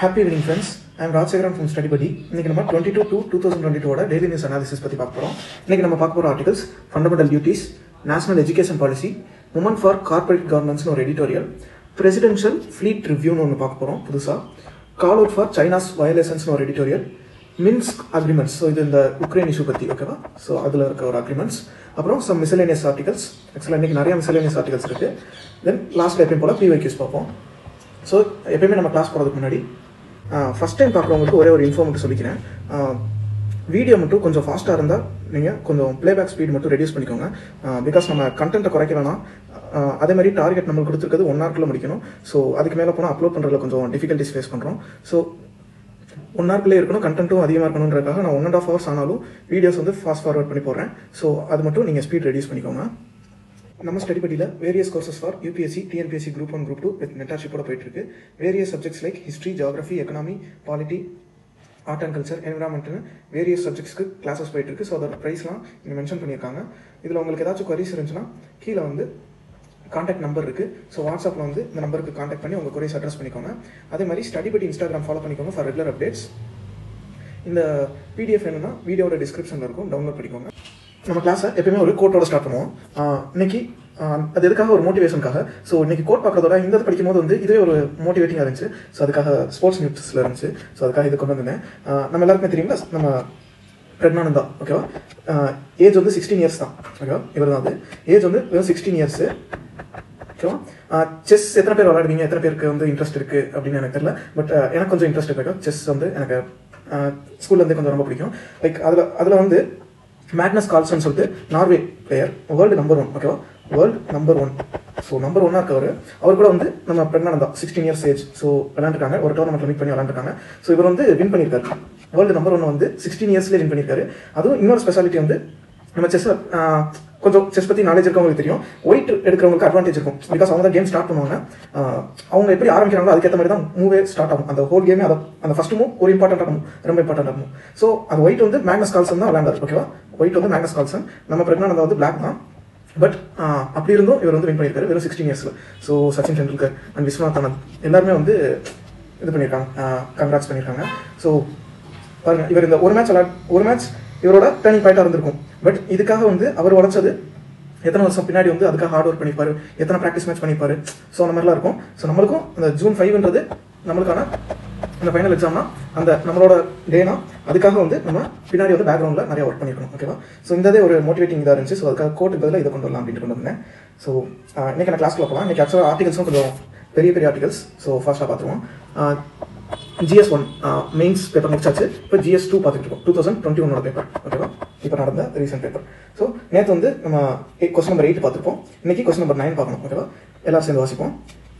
Happy evening friends I'm Rajasekaran from study Padi இன்னைக்கு நம்ம twenty two two two thousand twenty டூவோட daily news analysis பற்றி பார்க்க போகிறோம் இன்னைக்கு நம்ம பார்க்க போகிற articles fundamental duties national education policy women for corporate கவர்னன்ஸ்னு ஒரு எடிட்டோரியல் பிரசிடென்ஷியல் ஃப்ளீட் ரிவ்யூன்னு ஒன்று பார்க்க போகிறோம் புதுசாக கால் அவுட் ஃபார் சைனாஸ் வயலேஷன்ஸ்னு ஒரு எடிட்டோரியல் மின்ஸ்க் அக்ரிமெண்ட்ஸ் ஸோ இது இந்த உக்ரைன் இஷ்யூ பற்றி ஓகேவா ஸோ அதில் இருக்க ஒரு அக்ரிமெண்ட்ஸ் அப்புறம் சம் மிசலேனியஸ் ஆர்டிகல்ஸ் ஆக்சுவலாக இன்றைக்கி நிறைய மிசலேனியஸ் ஆர்டிகல்ஸ் இருக்குது தென் லாஸ்ட் எப்பயும் போல் ப்ரீவைக்கியூஸ் பார்ப்போம். ஸோ எப்பயுமே நம்ம கிளாஸ் போகிறதுக்கு முன்னாடி ஃபஸ்ட் டைம் பார்க்குறவங்களுக்கு ஒரே ஒரு இன்ஃபார்ம் மட்டும் சொல்லிக்கிறேன். வீடியோ மட்டும் கொஞ்சம் ஃபாஸ்ட்டாக இருந்தால் நீங்கள் கொஞ்சம் ப்ளேபேக் ஸ்பீட் மட்டும் ரெடியூஸ் பண்ணிக்கோங்க. பிகாஸ் நம்ம கண்டென்ட்டை குறைக்க அதே மாதிரி டார்கெட் நம்மளுக்கு கொடுத்துருக்கிறது ஒன் ஹவர்க்குள்ளே முடிக்கணும். ஸோ அதுக்கு மேலே போனால் அப்லோட் பண்ணுறதுல கொஞ்சம் டிஃபிகல்ட்டிஸ் ஃபேஸ் பண்ணுறோம் ஸோ ஒன் ஹவர்க்குள்ளே இருக்கணும் கண்டென்ட்டும் அதிகமாக இருக்கணுன்றக்காக நான் ஒன் அண்ட் ஆஃப் ஹவர்ஸ் ஆனாலும் வீடியோஸ் வந்து ஃபாஸ்ட் ஃபார்வர்ட் பண்ணி போடுறேன். ஸோ அது மட்டும் நீங்கள் ஸ்பீட் ரெடியூஸ் பண்ணிக்கோங்க. நம்ம ஸ்டடி படியில் various courses for UPSC TNPSC group one group two with மென்டர்ஷிப்போட போயிட்டு இருக்கு various subjects like history geography economy polity art and culture என்விரான்மெண்ட்னு various சப்ஜெக்ட்ஸ்க்கு கிளாஸஸ் போயிட்டு இருக்கு ஸோ அதோட ப்ரைஸ்லாம் இங்கே மென்ஷன் பண்ணியிருக்காங்க. இதில் உங்களுக்கு ஏதாச்சும் queries இருந்துச்சுன்னா கீழே வந்து காண்டாக்ட் நம்பர் இருக்குது ஸோ வாட்ஸ்அப்பில் வந்து இந்த நம்பருக்கு காண்டாக்ட் பண்ணி உங்கள் queries அட்ரஸ் பண்ணிக்கோங்க. அதே மாதிரி ஸ்டடி படி இன்ஸ்டாகிராம் ஃபாலோ பண்ணிக்கோங்க ஃபார் ரெகுலர் அப்டேட்ஸ் இந்த பிடிஎஃப் என்னன்னா வீடியோட டிஸ்கிரிப்ஷனில் இருக்கும். டவுன்லோட் பண்ணிக்கோங்க. நம்ம கிளாஸை எப்பயுமே ஒரு கோட்டோட ஸ்டார்ட் பண்ணுவோம். இன்னைக்கு அது எதுக்காக ஒரு மோட்டிவேஷனுக்காக ஸோ இன்னைக்கு கோட் பார்க்கறதோட இந்த இது வந்து இதுவே ஒரு மோட்டிவேட்டிங்காக இருந்துச்சு. ஸோ அதுக்காக ஸ்போர்ட்ஸ் நியூஸில் இருந்துச்சு. ஸோ அதுக்காக இது கொண்டு வந்தேன் நம்ம எல்லாருக்குமே தெரியும்ல நம்ம பிரக்னானந்தா ஓகேவா ஏஜ் வந்து சிக்ஸ்டீன் இயர்ஸ் தான் ஓகேவா இவர் தான் அது. ஏஜ் வந்து வெறும் சிக்ஸ்டீன் இயர்ஸு ஓகேவா செஸ் எத்தனை பேர் விளையாடுவீங்க? எத்தனை பேருக்கு வந்து இன்ட்ரெஸ்ட் இருக்குது அப்படின்னு எனக்கு தெரியல. பட் எனக்கு கொஞ்சம் இன்ட்ரெஸ்ட் இருக்கு செஸ் வந்து எனக்கு ஸ்கூல்லேருந்து கொஞ்சம் ரொம்ப பிடிக்கும். லைக் அதில் அதில் வந்து மேக்னஸ் கால்சன் சொல்லிட்டு Norway player world number one ஓகேவா world number one so number ஒன்னாக இருக்கவர் அவர் கூட வந்து நம்ம Praggnanandhaa sixteen years age so விளாண்டுருக்காங்க ஒரு டோர்னமெண்ட்ல மீட் பண்ணி விளாண்டுருக்காங்க ஸோ இவர் வந்து வின் பண்ணியிருக்காரு வேர்ல்டு நம்பர் ஒன் வந்து சிக்ஸ்டீன் இயர்ஸ்லேயே வின் பண்ணியிருக்காரு அதுவும் இன்னொரு ஸ்பெஷாலிட்டி வந்து நம்ம செஸ் கொஞ்சம் செஸ் பற்றி நாலேஜ் இருக்கவங்களுக்கு தெரியும். ஒயிட் எடுக்கிறவங்களுக்கு அட்வான்டேஜ் இருக்கும். பிகாஸ் அவங்க தான் கேம் ஸ்டார்ட் பண்ணுவாங்க. அவங்க எப்படி ஆரம்பிக்கிறாங்களோ அதுக்கேற்ற மாதிரி தான் மூவே ஸ்டார்ட் ஆகும். அந்த ஹோல் கேமே அதை அந்த ஃபர்ஸ்ட் மூவ் ஒரு இம்பார்ட்டன்ட் ஆகும் ரொம்ப இம்பார்ட்டன்ட் ஆகும் ஸோ அந்த ஒயிட் வந்து மேக்னஸ் கால்சன் தான் விளையாண்டார் ஓகேவா ஒயிட் வந்து மேக்னஸ் கால்சன் நம்ம பிரக்னானந்தா வந்து பிளாக் தான். பட் அப்படி இருந்தும் இவர் வந்து வின் பண்ணியிருக்காரு. வெறும் சிக்ஸ்டீன் இயர்ஸில் ஸோ சச்சின் டெண்டுல்கர் அண்ட் விஸ்வநாத் ஆனந்த் எல்லாருமே வந்து இது பண்ணியிருக்காங்க. கங்க்ராட்ஸ் பண்ணியிருக்காங்க. ஸோ பாருங்க இவர் இந்த ஒரு மேட்ச் விளையாட் ஒரு மேட்ச் இவரோட டேர்னிங் பாயிண்டாக இருந்திருக்கும். பட் இதுக்காக வந்து அவர் உழைச்சது எத்தனை வருஷம் பின்னாடி வந்து அதுக்காக ஹார்ட் ஒர்க் பண்ணிப்பாரு எத்தனை ப்ராக்டிஸ் மேட்ச் பண்ணிப்பாரு ஸோ அந்த மாதிரிலாம் இருக்கும். ஸோ நம்மளுக்கும் அந்த ஜூன் ஃபைவ்ன்றது நம்மளுக்கான அந்த ஃபைனல் எக்ஸாம்னா அந்த நம்மளோட டேனா அதுக்காக வந்து நம்ம பின்னாடி வந்து பேக்ரவுண்டில் நிறைய ஒர்க் பண்ணிருக்கணும் ஓகேவா ஸோ இந்ததே ஒரு மோட்டிவேட்டிங் இதாக இருந்துச்சு. ஸோ அதுக்காக கோர்ட்டுக்கு பதிலாக இதை கொண்டு வரலாம் அப்படின்ட்டு கொண்டு வந்தேன். ஸோ இன்னைக்கு நான் கிளாஸ்க்குள்ள போகலாம். இன்னைக்கு ஆக்சுவலாக ஆர்டிகல்ஸும் கொஞ்சம் பெரிய பெரிய ஆர்டிகல்ஸ் ஸோ ஃபாஸ்ட்டாக பார்த்துருவோம். ஜிஎஸ் ஒன் மெயின்ஸ் பேப்பர் முடிச்சாச்சு இப்போ ஜிஎஸ் டூ பார்த்துட்டு இருக்கோம் டூ தௌசண்ட் டுவெண்ட்டி ஒன்னோட பேப்பர் ஓகேவா இப்போ நடந்த ரீசெண்ட் பேப்பர் ஸோ நேற்று வந்து நம்ம கொஸ்டின் நம்பர் எயிட் பார்த்துருப்போம் இன்னைக்கு கொஸ்டின் நம்பர் நைன் பார்க்கணும் ஓகேவா எல்லாரும் சேர்ந்து வாசிப்போம்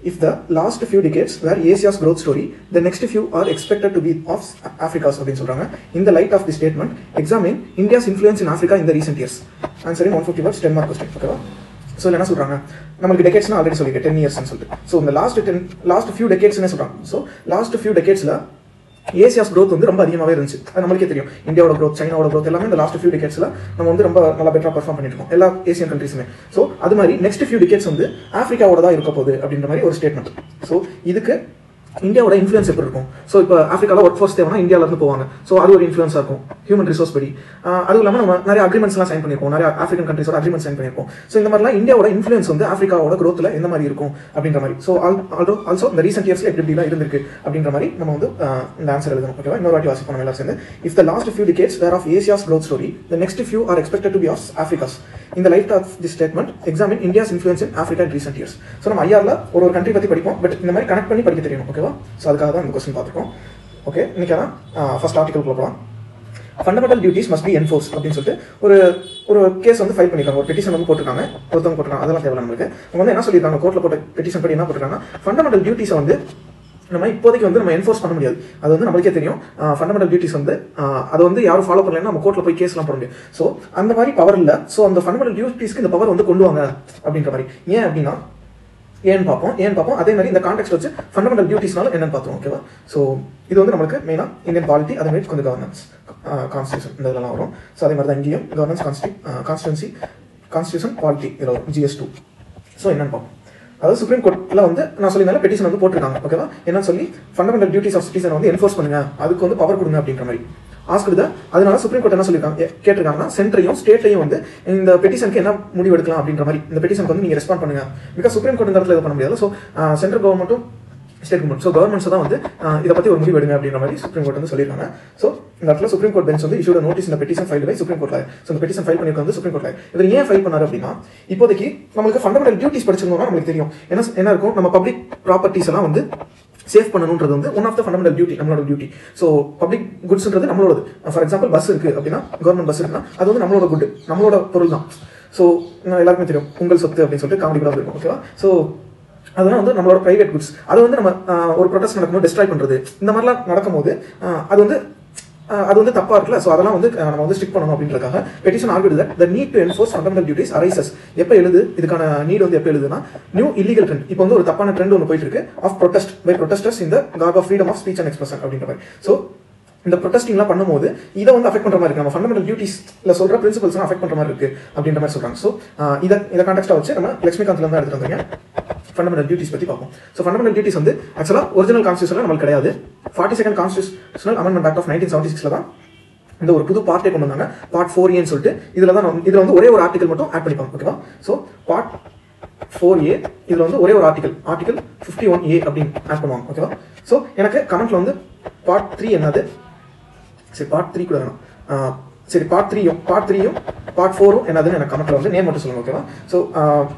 if the last few decades were Asia's growth story the next few are expected to be of Africa's அப்படின்னு சொல்கிறாங்க இந்த light of the statement examine India's influence in Africa இந்த recent years answering one fifty words ten mark question ஓகேவா so என்ன சொல்கிறாங்க நம்மளுக்கு டெக்கேட்ஸ்னா already சொல்லியிருக்கேன் ten இயர்ஸ்னு சொல்லிட்டு. ஸோ இந்த லாஸ்ட் டென் லாஸ்ட் ஃபியூ டெக்கேட்ஸ்னே சொல்கிறாங்க ஸோ லாஸ்ட் ஃபியூ டெக்கேட்ஸில் ஏசியாஸ் க்ரோத் வந்து ரொம்ப அதிகமாகவே இருந்துச்சு. அது நம்மளுக்கே தெரியும். இந்தியாவோட க்ரோத் சைனாவோட க்ரோத் எல்லாமே இந்த லாஸ்ட் ஃபியூ டிகேட்ஸில் நம்ம வந்து ரொம்ப நல்லா பெட்டராக பர்ஃபார்ம் பண்ணிருக்கோம் இருக்கோம். எல்லா ஏசியன் கண்ட்ரீஸுமே ஸோ அது மாதிரி நெக்ஸ்ட் ஃபியூ டிகேட்ஸ் வந்து ஆஃப்ரிக்காவோட தான் இருக்க போகுது அப்படின்ற மாதிரி ஒரு ஸ்டேட்மெண்ட் ஸோ இதுக்கு இந்தியாவோட இன்ஃப்ளூயன்ஸ் எப்படி இருக்கும்? ஸோ இப்போ ஆஃப்ரிக்காவில் ஒர்க் ஃபோர்ஸ் தேவைனா இந்தியாவிலேருந்து போவாங்க. ஸோ அது ஒரு இன்ஃப்ளூயன்ஸாக இருக்கும். ஹியூமன் ரிசோர்ஸ் படி. அதுவும் இல்லாமல் நம்ம நிறைய அக்ரிமெண்ட்ஸ்லாம் சைன் பண்ணியிருக்கோம் நிறைய ஆஃப்ரிக்கன் கண்ட்ரிஸோட அக்ரிமெண்ட் சைன் பண்ணியிருக்கோம் ஸோ இந்த மாதிரிலாம் இந்தியாவோட இன்ஃப்ளூயன்ஸ் வந்து ஆஃப்ரிக்காவோட க்ரோத்தில் எந்த மாதிரி இருக்கும் அப்படின்ற மாதிரி. ஸோ ஆல்ரோ ஆல்சோ இந்த ரீசெண்ட் இயர்ஸில் எப்படி எப்படிலாம் இருந்திருக்கு அப்படின்ற மாதிரி நம்ம வந்து இந்த ஆன்சர் எழுதணும். ஓகேவா இன்னொரு வாட்டி வாசிப்போம் நம்ம சேர்ந்து. If the last few decades were of Asia's growth story the next few are expected to be of Africa's இந்த life of the statement exam examine India's influence in Africa in recent so நம்ம ஐஆரில் ஒரு ஒரு country பற்றி படிப்போம். But இந்த மாதிரி connect பண்ணி படிக்க தெரியணும் ஓகேவா ஸோ அதுக்காக தான் இந்த கொஸ்டின் பார்த்துருக்கோம். ஓகே இன்னைக்கு அதான் ஃபர்ஸ்ட் ஆர்டிகல் போகலாம் fundamental duties must be enforce அப்படின்னு சொல்லிட்டு ஒரு ஒரு கேஸ் வந்து ஃபைல் பண்ணிருக்காங்க ஒரு பெட்டிஷன் வந்து போட்டிருக்காங்க. ஒருத்தவங்க போட்டிருக்காங்க. அதெல்லாம் தேவை நம்மளுக்கு. அவங்க வந்து என்ன சொல்லியிருக்காங்க? கோர்ட்டில் போட்ட பெட்டிஷன் படி என்ன போட்டிருக்காங்க ஃபண்டமெண்டல் டியூட்டிஸை வந்து நம்ம இப்போதைக்கு வந்து நம்ம என்ஃபோர்ஸ் பண்ண முடியாது. அது வந்து நம்மளுக்கே தெரியும். ஃபண்டமெண்டல் டியூட்டிஸ் வந்து அதை வந்து யாரும் ஃபாலோ பண்ணலைன்னா நம்ம கோர்ட்டில் போய் கேஸ்லாம் போட முடியும் ஸோ அந்த மாதிரி பவர் இல்லை. ஸோ அந்த ஃபண்டமெண்டல் டியூட்டிஸ்க்கு இந்த பவர் வந்து கொண்டு வாங்க அப்படின்ற மாதிரி. ஏன் அப்படின்னா ஏன்னு பார்ப்போம். ஏன் பார்ப்போம். அதே மாதிரி இந்த கான்டெக்ட் வச்சு ஃபண்டமெண்டல் டியூட்டிஸ்னாலும் என்னன்னு பார்த்தோம் ஓகேவா ஸோ இது வந்து நம்மளுக்கு மெயினாக இந்தியன் பாலிட்டி அதே மாதிரி கொஞ்சம் கவர்னன்ஸ் கான்ஸ்டியூஷன் இந்த இதெல்லாம் வரும். ஸோ அதே மாதிரி தான் இங்கேயும் கவர்னன்ஸ் கான்ஸ்டி கான்ஸ்டியூன்சி கான்ஸ்டியூஷன் பாலிட்டி இதில் வரும். ஜிஎஸ் டூ ஸோ என்னன்னு பார்ப்போம். அதாவது சுப்ரீம் கோர்ட்ல வந்து நான் சொல்லியிருந்தாலும் பெட்டிஷன் வந்து போட்டிருக்காங்க ஓகேவா என்னன்னு சொல்லி ஃபண்டமெண்டல் டியூட்டிஸ் ஆஃப் சிட்டிசன் வந்து என்ஃபோர்ஸ் பண்ணுங்க. அதுக்கு வந்து பவர் கொடுங்க அப்படின்ற மாதிரி. ஆஸ்கிருதா அதனால சுப்ரீம் கோர்ட் என்ன சொல்லியிருக்காங்க? கேட்டிருக்காங்கன்னா சென்ட்ரையும் ஸ்டேட்லையும் வந்து இந்த பெட்டிஷனுக்கு என்ன முடிவு எடுக்கலாம் அப்படின்ற மாதிரி. இந்த பெட்டிஷனுக்கு வந்து நீங்க ரெஸ்பாண்ட் பண்ணுங்க. பிகாஸ் சுப்ரீம் கோர்ட் இந்த இடத்துல இது பண்ண முடியாது. ஸோ சென்ட்ரல் கவர்மெண்ட்டும் ஸ்டேட் கவர்மெண்ட் ஸோ கவர்மெண்ட்ஸ் தான் வந்து இதை பற்றி ஒரு முடிவு எடுங்க அப்படின்ற மாதிரி சுப்ரீம் கோர்ட் வந்து சொல்லியிருக்காங்க. ஸோ இந்த இடத்துல சுப்ரீம் கோர்ட் பெஞ்ச் வந்து இஷ்யூட நோட்டீஸ் இந்த petition file by supreme court so இந்த பெட்டிஷன் ஃபைல் பண்ணிருக்க வந்து சுப்ரீம் கோர்ட்ல இவர் ஏன் ஃபைல் பண்ணார் அப்படின்னா இப்போதைக்கு நம்மளுக்கு ஃபண்டமெண்டல் டியூட்டிஸ் படிச்சிருந்தோம்னா நம்மளுக்கு தெரியும். என்ன என்ன இருக்கும்? நம்ம பப்ளிக் ப்ராப்பர்ட்டிஸ் எல்லாம் வந்து சேஃப் பண்ணணுன்றது வந்து one of the fundamental duty நம்மளோட டியூட்டி ஸோ பப்ளிக் குட்ஸ்ன்றது நம்மளோடது. ஃபார் எக்ஸாம்பிள் பஸ் இருக்குது அப்படின்னா கவர்மெண்ட் பஸ் இருக்குன்னா அது வந்து நம்மளோட குட் நம்மளோட பொருள் தான். ஸோ எல்லாருக்குமே தெரியும். உங்கள் சொத்து அப்படின்னு சொல்லிட்டு காமெடி கூட இருக்கும் ஓகேவா ஸோ அதெல்லாம் வந்து நம்மளோட பிரைவேட் குட்ஸ் அது வந்து நம்ம ஒரு ப்ரொடெஸ்ட் நடக்கும்போது டிஸ்ட்ராய் பண்ணுறது இந்த மாதிரிலாம் நடக்கும்போது அது வந்து அது வந்து தப்பா இருக்குல்ல? ஸோ அதெல்லாம் வந்து நம்ம வந்து ஸ்டிக் பண்ணணும் அப்படின்றக்காக petition argued the need to enforce fundamental duties arises எப்போ எழுது? இதுக்கான நீட் வந்து எப்போ எழுதுனா நியூ இல்லீகல் ட்ரெண்ட் இப்போ வந்து ஒரு தப்பான ட்ரெண்ட் ஒன்று போயிட்டு இருக்கு ஆஃப் ப்ரொடெஸ்ட் பை ப்ரொடெஸ்டர்ஸ் இந்த curb of freedom of speech and expression அப்படின்ற மாதிரி. ஸோ இந்த ப்ரொடெஸ்டிங்லாம் பண்ணும்போது இதை வந்து அஃபெக்ட் பண்ற மாதிரி இருக்கு. நம்ம ஃபண்டமெண்டல் டியூட்டிஸ்ல சொல்ற பிரின்சிபல்ஸ் அஃபெக்ட் பண்ற மாதிரி இருக்கு அப்படின்ற மாதிரி சொல்றாங்க. ஸோ இதை இதை கான்டெக்ட்டாக வச்சு நம்ம லட்சுமிகாந்த்ல இருந்து எடுத்துகிட்டு வந்தீங்க ஃபண்டமெண்டல் டியூட்டிஸ் பத்தி பார்ப்போம். ஸோ ஃபண்டமெண்டல் டியூட்டிஸ் வந்து ஆக்சுவலா ஒரிஜினல் கான்ஸ்டியூஷன்ல நம்மளுக்கு கிடையாது. Forty second constitutional amendment of nineteen seventy சிக்ஸ்ல தான் இந்த ஒரு புது பார்ட்டே கொண்டு வந்தாங்க. பார்ட் ஃபோர் ஏன்னு சொல்லிட்டு இதுல தான் இதில் இதுல வந்து ஒரே ஒரு ஆர்டிகல் மட்டும் ஆட் பண்ணிப்பாங்க ஓகேவா ஸோ பார்ட் ஃபோர் ஏ இதுல வந்து ஒரே ஒரு article article fifty one A அப்படின்னு ஆட் பண்ணுவாங்க ஓகேவா ஸோ எனக்கு கமெண்ட்ல வந்து பார்ட் த்ரீ என்னது? சரி பார்ட் த்ரீ கூட வேணும். சரி பார்ட் த்ரீயும் பார்ட் த்ரீயும் பார்ட் ஃபோரும் என்னதுன்னு எனக்கு கமெண்ட்ல வந்து நேம் மட்டும் சொல்லுங்க ஓகேவா ஸோ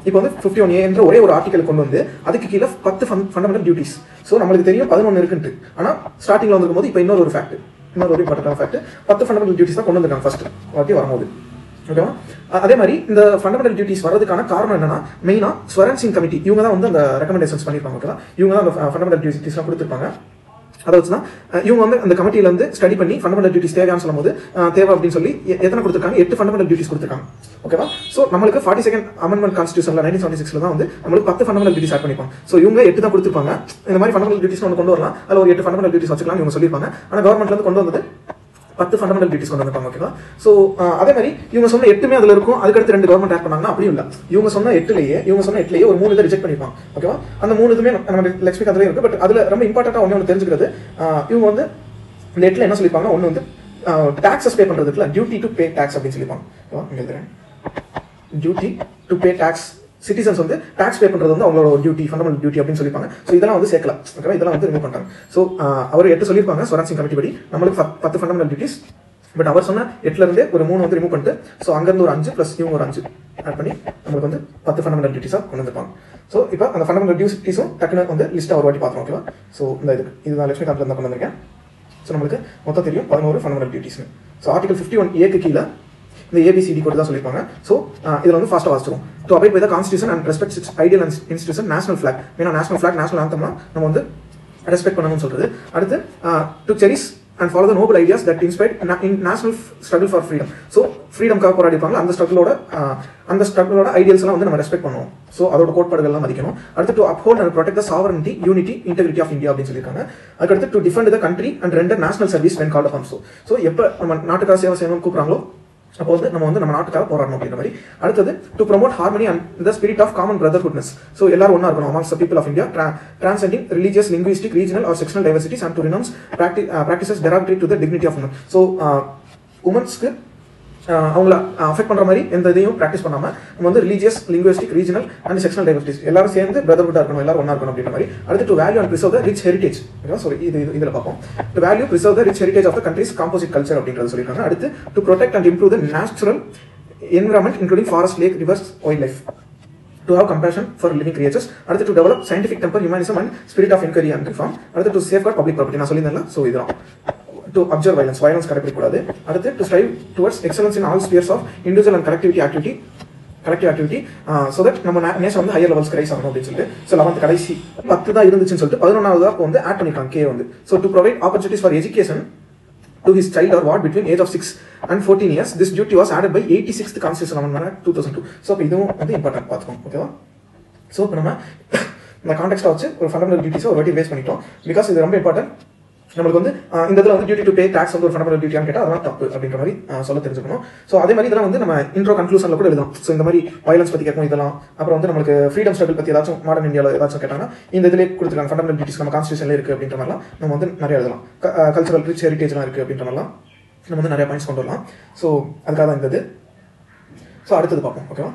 இப்போ வந்து ஃபிஃப்டி ஒன் என்ற ஒரே ஒரு ஆர்டிகல் கொண்டு வந்து அதுக்கு கீழே பத்து ஃபண்டமெண்டல் டியூட்டிஸ் ஸோ நம்மளுக்கு தெரியும் பதினொன்று இருக்குன்ட்டு. ஆனால் ஸ்டார்டிங்ல வந்துருக்கும் போது இப்போ இன்னொரு ஒரு ஃபேக்ட் இன்னொரு ஒரு இம்பார்ட்டன்ட் ஃபேக்ட் பத்து ஃபண்டமெண்டல் டியூட்டிஸ் தான் கொண்டு வந்திருக்காங்க ஃபர்ஸ்ட் வாட்டி வரும்போது. ஓகேவா அதே மாதிரி இந்த ஃபண்டமெண்டல் டியூட்டிஸ் வரதுக்கான காரணம் என்னன்னா மெயினாக ஸ்வரன் சிங் கமிட்டி இவங்க தான் வந்து அந்த ரெக்கமெண்டேஷன்ஸ் பண்ணிருப்பாங்க ஓகேவா இவங்க தான் அந்த ஃபண்டமெண்டல் டியூட்டிஸ்லாம் கொடுத்துருப்பாங்க. அதை வச்சு தான் இவங்க வந்து அந்த கமிட்டியில வந்து ஸ்டடி பண்ணி ஃபண்டமெண்டல் டியூட்டிஸ் தேவையான்னு சொல்லும்போது தேவை அப்படின்னு சொல்லி எத்தனை கொடுத்துருக்காங்க? எட்டு ஃபண்டமெண்டல் டியூட்டிஸ் கொடுத்துருக்காங்க. ஓகேவா ஸோ நம்மளுக்கு ஃபார்ட்டி செகண்ட் அமெண்ட்மெண்ட் கான்ஸ்டியூஷன்ல நைன்டீன் செவன்டி சிக்ஸ்ல தான் வந்து நம்மளுக்கு பத்து ஃபண்டமெண்டல் டியூட்டிஸ் ஆட் பண்ணிப்பாங்க. ஸோ இவங்க எட்டு தான் கொடுத்துருப்பாங்க. இந்த மாதிரி ஃபண்டமெண்டல் டியூட்டிஸ் ஒன்று கொண்டு வரலாம். அதில் ஒரு எட்டு ஃபண்டமெண்டல் டியூட்டிஸ் வச்சுக்கலாம் இவங்க சொல்லியிருப்பாங்க. ஆனால் கவர்மெண்ட்ல இருந்து கொண்டு வந்தது பத்து ஃபண்டமெண்டல் டியூட்டிஸ் கொண்டு வந்திருப்பாங்க ஓகேவா ஸோ அதே மாதிரி இவங்க சொன்ன எட்டுமே அதில் இருக்கும். அதுக்கடுத்து ரெண்டு கவர்மெண்ட் ஆட் பண்ணாங்கன்னா அப்படியும் இல்லை. இவங்க சொன்ன எட்டுலேயே இவங்க சொன்ன எட்டுலேயே ஒரு மூணு இதை ரிஜெக்ட் பண்ணிப்பாங்க ஓகேவா அந்த மூணு இதுமே நம்ம லட்சுமி கதிலே இருக்கு. பட் அதில் ரொம்ப இம்பார்ட்டண்ட்டாக ஒன்று ஒன்று தெரிஞ்சுக்கிறது இவங்க வந்து இந்த எட்டில் என்ன சொல்லிப்பாங்க ஒன்று வந்து டாக்ஸஸ் பே பண்றதுக்குல டியூட்டி டு பே டாக்ஸ் அப்படின்னு சொல்லிப்பாங்க ஓகேவா எழுதுறேன். Duty to pay tax citizens வந்து டாக்ஸ் பே பண்றது வந்து அவங்களோட டியூட்டி ஃபண்டமெண்டல் டியூட்டி அப்படின்னு சொல்லிப்பாங்க. ஸோ இதெல்லாம் வந்து சேர்க்கலாம். ஓகேவா இதெல்லாம் வந்து ரிமூவ் பண்ணிட்டாங்க. ஸோ அவர் எட்டு சொல்லியிருப்பாங்க ஸ்வராஜ் சிங் கமிட்டி படி. நம்மளுக்கு பத்து ஃபண்டமெண்டல் டியூட்டிஸ் பட் அவர் சொன்ன எட்டுல இருந்தே ஒரு மூணு வந்து ரிமூவ் பண்ணிட்டு ஸோ அங்கேருந்து ஒரு அஞ்சு ப்ளஸ் இவங்க ஒரு அஞ்சு ஆட் பண்ணி நம்மளுக்கு வந்து பத்து ஃபண்டமெண்டல் டியூட்டிஸாக கொண்டு வந்துருப்பாங்க. ஸோ இப்போ அந்த ஃபண்டமெண்டல் டியூட்டிஸும் டக்குனு வந்து லிஸ்ட்டாக ஒரு வாட்டி பார்த்துருவோம் ஓகேவா ஸோ இந்த இது இதுதான் லட்சுமி காந்தில் இருந்தால் கொண்டு வந்திருக்கேன். ஸோ நம்மளுக்கு மொத்தம் தெரியும் பதினோரு fundamental duties so article fifty one ஏக்கு கீழே இந்த ஏபிசிடி கோட் தான் சொல்லியிருப்பாங்க. ஸோ இதில் வந்து ஃபாஸ்ட்டாக வாசிச்சிரும் ஸோ அப்படியே போய் தான் constitution and respect its ideal and institution national flag ஏன்னா நேஷனல் ஃபிளாக் நேஷனல் ஆந்தம்னா நம்ம வந்து ரெஸ்பெக்ட் பண்ணணும்னு சொல்கிறது அடுத்து to cherish and follow the noble ideas that inspired in national struggle for freedom so ஃப்ரீடம்காக போராடிப்பாங்க அந்த ஸ்ட்ரகிளோட அந்த ஸ்ட்ரகிளோட ஐடியல்ஸ்லாம் வந்து நம்ம ரெஸ்பெக்ட் பண்ணுவோம். ஸோ அதோட கோட்பாடுகள்லாம் மதிக்கணும். அடுத்து to uphold and protect the sovereignty unity integrity of India அப்படின்னு சொல்லியிருக்காங்க. அதுக்கடுத்து to defend the country and render national service when call upon so so எப்போ நம்ம நாட்டுக்காக சேவை செய்யணும்னு கூப்பிட்றாங்களோ அப்போ வந்து நம்ம வந்து நம்ம நாட்டுக்காக போராடணும் அப்படின்ற மாதிரி. அடுத்தது to promote harmony and the spirit of common brotherhoodness so எல்லாரும் ஒன்றா இருக்கணும் amongst people of India transcending religious linguistic regional or sectional diversities and to renounce practices derogatory to the dignity of women so உமன்ஸ்க்கு அவங்கள affect பண்ணுற மாதிரி எந்த இதையும் practice பண்ணாமல் நம்ம வந்து religious linguistic regional and sectional diversities எல்லாரும் சேர்ந்து பிரதர்ஹுட்டா இருக்கணும் எல்லாரும் ஒன்றா இருக்கணும் அப்படின்ற மாதிரி. அடுத்து to value and preserve the rich heritage sorry இது இது இதில் பார்ப்போம். To value preserve the rich heritage of the country's composite culture அப்படின்றது சொல்லியிருக்காங்க. அடுத்து to protect and improve the natural environment including forest lake rivers wildlife to have compassion for living creatures அடுத்து to develop scientific temper humanism and spirit of inquiry and reform அடுத்து to safeguard public property நான் சொல்லியிருந்தேன் so இதுதான். To observe violence violence கடைபிடிக்கூடாது அடுத்து to strive towards excellence in all spheres of individual and collectivity activity collective activity so that நம்ம nation வந்து higher levels கிரைஸ் ஆகணும் அப்படின்னு சொல்லிட்டு ஸோ லெவன்த் கடைசி பத்து தான் இருந்துச்சுன்னு சொல்லிட்டு பதினொன்றாவது இப்போ வந்து ஆட் பண்ணிருக்காங்க கே வந்து. So to provide opportunities for education to his child or what between age of 6 and 14 years this duty was added by 86th constitution amendment two thousand two so இப்போ இதுவும் வந்து இம்பார்ட்டன்ட் பார்த்துக்கோங்க ஓகேவா ஸோ இப்போ நம்ம இந்த கான்டெக்ட்டை வச்சு ஒரு ஃபண்டமெண்டல் டியூட்டிஸை ஒரு வாட்டி வேஸ்ட் பண்ணிட்டோம். பிகாஸ் இது ரொம்ப இம்பார்ட்டன்ட் நம்மளுக்கு வந்து இந்த இதில் வந்து டியூட்டி டு பே டேக்ஸ் வந்து ஒரு ஃபண்டமெண்டல் டியூட்டியான்னு கேட்டால் அதெல்லாம் தப்பு அப்படின்ற மாதிரி சொல்ல தெரிஞ்சுக்கணும். ஸோ அதே மாதிரி இதெல்லாம் வந்து நம்ம இன்ட்ரோ கன்க்ளூஷனில் கூட எழுதலாம். ஸோ இந்த மாதிரி வயலன்ஸ் பற்றி கேட்கும் இதெல்லாம். அப்புறம் வந்து நம்மளுக்கு ஃப்ரீடம் ஸ்ட்ரகிள் பற்றி ஏதாச்சும் மாடர்ன் இந்தியாவில் ஏதாச்சும் கேட்டாங்கன்னா இந்த இதிலே கொடுத்துருக்காங்க ஃபண்டமெண்டல் டியூட்டிஸ் நம்ம கான்ஸ்டியூஷனில் இருக்குது அப்படின்ற மாதிரிலாம் நம்ம வந்து நிறைய எழுதலாம். கல்ச்சரல் ரிச் ஹெரிட்டேஜ்லாம் இருக்குது அப்படின்ற மாதிரிலாம் நம்ம வந்து நிறைய பாயிண்ட்ஸ் கொண்டு வரலாம். ஸோ அதுக்காக தான் இந்த இது. ஸோ அடுத்தது பார்ப்போம். ஓகேவா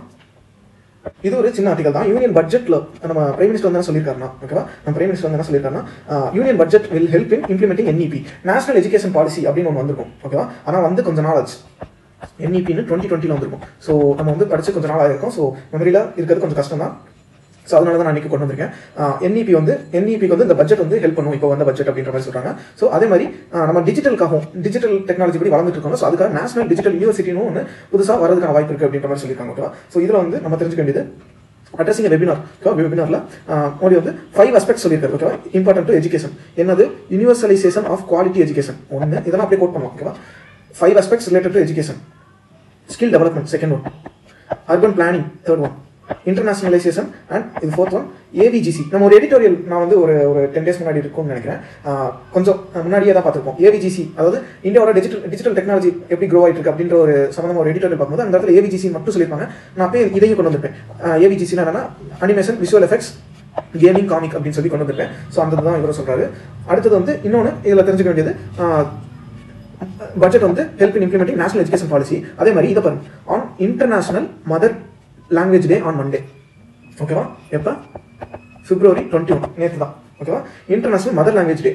இது ஒரு சின்ன ஆர்டிகல் தான். யூனியன் பட்ஜெட்ல நம்ம பிரைம் மினிஸ்டர் வந்து என்ன சொல்லியிருக்காருன்னா ஓகேவா நம்ம பிரைம் மினிஸ்டர் வந்து என்ன சொல்லியிருக்காருன்னா union budget will help in implementing NEP national education policy அப்படின்னு ஒன்று வந்திருக்கும் ஓகேவா ஆனால் வந்து கொஞ்ச நாள் ஆச்சு. என்இபின்னு டுவெண்ட்டி டுவெண்ட்டியில் வந்திருக்கும். ஸோ நம்ம வந்து படிச்சு கொஞ்ச நாள் ஆயிருக்கும். ஸோ மெமரியில் இருக்கிறது கொஞ்சம் கஷ்டம் தான் ஸோ அதனால தான் நான் இன்னைக்கு கொண்டு வந்திருக்கேன். என்இபி வந்து என்இபிக்கு வந்து இந்த பட்ஜெட் வந்து ஹெல்ப் பண்ணும். இப்போ வந்த பட்ஜெட் அப்படின்ற மாதிரி சொல்கிறாங்க ஸோ அதே மாதிரி நம்ம டிஜிட்டலுக்காகவும் டிஜிட்டல் டெக்னாலஜி படி வளர்ந்துட்டு இருக்கோம் ஸோ அதுக்காக நேஷனல் டிஜிட்டல் யூனிவர்சிட்டினும் ஒன்று புதுசாக வரதுக்கான வாய்ப்பு இருக்குது அப்படின்ற மாதிரி சொல்லியிருக்காங்க ஓகேவா ஸோ இதில் வந்து நம்ம தெரிஞ்சுக்க வேண்டியது அட்ரஸிங் வெபினார் ஓகேவா வெபினார்ல மோடி வந்து ஃபைவ் அஸ்பெக்ட் சொல்லியிருக்காரு ஓகேவா இம்பார்ட்டன்ட் டு எஜுகேஷன் என்னது? யூனிவர்சலைசேஷன் ஆஃப் குவாலிட்டி எஜுகேஷன் ஒன்று இதெல்லாம் அப்படியே கோட் பண்ணலாம் ஓகேவா five aspects related to education skill development second one urban planning third one internationalisation and இது ஃபோர்த் ஒன் ஏவிஜிசி நம்ம ஒரு எடிட்டோரியல் நான் வந்து ஒரு ஒரு டென் டேஸ் முன்னாடி இருக்கும்னு நினைக்கிறேன். கொஞ்சம் முன்னாடியே தான் பார்த்துருப்போம். ஏவிஜிசி அதாவது இந்தியாவோட டிஜிட்டல் டிஜிட்டல் டெக்னாலஜி எப்படி க்ரோ ஆகிட்டு இருக்கு அப்படின்ற ஒரு சம்மந்தமாக ஒரு எடிட்டோரியல் பார்க்கும்போது அந்த இடத்துல ஏவிஜிசி மட்டும் சொல்லியிருப்பாங்க. நான் அப்பயே இதையும் கொண்டு வந்திருப்பேன். ஏவிஜிசினா என்னன்னா animation visual effects gaming comic அப்படின்னு சொல்லி கொண்டு வந்திருப்பேன். ஸோ அந்த தான் இவரும் சொல்கிறாரு அடுத்தது வந்து இன்னொன்று இதில் தெரிஞ்சுக்க வேண்டியது பட்ஜெட் வந்து help in implementing national education policy அதே மாதிரி இதை பாருங்க. On international mother language day on Monday ஓகேவா எப்போ? பிப்ரவரி டுவெண்ட்டி ஒன் நேற்று தான் ஓகேவா இன்டர்நேஷனல் மதர் லாங்குவேஜ் டே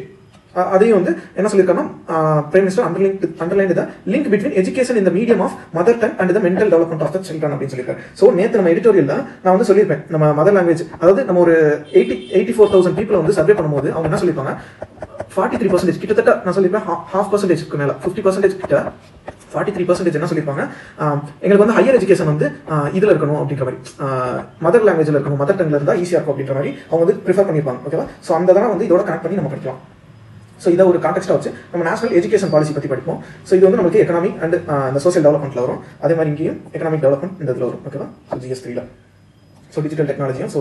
அதையும் வந்து என்ன சொல்லியிருக்காங்கன்னா prime minister underline underline the link between education இந்த medium of mother tongue and the mental development of the children அப்படின்னு சொல்லியிருக்காரு. ஸோ நேற்று நம்ம எடிட்டோரியல் நான் வந்து சொல்லியிருப்பேன். நம்ம மதர் லாங்குவேஜ் அதாவது நம்ம ஒரு eighty eighty four thousand people வந்து சர்வே பண்ணும்போது அவங்க என்ன சொல்லியிருப்பாங்க? ஃபார்ட்டி த்ரீ பர்சன்டேஜ் கிட்டத்தட்ட நான் சொல்லியிருப்பேன் ஹாஃப் பர்சன்டேஜ்க்கு மேலே ஃபிஃப்டி பர்சன்டேஜ் கிட்ட ஃபார்ட்டி த்ரீ பர்சன்டேஜ் என்ன சொல்லியிருப்பாங்க எங்களுக்கு வந்து ஹையர் எஜுகேஷன் வந்து இதில் இருக்கணும் அப்படின்ற மாதிரி. மதர் லாங்குவேஜில் இருக்கணும். மதர் டங்கில் இருந்தால் ஈஸியாக இருக்கும் அப்படின்ற மாதிரி அவங்க வந்து ப்ரிஃபர் பண்ணியிருப்பாங்க ஓகேவா ஸோ அந்த தான் வந்து இதோட கனெக்ட் பண்ணி நம்ம படிக்கலாம். ஸோ இதை ஒரு கான்டெக்ஸ்டாக வச்சு நம்ம நேஷனல் எஜுகேஷன் பாலிசி பற்றி படிப்போம். ஸோ இது வந்து நமக்கு எக்கனாமிக் அண்ட் இந்த சோசியல் டெவலப்மெண்ட்டில் வரும். அதே மாதிரி இங்கேயும் எக்கனாமிக் டெவலப்மெண்ட் இந்த இதில் வரும் ஓகேவா ஜிஎஸ் த்ரீல ஸோ டிஜிட்டல் டெக்னாலஜியும் ஸோ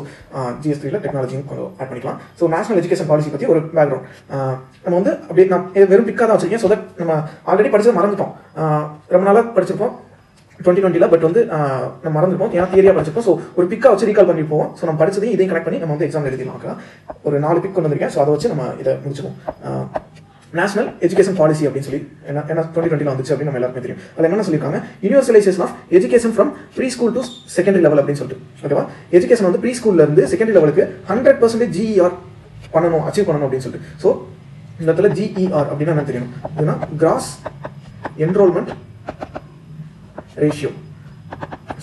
ஜிஎஸ்டியில் டெக்னாலஜியும் கொஞ்சம் ஆட் பண்ணிக்கலாம். ஸோ நேஷனல் எஜுகேஷன் பாலிசி பற்றி ஒரு பேக்ரவுண்ட் uh, நம்ம வந்து அப்படியே நான் வெறும் பிக்காக தான் வச்சிருக்கேன் ஸோ தட் நம்ம ஆல்ரெடி படிச்சது மறந்துட்டோம். Uh, ரொம்ப நாளாக படிச்சிருப்போம். டுவெண்ட்டி டுவெண்ட்டியில் பட் வந்து uh, நம்ம மறந்துருப்போம். ஏன்னா தியரியாக படிச்சிருப்போம். ஸோ ஒரு பிக்காக வச்சு ரீகால் பண்ணி போவோம் ஸோ நம்ம படிச்சதையும் இதையும் கனெக்ட் பண்ணி நம்ம வந்து எக்ஸாம் எழுதிடலாம். ஒரு நாலு பிக் கொண்டு வந்திருக்கேன். ஸோ அதை வச்சு நம்ம இதை முடிச்சுப்போம் நேஷனல் எஜுகேஷன் பாலிசி அப்படின்னு சொல்லி என்ன என்ன டுவெண்ட்டி டுவெண்ட்டில் வந்துச்சு அப்படின்னு நம்ம எல்லாருமே தெரியும். அதில் என்ன சொல்லியிருக்காங்க? Universalisation of education from preschool to secondary level அப்படின்னு சொல்லிட்டு. ஓகேவா எஜுகேஷன் வந்து ப்ரீ ஸ்கூல்ல இருந்து செகண்டரி லெவலுக்கு ஹண்ட்ரட் பர்சன்டேஜ் ஜிஇஆர் பண்ணணும் அச்சீவ் பண்ணணும் அப்படின்னு சொல்லிட்டு. ஸோ இந்த இடத்துல ஜிஇஆர் அப்படின்னா என்ன தெரியும் இதுனா கிராஸ் என்ரோல்மெண்ட் ரேஷியோ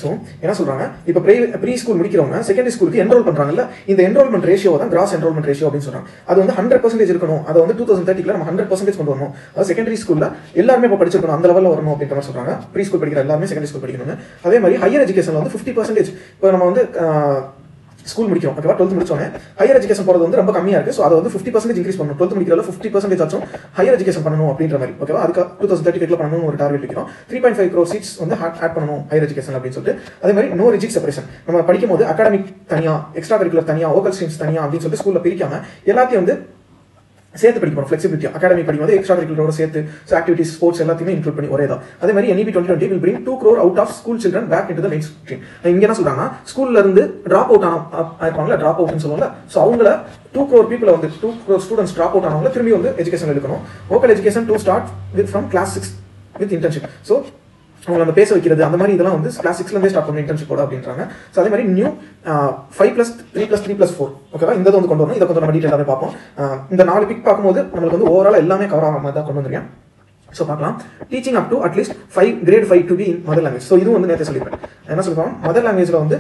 ஸோ என்ன சொல்றாங்க? இப்போ ப்ரீ ப்ரீ ஸ்கூல் முடிக்கிறவங்க செகண்டரி ஸ்கூலுக்கு என்ரோல் பண்றாங்கல்ல இந்த என்ரோல்மெண்ட் ரேஷியோ தான் கிராஸ் என்ரோல்மெண்ட் ரேஷியோ அப்படின்னு சொல்றாங்க. அது வந்து ஹண்ட்ரட் பர்சன்டேஜ் இருக்கணும். அதை வந்து டூ தௌசண்ட் தேர்ட்டில நம்ம ஹண்ட்ரட் பர்சன்டேஜ் கொண்டு வரணும். அதாவது செகண்டரி ஸ்கூல்ல எல்லாருமே இப்போ படிச்சிருக்கணும் அந்த லெவலில் வரணும் அப்படின்ற மாதிரி சொல்றாங்க. ப்ரீ ஸ்கூல் படிக்கிற எல்லாருமே செகண்டரி ஸ்கூல் படிக்கணும் அதே மாதிரி ஹையர் எஜுகேஷன்ல வந்து ஃபிஃப்டி பர்சன்டேஜ் இப்போ நம்ம வந்து ஸ்கூல் முடிக்கிறோம். ஓகேவா டுவெல்த் முடிச்சோன்னே ஹையர் எஜுகேஷன் போகிறது வந்து ரொம்ப கம்மியாக இருக்குது ஸோ அதை வந்து ஃபிஃப்டி பர்சன்டேஜ் இன்க்ரீஸ் பண்ணணும். டுவெல்த் முடிக்கிறதுல ஃபிஃப்டி பர்சன்டேஜ் ஆச்சும் ஹையர் எஜுகேஷன் பண்ணணும் அப்படின்ற மாதிரி. ஓகேவா அதுக்கு டூ தௌசண்ட் தேர்ட்டி ஃபைவ்ல பண்ணணும் ஒரு டார்கெட் வைக்கிறோம். Three point five crore seats வந்து ஆட் பண்ணணும் ஹையர் எஜுகேஷன் அப்படின்னு சொல்லிட்டு. அதே மாதிரி நோ ரிஜிக் செப்பரேஷன் நம்ம படிக்கும் போது அகாடமிக் தனியாக எக்ஸ்ட்ரா கரிக்குலர் தனியாக ஓக்கல் ஸ்ட்ரீம்ஸ் தனியாக அப்படின்னு சொல்லிட்டு ஸ்கூலில் பிரிக்காம எல்லாத்தையும் வந்து சேர்த்து படிக்கணும் ஃபிளெக்சிபிலிட்டி அகாடமி படிக்கும்போது எக்ஸ்ட்ரா கரிக்குலரோட சேர்த்து ஸோ ஆக்டிவிட்டிஸ் ஸ்போர்ட்ஸ் எல்லாத்தையுமே இன்க்ளூட் பண்ணி ஒரே தான் அதே மாதிரி NEP twenty twenty will bring two crore out of school children back into the mainstream இங்க என்ன சொல்றாங்கன்னா ஸ்கூல்ல இருந்து டிராப் அவுட் ஆன ஆயிருப்பாங்களா டிராப் அவுட்னு சொல்லுவாங்க ஸோ அவங்கள டூ க்ரோர் பீப்பிள் வந்து two crore students drop out ஆனவங்க திரும்பி வந்து எஜுகேஷன் எடுக்கணும். Local education to start with from class six with internship so அவங்க நம்ம பேச வைக்கிறது அந்த மாதிரி இதெல்லாம் வந்து கிளாஸ் சிக்ஸ்லேருந்தே ஸ்டார்ட் பண்ணணும் இன்டர்ன்ஷிப்போட அப்படின்றாங்க. ஸோ அதே மாதிரி new five plus three plus three plus four ஓகேவா இந்த வந்து கொண்டு வரணும். இதை கொஞ்சம் நம்ம டீட்டெயிலாகவே பார்ப்போம். இந்த நாலு பிக் பார்க்கும்போது நம்மளுக்கு வந்து ஓவரால் எல்லாமே கவர் ஆகாம தான் கொண்டு வந்துருக்கேன். ஸோ பார்க்கலாம். Teaching up to at least five grade five to be in mother language so இதுவும் வந்து நேற்று சொல்லியிருப்பேன். என்ன சொல்லுவாங்க மதர் லாங்குவேஜில் வந்து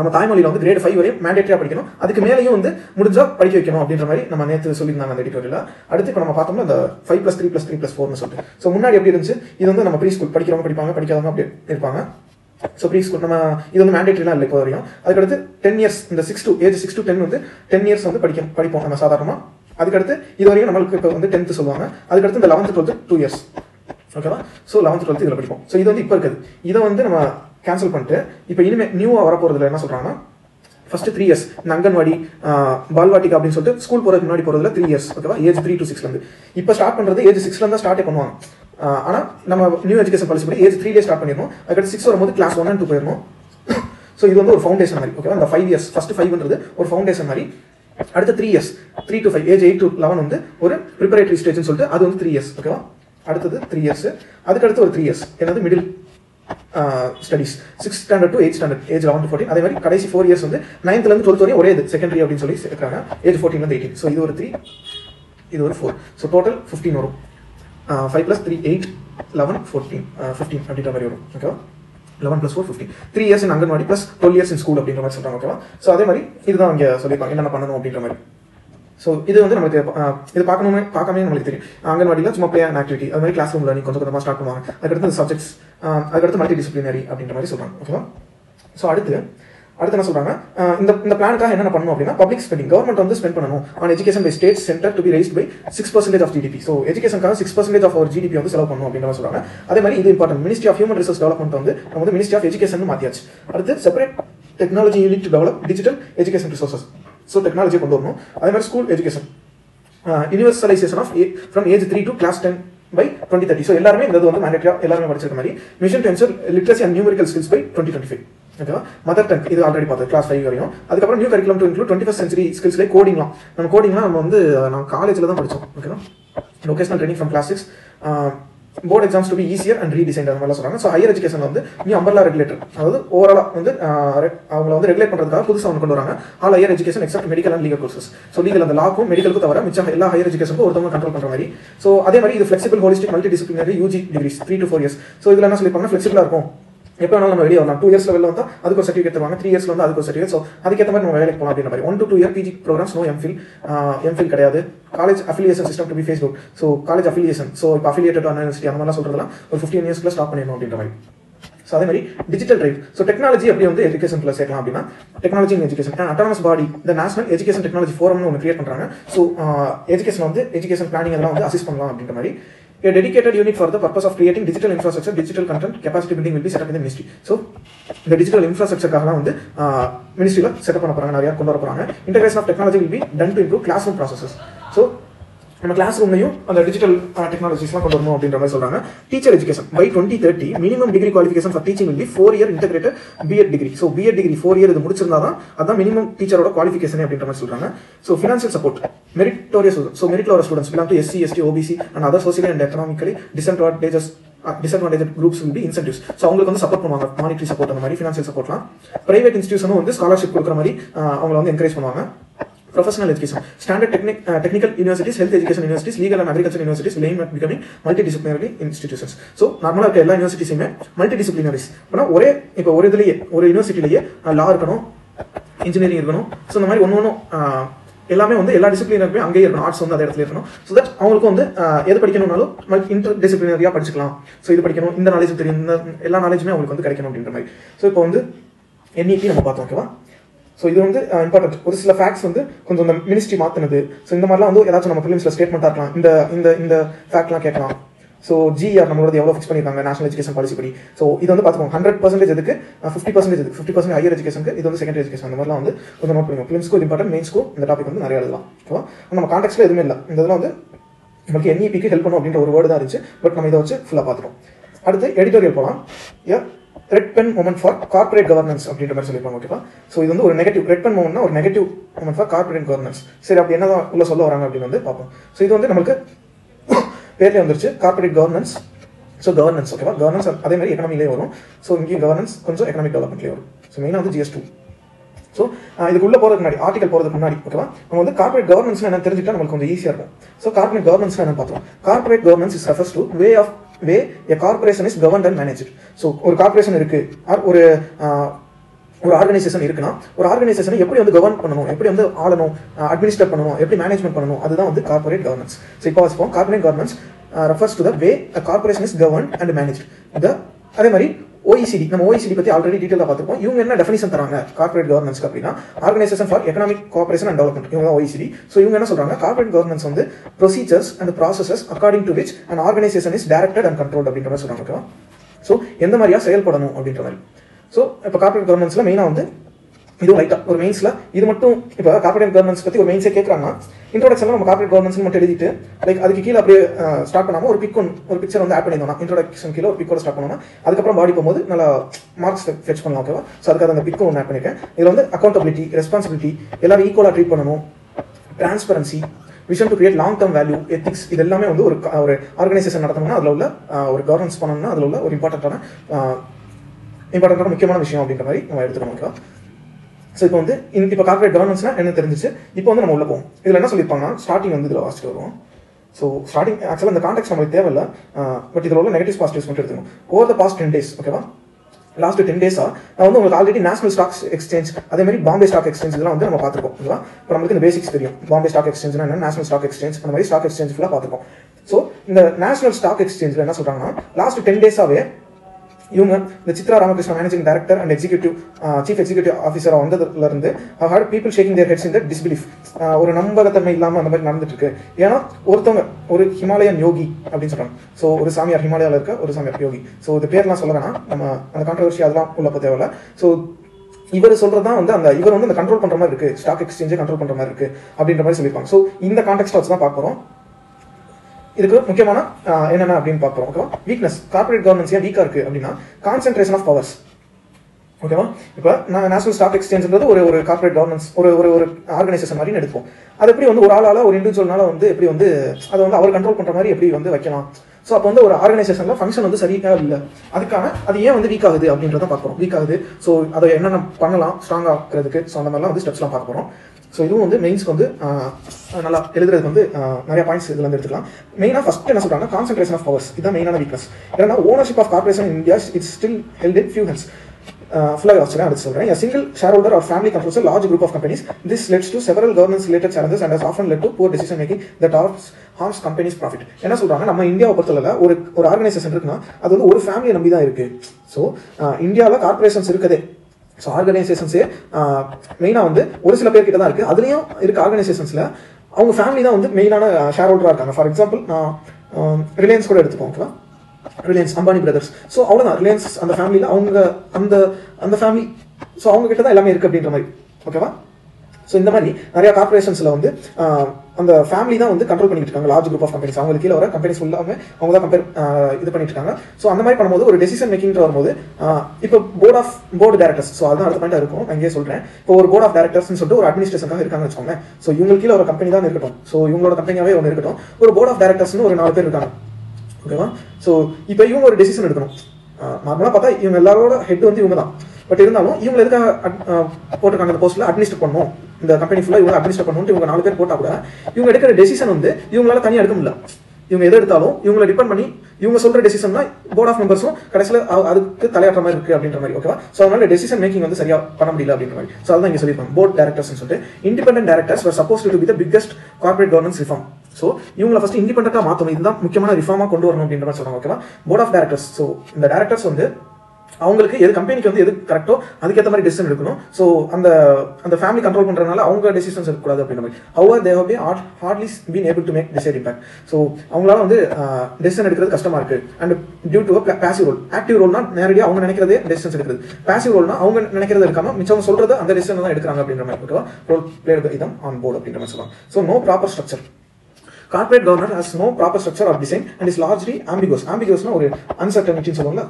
நம்ம தாய்மொழியில் வந்து கிரேட் ஃபைவ் வரையும் மேண்டேட்டரியாக படிக்கணும். அதுக்கு மேலேயும் வந்து முடிஞ்சா படிக்க வைக்கணும் அப்படின்ற மாதிரி நம்ம நேற்று சொல்லியிருந்தாங்க அந்த எடிட்டோரியல் அடுத்து இப்போ நம்ம பார்த்தோம்னா இந்த five plus three plus three plus ஃபோர்னு சொல்லிட்டு. ஸோ முன்னாடி எப்படி இருந்துச்சு? இது வந்து நம்ம ப்ரீ ஸ்கூல் படிக்கிறவங்க படிப்பாங்க படிக்காதவங்க அப்படி இருப்பாங்க. ஸோ ப்ரீ ஸ்கூல் நம்ம இது வந்து மேண்டேட்டரிலாம் இல்லை இப்போ வரையும். அதுக்கடுத்து டென் இயர்ஸ் இந்த six to age six to ten வந்து டென் இயர்ஸ் வந்து படிக்க படிப்போம் நம்ம சாதாரணமாக அதுக்கடுத்து இது வரையும் நம்மளுக்கு இப்போ வந்து டென்த்து சொல்லுவாங்க. அதுக்கடுத்து இந்த லெவன்த்து டுவெல்த்து டூ இயர்ஸ் ஓகேவா ஸோ லெவன்த் டுவெல்த் இதில் படிப்போம். ஸோ இது வந்து இப்போ இருக்குது. இதை வந்து நம்ம கேன்சல் பண்ணிட்டு இப்போ இனிமேல் நியூவாக வரப்போகிறதுல என்ன சொல்கிறாங்கன்னா ஃபர்ஸ்ட் த்ரீ இயர்ஸ் இந்த அங்கன்வாடி ஆஹ், அப்படின்னு சொல்லிட்டு ஸ்கூல் போகிறதுக்கு முன்னாடி போகிறதுல த்ரீ இயர்ஸ் ஓகேவா ஏஜ் த்ரீ டு சிக்ஸ்லேருந்து இப்போ ஸ்டார்ட் பண்ணுறது ஏஜ் சிக்ஸ்லேருந்து தான் ஸ்டார்ட்டே பண்ணுவாங்க. ஆனால் நம்ம நியூ எஜுகேஷன் பாலிசி படி ஏஜ் த்ரீலேயே ஸ்டார்ட் பண்ணிடணும். அதுக்கடுத்து சிக்ஸ் வரும்போது கிளாஸ் ஒன் அண்ட் டூ போயிடணும். ஸோ இது வந்து ஒரு ஃபவுண்டேஷன் மாதிரி ஓகேவா அந்த ஃபைவ் இயர்ஸ் ஃபர்ஸ்ட் ஃபைவ்ன்றது ஒரு ஃபவுண்டேஷன் மாதிரி. அடுத்த three years three to five age eight to eleven வந்து ஒரு ப்ரிப்பரேட்டரி ஸ்டேஜ்னு சொல்லிட்டு அது வந்து த்ரீ இயர்ஸ் ஓகேவா அடுத்தது த்ரீ இயர்ஸ் அதுக்கடுத்து ஒரு த்ரீ இயர்ஸ் என்னது? Middle studies six standard to eight standard age eleven to அதே மாதிரி கடைசி ஃபோர் இயர்ஸ் வந்து நைன்த்லேருந்து டுவெல்த் வரையும் ஒரே இது செகண்டரி அப்படின்னு சொல்லி இருக்காங்க ஏஜ் ஃபோர்டீன்லேருந்து எயிட்டீன் ஸோ இது ஒரு த்ரீ இது ஒரு ஃபோர் ஸோ டோட்டல் ஃபிஃப்டீன் வரும். Five plus three eight eleven fourteen fifteen அப்படின்ற மாதிரி வரும். ஓகேவா eleven plus four fifteen three years in Anganwadi plus twelve years in school அப்படின்ற மாதிரி சொல்கிறாங்க ஓகேவா ஸோ அதே மாதிரி இதுதான் இங்கே சொல்லியிருப்பாங்க. என்னென்ன பண்ணணும் அப்படின்ற மாதிரி. ஸோ இது வந்து நமக்கு இது பார்க்கணுமே பார்க்காமே நம்மளுக்கு தெரியும். அங்கன்வாடியில் சும்மா ப்ளே அண்ட் ஆக்டிவிட்டி அது மாதிரி கிளாஸ் ரூம் லேர்னிங் கொஞ்சம் கொஞ்சமாக ஸ்டார்ட் பண்ணுவாங்க. அதுக்கடுத்து சப்ஜெக்ட்ஸ் அதுக்கடுத்து மல்டி டிசிப்ளினரி அப்படின்ற மாதிரி சொல்கிறாங்க ஓகேவா ஸோ அடுத்து அடுத்து என்ன சொல்றாங்க இந்த இந்த பிளானுக்காக என்னென்ன பண்ணணும் அப்படின்னா பப்ளிக் ஸ்பெண்டிங் கவர்மெண்ட் வந்து ஸ்பெண்ட் பண்ணணும். On education by state centre to be raised by six percentage of GDP so எஜுகேஷனுக்காக six percentage of our GDP வந்து செலவு பண்ணணும் அப்படின்னு சொல்றாங்க. அதே மாதிரி இது important ministry of human resource development வந்து நம்ம வந்து மினிஸ்ட்ரி ஆஃப் எஜுகேஷன் மாத்தியாச்சு. அடுத்து separate technology unit to develop digital education resources so technology கொண்டு வரணும். அதே மாதிரி school education universalisation of from age three to class ten by twenty thirty so எல்லாருமே இந்த வந்து மேண்டேட்டரியா எல்லாருமே படிச்சிருக்க மாதிரி. Mission to ensure literacy and numerical skills by twenty twenty five ஓகேவா மதர் டங் இது ஆல்ரெடி பார்த்து கிளாஸ் ஃபைவ் வரையும். அதுக்கப்புறம் new curriculum to include twenty first century ஸ்கில்ஸ்லேயே கோடிங்லாம் நம்ம கோடிங்லாம் நம்ம வந்து நான் காலேஜில் தான் படித்தோம் ஓகேவா locational training from class six board exams to be easier and redesign அந்த மாதிரிலாம் சொல்றாங்க. ஸோ ஹையர் எஜுகேஷன் வந்து நியூ அம்பர்லா ரெகுலேட்டர் அதாவது ஓவராலாக வந்து ஆஹ், அவங்கள வந்து ரெகுலேட் பண்ணுறதுக்காக புதுசாக ஒன்று கொண்டு வராங்க. All higher education except medical and legal courses so legal அந்த லாக்கும் மெடிக்கலுக்கு தவிர மிச்சம் எல்லா ஹையர் எஜுகேஷனுக்கும் ஒருத்தவங்க கண்ட்ரோல் பண்ணுற மாதிரி. ஸோ அதே மாதிரி இது flexible holistic multidisciplinary UG degrees three to four years so இதில் என்ன சொல்லிப்பாங்க ஃபிளெக்சிபிளாக இருக்கும். எப்போ வேணாலும் நம்ம வெளியே வந்தோம் டூ இயர்ஸ்ல வெளில வந்தா அதுக்கு ஒரு சர்டிஃபிகேட் தருவாங்க. த்ரீ இயர்ஸ்ல வந்து அதுக்கு ஒரு சர்டிஃபிகேட் ஸோ அதுக்கேற்ற மாதிரி நம்ம வேலைக்கு போகலாம் அப்படின்ற மாதிரி. One to two year PG programmes no MPhil MPhil கிடையாது. College affiliation system to be Facebook so college affiliation so இப்போ அஃபிலியேட்டட் யூனிவர்சிட்டி அந்த மாதிரிலாம் சொல்கிறதுலாம் ஒரு ஃபிஃப்டீன் இயர்ஸ்க்குள்ள ஸ்டாப் பண்ணிடணும் அப்படின்ற மாதிரி. ஸோ அதே மாதிரி டிஜிட்டல் டிரைவ் ஸோ டெக்னாலஜி அப்படி வந்து எஜுகேஷன்ல சேர்க்கலாம் அப்படின்னா technology in education autonomous body இந்த நேஷனல் எஜுகேஷன் டெக்னாலஜி ஃபோரம்னு ஒன்று கிரியேட் பண்ணுறாங்க ஸோ எஜுகேஷன் வந்து எஜுகேஷன் பிளானிங் அதெல்லாம் வந்து அசிஸ்ட் பண்ணலாம் அப்படின்ற மாதிரி. A dedicated unit for the purpose of creating digital infrastructure, digital content, capacity building will be set up in the ministry. So, இந்த டிஜிட்டல் இன்ஃப்ராஸ்ட்ரக்சர்க்காகலாம் வந்து மினிஸ்ட்ரியில் செட்டப் பண்ண போறாங்க நிறைய கொண்டு வர போறாங்க integration of technology will be done to improve class room processes so நம்ம class ரூம்லையும் அந்த டிஜிட்டல் டெக்னாலஜிஸ்லாம் கொண்டு வரணும் அப்படின்ற மாதிரி சொல்றாங்க. Teacher education by twenty thirty minimum degree qualification for teaching will four year integrated BEd degree so BEd degree four year இது முடிச்சிருந்தா தான் அதான் மினிமம் டீச்சரோட குவாலிஃபிகேஷன் அப்படின்ற மாதிரி சொல்றாங்க. So financial support meritorious so மெரிட்ல வர students belong to SC ST OBC and other social and economically disadvantages disadvantage groups வந்து incentives so அவங்களுக்கு வந்து சப்போர்ட் பண்ணுவாங்க. மானிட்டரி சப்போர்ட் அந்த மாதிரி ஃபினான்ஷியல் சப்போர்ட்லாம் பிரைவேட் இன்ஸ்டியூஷனும் வந்து ஸ்காலர்ஷிப் கொடுக்குற மாதிரி அவங்களை வந்து என்கரேஜ் பண்ணுவாங்க. Professional education. Standard technic, uh, technical universities health education universities legal and agriculture universities will aim at becoming multidisciplinary institutions. So நார்மலாக இருக்க எல்லா யூனிவர்சிட்டிஸுமே மல்டிடிசிப்ளினரிஸ் ஆனால் ஒரே இப்போ ஒரு இதுலேயே ஒரு யூனிவர்சிட்டிலேயே லா இருக்கணும் இன்ஜினியரிங் இருக்கணும். ஸோ இந்த மாதிரி ஒன்று ஒன்றும் எல்லாமே வந்து எல்லா டிசிப்ளினருமே அங்கேயே இருக்கணும். ஆர்ட்ஸ் வந்து அந்த இடத்துல இருக்கணும். ஸோ தட் அவங்களுக்கு வந்து எது படிக்கணும்னாலும் இன்டர் டிசிப்ளினரியாக படிச்சுக்கலாம். ஸோ இது படிக்கணும் இந்த நாலேஜ் தெரியும் இந்த எல்லா நாலேஜுமே அவங்களுக்கு வந்து கிடைக்கணும் அப்படின்ற மாதிரி. ஸோ இப்போ வந்து என்இபி நம்ம பார்த்தோம் ஓகேவா ஸோ இது வந்து இம்பார்ட்டன்ட் ஒரு சில ஃபேக்ட்ஸ் வந்து கொஞ்சம் இந்த மினிஸ்ட்ரி மாற்றினது ஸோ இந்த மாதிரிலாம் வந்து ஏதாச்சும் நம்ம ப்ரிலிம்ஸில் ஸ்டேட்மெண்ட்டாக இருக்கலாம். இந்த இந்த இந்த ஃபேக்ட்லாம் கேட்கலாம். ஸோ ஜிஆர் நம்மளோட எவ்வளோ ஃபிக்ஸ் பண்ணியிருக்காங்க? நேஷனல் எஜுகேஷன் பாலிசி படி. ஸோ இது வந்து பார்த்துக்கோங்க. ஹண்ட்ரட் பர்சன்டேஜ் எதுக்கு? ஃபிஃப்டி பர்சன்டேஜ் எதுக்கு? ஃபிஃப்டி பர்சன்ட் ஹையர் எஜுகேஷனுக்கு இது வந்து செகண்ட் எஜுகேஷன் அந்த மாதிரிலாம் வந்து கொஞ்சம் நோட் பண்ணுவோம் ஃபிலிம்ஸ்க்கு இம்பார்ட்டன்ட் மெயின்ஸ்க்கு இந்த டாபிக் வந்து நிறைய எழுதலாம். ஓகேவா நம்ம கான்டெக்ட்ல எதுவுமே இல்லை. இந்த இதெல்லாம் வந்து நமக்கு என்இபிக்கு ஹெல்ப் பண்ணும் அப்படின்ற ஒரு வேர்டு தான் இருந்துச்சு. பட் நம்ம இதை வச்சு ஃபுல்லாக பார்த்துட்டோம். அடுத்து எடிட்டோரியல் போகலாம் a red pen moment for corporate governance அப்படின்ற மாதிரி சொல்லியிருப்பாங்க ஓகேவா ஸோ இது வந்து ஒரு நெகட்டிவ் ரெட் பென் மூமெண்ட்னா ஒரு negative moment for corporate governance சரி அப்படி என்னதான் உள்ள சொல்ல வராங்க அப்படின்னு வந்து பார்ப்போம். ஸோ இது வந்து நம்மளுக்கு பேர்லேயே வந்துருச்சு கார்பரேட் கவர்னன்ஸ் ஸோ கவர்னன்ஸ் ஓகேவா கவர்னன்ஸ் அதே மாதிரி எக்கனாமிலே வரும். ஸோ இங்கேயும் கவர்னன்ஸ் கொஞ்சம் எக்கனாமிக் டெவலப்மெண்ட்லேயே வரும். ஸோ மெயினாக வந்து ஜிஎஸ் டூ ஸோ இதுக்குள்ள போறதுக்கு முன்னாடி ஆர்டிகல் போகிறதுக்கு முன்னாடி ஓகேவா நம்ம வந்து கார்பரேட் கவர்னன்ஸ் என்ன தெரிஞ்சுட்டா நமக்கு கொஞ்சம் ஈஸியாக இருக்கும். ஸோ கார்பரேட் கவர்னன்ஸ் என்ன பார்த்தோம் corporate governance is refers to way of way a corporation is governed and manage so ஒரு கார்பரேஷன் இருக்கு. ஆர் ஒரு ஒரு ஆர்கனைசேஷன் இருக்குன்னா ஒரு ஆர்கனைசேஷனை எப்படி வந்து கவர்ன் பண்ணணும்? எப்படி வந்து ஆளணும்? அட்மினிஸ்டர் பண்ணணும்? எப்படி மேனேஜ்மெண்ட் பண்ணணும்? அதுதான் வந்து கார்பரேட் கவர்னன்ஸ் ஸோ இப்போ வச்சுப்போம் corporate governance refers to the way corporation is govern and manage the அதே மாதிரி ஓஇசிடி நம்ம ஓஇசிடி பத்தி ஆல்ரெடி டீட்டெயிலாக பார்த்துருப்போம். இவங்க என்ன டெஃபினிஷன் தராங்க? கார்பரேட் கவர்னன்ஸ்க்கு அப்படின்னா organisation for economic cooperation and development இவங்க தான் ஓஇசிடி ஸோ இவங்க என்ன சொல்றாங்க? கார்பரேட் கவர்னன்ஸ் வந்து procedures and processes according to which and organisation is directed and control அப்படின்ற மாதிரி சொல்றாங்க ஓகேவா ஸோ எந்த மாதிரியா செயல்படணும் அப்படின்ற மாதிரி. ஸோ இப்போ கார்பரேட் கவர்னன்ஸ்ல மெயினாக வந்து இதுவும் லைட்டாக ஒரு மெயின்ஸில் இது மட்டும் இப்போ கார்பரேட் கவர்னன்ஸ் பற்றி ஒரு மெயின்ஸே கேட்குறாங்கன்னா இன்ட்ரோடக்ஷனில் நம்ம கார்பரேட் கவர்னன்ஸ் மட்டும் எழுதிட்டு லைக் அதுக்கு கீழே அப்படியே ஸ்டார்ட் பண்ணாமல் ஒரு பிக் ஒன் ஒரு பிக்சர் வந்து ஆட் பண்ணியிருந்தோம் இன்ட்ரோடக்ஷன் கீழே ஒரு பிக்கோட ஸ்டார்ட் பண்ணோம்னா அதுக்கப்புறம் பாடி போகும்போது நல்லா மார்க்ஸ் ஃபெச் பண்ணலாம் ஓகேவா ஸோ அதுக்காக அந்த பிக் ஒன்று ஆட் பண்ணியிருக்கேன் இதில் வந்து அக்கௌண்டபிலிட்டி ரெஸ்பான்சிபிலிட்டி எல்லாரும் ஈக்குவலாக ட்ரீட் பண்ணணும். Transparency vision to create long term value ethics இது எல்லாமே வந்து ஒரு க- ஒரு ஆர்கனைசேஷன் நடத்தணும்னா அதில் உள்ள ஒரு கவர்னன்ஸ் பண்ணணும்னா அதில் உள்ள ஒரு இம்பார்ட்டண்ட்டான இம்பார்ட்டண்ட்டான முக்கியமான விஷயம் அப்படின்ற மாதிரி நம்ம எடுத்துக்கணும் ஓகேவா ஸோ இப்போ வந்து இந்த இப்போ கார்பரேட் கவர்னன்ஸ்னா என்ன தெரிஞ்சிச்சு? இப்போ வந்து நம்ம உள்ள போவோம். இதில் என்ன சொல்லியிருப்பாங்கன்னா ஸ்டார்டிங் வந்து இதில் வாசிட்டு வருவோம். ஸோ ஸ்டார்டிங் ஆக்சுவலாக இந்த கான்டெக்ட் நம்மளுக்கு தேவையில்ல. பட் இதில் உள்ள நெகட்டிவ் பாசிட்டிவ்ஸ் மட்டும் எடுத்துக்கணும். Over the past ten days ஓகேவா லாஸ்ட் டென் டேஸாக நான் வந்து உங்களுக்கு ஆல்ரெடி நேஷனல் ஸ்டாக்ஸ் எக்ஸ்சேஞ்ச் அதே மாதிரி பாம்பே ஸ்டாக் எக்ஸ்சேஞ்ச் இதெல்லாம் வந்து நம்ம பார்த்துருக்கோம் ஓகேவா இப்போ நம்மளுக்கு இந்த பேசிக்ஸ் தெரியும். பாம்பே ஸ்டாக் எக்ஸ்சேஞ்ச்னா என்ன? நேஷனல் ஸ்டாக் எக்ஸ்சேஞ்ச் அந்த மாதிரி ஸ்டாக் எக்ஸ்சேஞ்ச் ஃபுல்லாக பார்த்துருக்கோம். ஸோ இந்த நேஷனல் ஸ்டாக் எக்ஸ்சேஞ்சில் என்ன சொல்கிறாங்கன்னா லாஸ்ட் டென் டேஸாகவே இவங்க இந்த Chitra Ramakrishna managing director and executive chief executive ஆஃபீஸராக வந்ததுல இருந்து hard people shaking their heads இந்த டிஸ்பிலீஃப் ஒரு நம்பகத்தன்மை இல்லாமல் அந்த மாதிரி நடந்துட்டு இருக்கு ஏன்னா ஒருத்தவங்க ஒரு ஹிமாலயன் யோகி அப்படின்னு சொல்றாங்க ஸோ ஒரு சாமியார் ஹிமாலயாவில் இருக்க ஒரு சாமியார் யோகி. ஸோ இது பேர்லாம் சொல்ல வேணாம். நம்ம அந்த கான்ட்ரவர்சி அதெல்லாம் உள்ள போக தேவையில்ல. ஸோ இவர் சொல்றது தான் வந்து அந்த இவர் வந்து அந்த கண்ட்ரோல் பண்ற மாதிரி இருக்கு. ஸ்டாக் எக்ஸ்சேஞ்சை கண்ட்ரோல் பண்ற மாதிரி இருக்கு. அப்படின்ற மாதிரி சொல்லியிருப்பாங்க. ஸோ இந்த கான்டெக்ட் வச்சு தான் பார்க்குறோம் இதுக்கு முக்கியமான என்னென்ன அப்படின்னு பார்க்குறோம் ஓகேவா வீக்னஸ் கார்பரேட் கவர்னன்ஸ் ஏன் வீக்காக இருக்குது அப்படின்னா கான்சென்ட்ரேஷன் ஆஃப் பவர்ஸ் ஓகேவா இப்போ நான் நேஷனல் ஸ்டாக் எக்ஸ்சேஞ்சுன்றது ஒரு ஒரு கார்பரேட் கவர்னன்ஸ் ஒரு ஒரு ஒரு ஆர்கனைசேஷன் மாதிரி எடுப்போம் அது எப்படி வந்து ஒரு ஆளால் ஒரு இண்டிவிஜுவல்னால வந்து எப்படி வந்து அதை வந்து அவர் கண்ட்ரோல் பண்ணுற மாதிரி எப்படி வந்து வைக்கலாம். ஸோ அப்போ வந்து ஒரு ஆர்கனைசேஷனில் ஃபங்க்ஷன் வந்து சரியாக இல்லை. அதுக்கான அது ஏன் வந்து வீக் ஆகுது அப்படின்றத பார்க்குறோம் வீக் ஆகுது. ஸோ அதை என்னென்ன பண்ணலாம்? ஸ்ட்ராங் ஆக்குறதுக்கு. ஸோ அந்த மாதிரிலாம் வந்து ஸ்டெப்ஸ்லாம் பார்க்க போகிறோம் ஸோ இதுவும் வந்து மெயின்ஸ்க்கு வந்து நல்லா எழுதுறதுக்கு வந்து நிறைய பாயிண்ட்ஸ் இதில் வந்து எடுத்துக்கலாம். மெயினாக ஃபஸ்ட் என்ன சொல்கிறாங்கன்னா கான்சன்ட்ரேஷன் ஆஃப் பவர்ஸ் இதுதான் மெயினான வீக்னஸ் ஏன்னா ownership of corporation India it's still held in few hells ஃபுல்லாக வச்சுருக்கேன் அடுத்து சொல்கிறேன் a single shareholder or or family a large group of companies this leads to several governance related challenges and has often led to poor decision making that harms harms என்ன சொல்கிறாங்க நம்ம இந்தியாவை பொறுத்தவரை ஒரு ஒரு ஆர்கனைசேஷன் இருக்குன்னா அது வந்து ஒரு ஃபேமிலியை நம்பி தான் இருக்குது ஸோ இந்தியாவில் கார்பரேஷன்ஸ் இருக்குதே. ஸோ ஆர்கனைசேஷன்ஸே மெயினாக வந்து ஒரு சில பேர்கிட்ட தான் இருக்குது அதுலேயும் இருக்க ஆர்கனைசேஷன்ஸில் அவங்க ஃபேமிலி தான் வந்து மெயினான ஷேர் ஹோல்டராக இருக்காங்க. ஃபார் எக்ஸாம்பிள் நான் ரிலையன்ஸ் கூட எடுத்துப்போம் ஓகேவா ரிலையன்ஸ் அம்பானி பிரதர்ஸ் ஸோ அவ்வளோதான் ரிலையன்ஸ் அந்த ஃபேமிலியில் அவங்க அந்த அந்த ஃபேமிலி ஸோ அவங்க கிட்ட தான் எல்லாமே இருக்குது அப்படின்ற மாதிரி ஓகேவா ஸோ இந்த மாதிரி நிறைய கார்பரேஷன்ஸில் வந்து அந்த ஃபேமிலி தான் வந்து கண்ட்ரோல் பண்ணிட்டு இருக்காங்க. லார்ஜ் குரூப் ஆஃப் கம்பெனிஸ் அவங்க கீழே வர கம்பெனிஸ் ஃபுல்லாமே அவங்க தான் கம்பேர் இது பண்ணிட்டு இருக்காங்க. ஸோ அந்த மாதிரி பண்ணும்போது ஒரு டெசிஷன் மேக்கிங் வரும்போது இப்போ board of board directors so அதுதான் அடுத்த பாயிண்ட் இருக்கும். அங்கே சொல்றேன். இப்போ ஒரு போர்ட் ஆஃப் டேரக்டர்ஸ்னு சொல்லிட்டு ஒரு அட்மினிஸ்ட்ரேஷனுக்காக இருக்காங்கன்னு வச்சுக்கோங்க ஸோ இவங்க கீழே ஒரு கம்பெனி தான் இருக்கட்டும். ஸோ இவங்களோட கம்பெனியாவே ஒன்று இருக்கட்டும். ஒரு போர்ட் ஆஃப் டேரக்டர்ஸ்னு ஒரு நாலு பேர் இருக்காங்க. ஓகேவா ஸோ இப்போ இவங்க ஒரு டெசிஷன் எடுக்கணும். நார்மலாக பார்த்தா இவங்க எல்லாரோட ஹெட் வந்து இவங்க தான். பட் இருந்தாலும் இவங்க எதுக்காக போட்டிருக்காங்க அந்த போஸ்ட்ல அட்மினிஸ்டர் பண்ணும் இந்த கம்பெனி ஃபுல்லாக இவங்க அட்மினிஸ்டர் பண்ணணும் இவங்க நாலு பேர் போட்டா கூட இவங்க எடுக்கிற டெசிஷன் வந்து இவங்களால தனியாக எடுக்க முடியல. இவங்க எது எடுத்தாலும் இவங்களை டிபெண்ட் பண்ணி இவங்க சொல்ற டெசிஷன் தான் போர்ட் ஆஃப் மெம்பர்ஸும் கடைசியில் அதுக்கு தலையாற்ற மாதிரி இருக்கு அப்படின்ற மாதிரி ஓகேவா ஸோ அதனால டெசிஷன் மேக்கிங் வந்து சரியா பண்ண முடியல அப்படின்ற மாதிரி. ஸோ அதான் இங்க சொல்லியிருப்பாங்க போர்ட் டேரக்டர்ஸ் சொல்லிட்டு. Independent directors were supposed to be the biggest corporate governance reform so இவங்களை ஃபர்ஸ்ட் இண்டிபெண்டாக மாற்றணும் இதுதான் முக்கியமான ரிஃபார்மாக கொண்டு வரணும் அப்படின்ற மாதிரி சொல்றாங்க ஓகேவா போர்ட் ஆஃப் டேரக்டர்ஸ் ஸோ இந்த டேரக்டர்ஸ் வந்து அவங்களுக்கு எது கம்பெனிக்கு வந்து எது கரெக்டோ அதுக்கேற்ற மாதிரி டெசிஷன் எடுக்கணும். ஸோ அந்த அந்த ஃபேமிலி கண்ட்ரோல் பண்றதுனால அவங்க டெசிஷன்ஸ் எடுக்கக்கூடாது அப்படின்ற மாதிரி. However they have be had hardly been able to make decide impact so அவங்களால வந்து டெசிஷன் எடுக்கிறது கஷ்டமா இருக்கு. And due to passive role active ரோல்னா நேரடியாக அவங்க நினைக்கிறதே டெசிஷன்ஸ் எடுக்கிறது. பேசிவ் ரோல்னா அவங்க நினைக்கிறது எடுக்காம மிச்சம் சொல்றது அந்த டெசிஷன் தான் எடுக்கிறாங்க அப்படின்ற மாதிரி ஓகேவா? ரோல் பிளே இதம் ஆன் போர்டு அப்படின்ற மாதிரி சொல்லுவாங்க so no proper structure corporate governor has no proper structure of design and is largely ambiguous ஆம்பிகோஸ்னா ஒரு அன்சர்டனிட்டின்னு சொல்லுவாங்க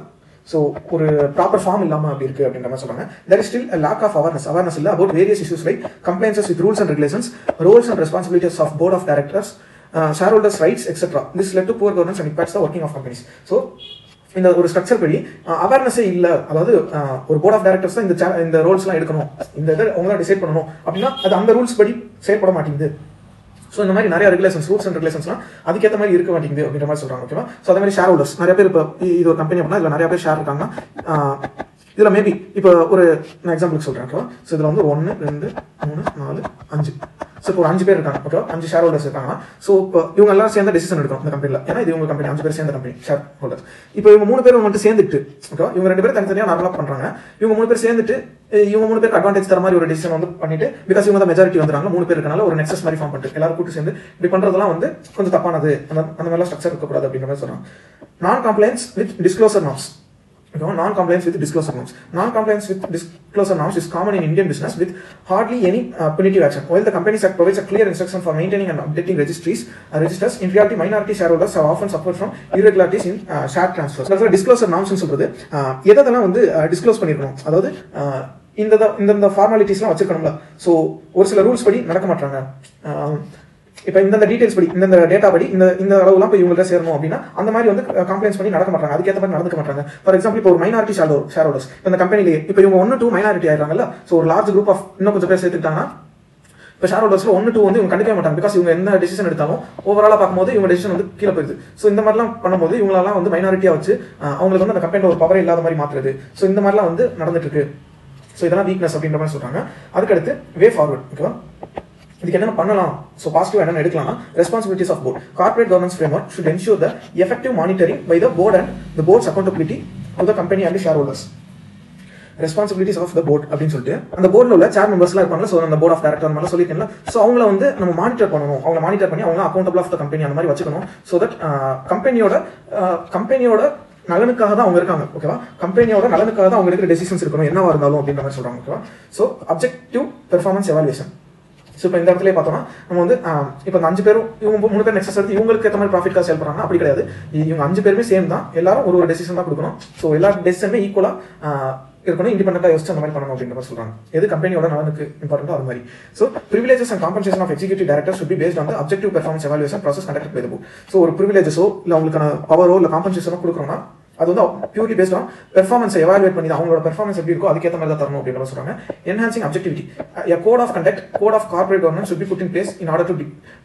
ஸோ ஒரு ப்ராப்பர் ஃபார்ம் இல்லாமல் அப்படி இருக்கு அப்படின்ற மாதிரி சொல்றாங்க. There is still lack of awareness awareness இல்லை about various issues like compliances with rules and regulations roles and responsibilities of board of directors share holders rights etcetera this led to poor governance and impacts the working of companies so இந்த ஒரு structure படி uh, அவேர்னஸே இல்லை. அதாவது uh, ஒரு board of directors தான் இந்த இந்த ரோல்ஸ்லாம் எடுக்கணும். இந்த இதை அவங்க தான் டிசைட் பண்ணணும். அப்படின்னா அது அந்த ரூல்ஸ் படி செயல்பட மாட்டேங்குது. ஸோ இந்த மாதிரி நிறைய ரெகுலேஷன்ஸ் ரூல்ஸ் அண்ட் ரெகுலேஷன்ஸ்லாம் அதுக்கேற்ற மாதிரி இருக்க மாட்டேங்குது அப்படின்ற மாதிரி சொல்கிறாங்க ஓகேவா ஸோ அதே மாதிரி ஷேர் ஹோல்டர்ஸ் நிறைய பேர் இப்போ இது ஒரு கம்பெனி அப்படின்னா இதில் நிறைய பேர் ஷேர் இருக்காங்க இதில் மேபி இப்போ ஒரு நான் எக்ஸாம்பிளுக்கு சொல்கிறேன் ஓகேவா ஸோ இதில் வந்து ஒன்று ரெண்டு மூணு நாலு அஞ்சு. ஸோ இப்போ ஒரு அஞ்சு பேர் இருக்காங்க. ஓகே அஞ்சு ஷேர் ஹோல்டர்ஸ் இருக்காங்க. ஸோ இப்போ இவங்க எல்லாம் சேர்ந்த டெசிஷன் எடுக்கும் இந்த கம்பெனியில் ஏன்னா இது இவங்க கம்பெனி அஞ்சு பேர் சேர்ந்த கம்பெனி ஷேர் ஹோல்டர்ஸ் இப்போ இவங்க மூணு பேர் மட்டும் சேர்ந்துட்டு ஓகே இவங்க ரெண்டு பேரும் தனித்தனியாக நார்மலாக பண்ணுறாங்க இவங்க மூணு பேர் சேர்ந்துட்டு இவங்க மூணு பேருக்கு அட்வான்டேஜ் தர மாதிரி ஒரு டெசிஷன் வந்து பண்ணிட்டு பிகாஸ் இவங்க தான் மெஜாரிட்டி வந்துறாங்க மூணு பேர் இருக்கனால ஒரு நெக்ஸஸ் மாதிரி ஃபார்ம் பண்ணிட்டு எல்லாரும் கூட்டு சேர்ந்து இப்படி பண்ணுறதுலாம் வந்து கொஞ்சம் தப்பானது. அந்த அந்த மாதிரிலாம் ஸ்ட்ரக்சர் இருக்கக்கூடாது அப்படிங்கிற மாதிரி சொல்கிறாங்க non complaints with disclosure norms non-compliance with disclosure norms. Non-compliance with disclosure norms is common in Indian business with hardly any uh, punitive action. While the Companies Act provides a clear instruction for maintaining and updating registries, uh, registers, in reality, minority shareholders have often suffered from irregularities in uh, share transfers. That's why disclosure norms னு சொல்றது uh, எதெல்லாம் வந்து disclose பண்ணிருக்கணும் அதாவது இந்த இந்த இந்த ஃபார்மாலிட்டிஸ்லாம் வச்சிருக்கணும்ல so ஒரு சில ரூல்ஸ் படி நடக்க மாட்டாங்க இப்போ இந்த டீடைல்ஸ் படி இந்த டேட்டா படி இந்த இந்த அளவுலாம் போய் இவங்கள்ட்ட சேரணும் அப்படின்னா அந்த மாதிரி வந்து கம்ப்ளைண்ட்ஸ் பண்ணி நடக்க மாட்டாங்க. அதுக்கேற்ற மாதிரி நடந்துக்க மாட்டாங்க. ஃபார் எக்ஸாம்பிள் இப்போ ஒரு மைனாரிட்டி ஷேர் ஷேர் ஹோல்டர்ஸ் இந்த கம்பெனிலேயே இப்போ இவங்க ஒன்று டூ மைனாரிட்டி ஆயிடுறாங்கல்ல ஸோ ஒரு லார்ஜ் குரூப் ஆஃப் இன்னும் கொஞ்சம் பேர் சேர்த்துக்கிட்டாங்கன்னா இப்போ ஷேர் ஹோல்டர்ஸ்ல ஒன்று டூ வந்து இவங்க கண்டுக்கவே மாட்டாங்க. பிகாஸ் இவங்க என்ன டெசிஷன் எடுத்தாலும் ஓவராலாக பார்க்கும்போது இவங்க டெசிஷன் வந்து கீழே போயிருது ஸோ இந்த மாதிரிலாம் பண்ணும்போது இவங்களெல்லாம் வந்து மைனாரிட்டியாக வச்சு அவங்களுக்கு வந்து அந்த கம்பெனியில் ஒரு பவரே இல்லாத மாதிரி மாற்றுறது ஸோ இந்த மாதிரிலாம் வந்து நடந்துட்டு இருக்கு ஸோ இதெல்லாம் வீக்னஸ் அப்படின்ற மாதிரி சொல்கிறாங்க அதுக்கடுத்து வே ஃபார்வர்ட் ஓகேவா இதுக்கு என்னென்ன பண்ணலாம்? ஸோ பாசிட்டிவ் என்னென்ன எடுக்கலாம்? Responsibilities of board corporate governance framework should ensure the effective monitoring by the board and the board's accountability to the company and share holders responsibilities of the board அப்படின்னு சொல்லிட்டு அந்த போர்டில் உள்ள சேர் மெம்பர்ஸ்லாம் இருப்பாங்க ஸோ அந்த board of director அந்த மாதிரி சொல்லியிருக்கேன்ல. So அவங்கள வந்து நம்ம மானிட்டர் பண்ணணும். அவங்க மானிட்டர் பண்ணி அவங்க அக்கௌண்டபிள் ஆஃப் த கம்பெனி அந்த மாதிரி வச்சுக்கணும். ஸோ தட் கம்பெனியோட கம்பெனியோட நலனுக்காக தான் அவங்க இருக்காங்க ஓகேவா கம்பெனியோட நலனுக்காக தான் அவங்க எடுக்கிற டெசிஷன்ஸ் இருக்கணும் என்னவா இருந்தாலும் அப்படின்ற மாதிரி சொல்றாங்க ஓகேவா so objective performance evaluation so இப்போ இந்த இடத்துல பார்த்தோம்னா நம்ம வந்து இப்போ இந்த அஞ்சு பேரும் இவங்க மூணு பேர் நெக்ஸ்ட் எடுத்து இவங்களுக்கு ஏற்ற மாதிரி ப்ராஃபிட் காசு பண்ணுறாங்க அப்படி கிடையாது. இவங்க அஞ்சு பேருமே சேம் தான். எல்லாரும் ஒரு ஒரு டெசிஷன் தான் கொடுக்கணும். ஸோ எல்லா டெசிஷனுமே ஈக்குவலாக இருக்கணும். இண்டிபெண்டாக யோசிச்சு அந்த மாதிரி பண்ணணும் அப்படின்ற மாதிரி சொல்றாங்க. எது கம்பெனியோட நலனுக்கு இம்பார்ட்டன்டோ அது மாதிரி. So privileges and compensation of executive director should be based on objective performance evaluation process conduct conducted so ஒரு ப்ரிவிலேஜஸோ இல்லை அவங்களுக்கான பவரோ இல்லை காம்பன்சேஷனோ கொடுக்குறோம்னா அது வந்து பியூர்லி பேஸ்ட் ஆன் பெர்ஃபார்மன்ஸை எவாலுவேட் பண்ணி தான் அவங்களோட பெர்ஃபார்மன்ஸ் எப்படி இருக்கோ அதுக்கேற்ற மாதிரி தான் தரணும் அப்படின்ற சொல்றாங்க. Enhancing objectivity a code of conduct code of corporate governance should be put in place in order to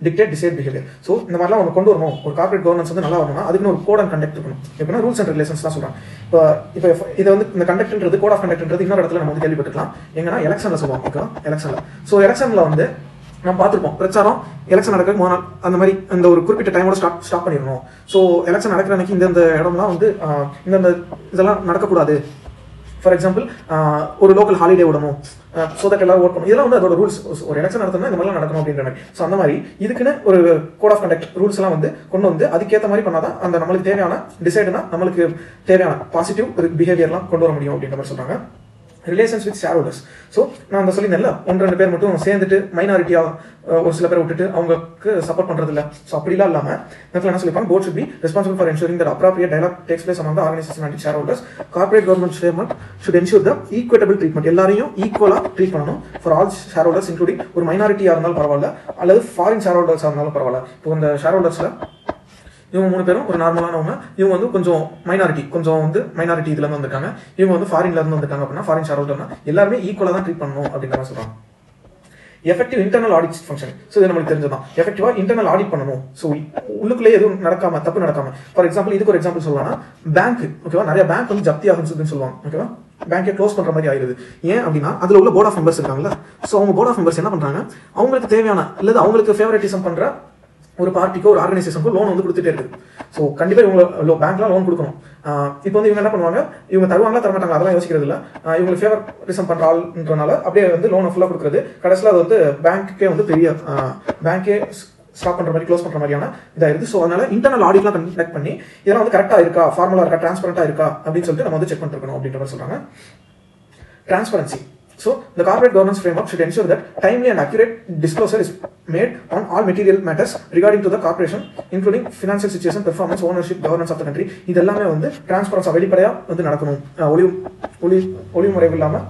decide dictate so இந்த மாதிரிலாம் ஒன்று கொண்டு வரணும். ஒரு கார்பரேட் கவர்னன்ஸ் வந்து நல்லா வரணும்னா அதுக்குன்னு ஒரு கோட் அண்ட் கண்டக்ட் இருக்கணும். எப்படின்னா ரூல்ஸ் அண்ட் ரிலேஷன்ஸ் தான் சொல்றாங்க. இப்போ இப்போ இதை வந்து இந்த கண்டக்ட்ன்றது கோட் ஆஃப் கண்டக்ட்ன்றது இன்னொரு இடத்துல நம்ம வந்து கேள்விப்பட்டுக்கலாம் எங்கன்னா எலெக்ஷன்ல சொல்லுவோம். ஓகே எலெக்ஷன்ல. ஸோ எலெக்ஷன்ல வந்து நம்ம பார்த்துருப்போம். பிரச்சாரம் எலெக்ஷன் நடக்க முதல் நாள் அந்த மாதிரி அந்த ஒரு குறிப்பிட்ட டைமோட ஸ்டாப் ஸ்டாப் பண்ணிடணும். ஸோ எலெக்ஷன் நடக்கிற அன்னைக்கு இந்தந்த இடம்லாம் வந்து இந்தந்த இதெல்லாம் நடக்கக்கூடாது. ஃபார் எக்ஸாம்பிள் ஒரு லோக்கல் ஹாலிடே விடணும். ஸோ தட் எல்லாரும் ஓட் பண்ணணும். இதெல்லாம் வந்து அதோட ரூல்ஸ் ஒரு எலெக்ஷன் நடத்தணும் இந்த மாதிரிலாம் நடக்கணும் அப்படின்ற மாதிரி. ஸோ அந்த மாதிரி இதுக்குன்னு ஒரு கோட் ஆஃப் கண்டக்ட் ரூல்ஸ் எல்லாம் வந்து கொண்டு வந்து அதுக்கேற்ற மாதிரி பண்ணாதான் அந்த நம்மளுக்கு தேவையான டிசைடுனா நம்மளுக்கு தேவையான பாசிட்டிவ் பிஹேவியர்லாம் கொண்டு வர முடியும் அப்படின்ற மாதிரி சொல்றாங்க. Relations with share holders so நான் அந்த சொல்லியிருந்தேன்ல ஒன்று ரெண்டு பேர் மட்டும் சேர்ந்துட்டு மைனாரிட்டியாக ஒரு சில பேர் விட்டுட்டு அவங்களுக்கு சப்போர்ட் பண்ணுறது இல்லை ஸோ அப்படிலாம் இல்லாமல் இடத்துல என்ன சொல்லிப்பாங்க board should be responsible for ensuring that appropriate dialogue takes place among organisation and share holders corporate government ஷேர்மெண்ட் should ensure the equitable treatment எல்லாரையும் ஈக்குவலாக ட்ரீட் பண்ணணும் for all share holders including ஒரு மைனாரிட்டியாக இருந்தாலும் பரவாயில்ல அல்லது ஃபாரின் ஷேர் ஹோல்டர்ஸாக இருந்தாலும் பரவாயில்ல. இப்போ இந்த ஷேர் ஹோல்டர்ஸில் இவங்க மூணு பேரும் ஒரு நார்மலானவங்க இவங்க வந்து கொஞ்சம் மைனாரிட்டி கொஞ்சம் வந்து மைனாரிட்டி இதுல இருந்து வந்திருக்காங்க. இவங்க வந்து ஃபாரின்ல இருந்து வந்திருக்காங்க அப்படின்னா ஃபாரின் ஷேர் எல்லாருமே ஈக்குவலா தான் ட்ரீட் பண்ணணும் அப்படின்ற மாதிரி சொல்றாங்க. Effective internal audit function so இது நம்மளுக்கு தெரிஞ்சதான் எஃபெக்டிவா இன்டர்னல் ஆடிட் பண்ணணும். ஸோ உள்ளுக்குள்ளே எதுவும் நடக்காம தப்பு நடக்காம. ஃபார் எக்ஸாம்பிள் இதுக்கு ஒரு எக்ஸாம்பிள் சொல்லலாம்னா பேங்க் ஓகேவா நிறைய பேங்க் வந்து ஜப்தி ஆகும் சொல்லுவாங்க ஓகேவா பேங்கை க்ளோஸ் பண்ற மாதிரி ஆயிருது. ஏன் அப்படின்னா அதுல உள்ள போர்ட் ஆஃப் மெம்பர்ஸ் இருக்காங்களா ஸோ அவங்க போர்ட் ஆஃப் மெம்பர்ஸ் என்ன பண்றாங்க? அவங்களுக்கு தேவையான இல்லது அவங்களுக்கு ஃபேவரட்டிசம் பண்ற ஒரு பார்ட்டிக்கோ ஒரு ஆர்கனைசேஷனுக்கோ லோன் வந்து கொடுத்துட்டே இருக்குது. ஸோ கண்டிப்பாக இவங்க பேங்க்லாம் லோன் கொடுக்கணும். இப்போ வந்து இவங்க என்ன பண்ணுவாங்க? இவங்க தருவாங்களா தரமாட்டாங்க அதெல்லாம் யோசிக்கிறது இல்லை. இவங்களுக்கு ஃபேவர் ரிசம் பண்ணுற ஆள்ன்றனால அப்படியே வந்து லோனை ஃபுல்லாக கொடுக்குறது. கடைசியில் அது வந்து பேங்க்கே வந்து பெரிய பேங்க்கே ஸ்டாப் பண்ணுற மாதிரி க்ளோஸ் பண்ணுற மாதிரியான இதாக இருக்குது ஸோ அதனால இன்டர்னல் ஆடிட்லாம் கண்டக்ட் பண்ணி இதெல்லாம் வந்து கரெக்டாக இருக்கா? ஃபார்முலா இருக்கா? டிரான்ஸ்பரண்டா இருக்கா? அப்படின்னு சொல்லிட்டு நம்ம வந்து செக் பண்ணிருக்கணும் அப்படின்ற மாதிரி சொல்கிறாங்க transparency So, the corporate governance framework should ensure that timely and accurate disclosure is made on all material matters regarding to the corporation, including financial situation, performance, ownership, governance of the country. இது எல்லாமே வந்து டிரான்ஸ்பரன்ஸா வெளிப்படையா வந்து நடக்கணும் அஹ் ஒளி ஒளி ஒளிமுறைவு இல்லாம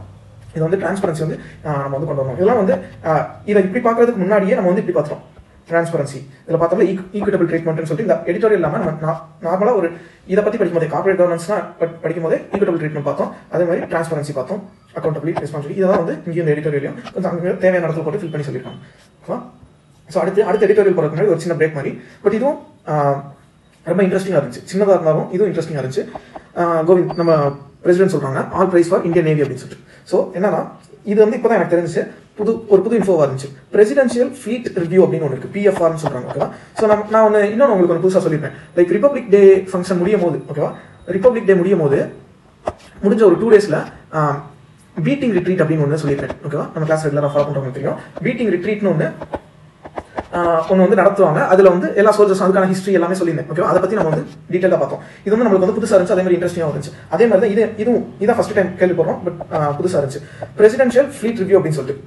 இது வந்து டிரான்ஸ்பரன்சி வந்து அஹ் நம்ம வந்து கொண்டு வரணும் இதெல்லாம் வந்து அஹ் இதை இப்படி பார்க்கறதுக்கு முன்னாடியே நம்ம வந்து இப்படி பார்த்துறோம் டிரான்ஸ்பரன்சி இதில் பார்த்தோம்னா ஈக்குவிட்டபிள் ட்ரீட்மெண்ட்னு சொல்லிட்டு இந்த எடிட்டோரியல் இல்லாமல் நம்ம நார்மலாக ஒரு இதை பற்றி படிக்கும்போது கார்பரேட் கவர்னன்ஸ்னா படிக்கும் போது ஈக்குவிட்டபிள் ட்ரீட்மெண்ட் பார்த்தோம். அதே மாதிரி டிரான்ஸ்பரன்சி பார்த்தோம். அக்கௌண்டபிலிட்டி ரெஸ்பான்சிபிலிட்டி இதெல்லாம் வந்து இங்கே இந்த எடிட்டோரியலையும் கொஞ்சம் அங்கே தேவையான இடத்துல போட்டு ஃபில் பண்ணி சொல்லியிருக்காங்க. ஓகேவா? ஸோ அடுத்து அடுத்த எடிட்டோரியல் போகிறதுக்கு முன்னாடி ஒரு சின்ன பிரேக் மாதிரி. பட் இதுவும் ரொம்ப இன்ட்ரெஸ்டிங்காக இருந்துச்சு. சின்னதாக இருந்தாலும் இதுவும் இன்ட்ரெஸ்டிங்காக இருந்துச்சு. கோவிந்த் நம்ம பிரசிடென்ட் சொல்கிறாங்க all praise for Indian navy அப்படின்னு சொல்லிட்டு. ஸோ என்னன்னா இது வந்து இப்போ தான் எனக்கு தெரிஞ்சிச்சு. புது ஒரு புது இன்ஃபோவாக இருந்துச்சு பிரசிடென்ஷியல் ஃப்ளீட் ரிவ்யூ அப்படின்னு ஒன்று இருக்குது பிஎஃப்ஆர்னு சொல்கிறாங்க ஓகேவா ஸோ நான் நான் ஒன்று இன்னொன்று உங்களுக்கு ஒன்று புதுசாக சொல்லியிருப்பேன் லைக் ரிப்பப்ளிக் டே ஃபங்க்ஷன் முடியும் போது ஓகேவா ரிப்பப்ளிக் டே முடியும் போது முடிஞ்ச ஒரு டூ டேஸில் பீட்டிங் ரிட்ரீட் அப்படின்னு ஒன்று சொல்லியிருக்கேன் ஓகேவா நம்ம கிளாஸ் ரெகுலராக ஃபாலோ பண்ணுறவங்க தெரியும். பீட்டிங் ரிட்ரீட்னு ஒன்று ஒன்று வந்து நடத்துவாங்க. அதில் வந்து எல்லா சோல்ஜர்ஸ் அதுக்கான ஹிஸ்ட்ரி எல்லாமே சொல்லியிருந்தேன் ஓகேவா அதை பற்றி நம்ம வந்து டீட்டெயிலாக பார்த்தோம். இது வந்து நம்மளுக்கு வந்து புதுசாக இருந்துச்சு அதே மாதிரி இன்ட்ரெஸ்டிங்காக இருந்துச்சு. அதே மாதிரி தான் இது இதுவும் இதான் ஃபஸ்ட் டைம் கேள்விப்படுறோம் பட் புதுசாக இருந்துச்சு. பிரசிடென்ஷியல் ஃப்ளீட் ரிவ்யூ அப்படின்னு சொல்லிட்டு.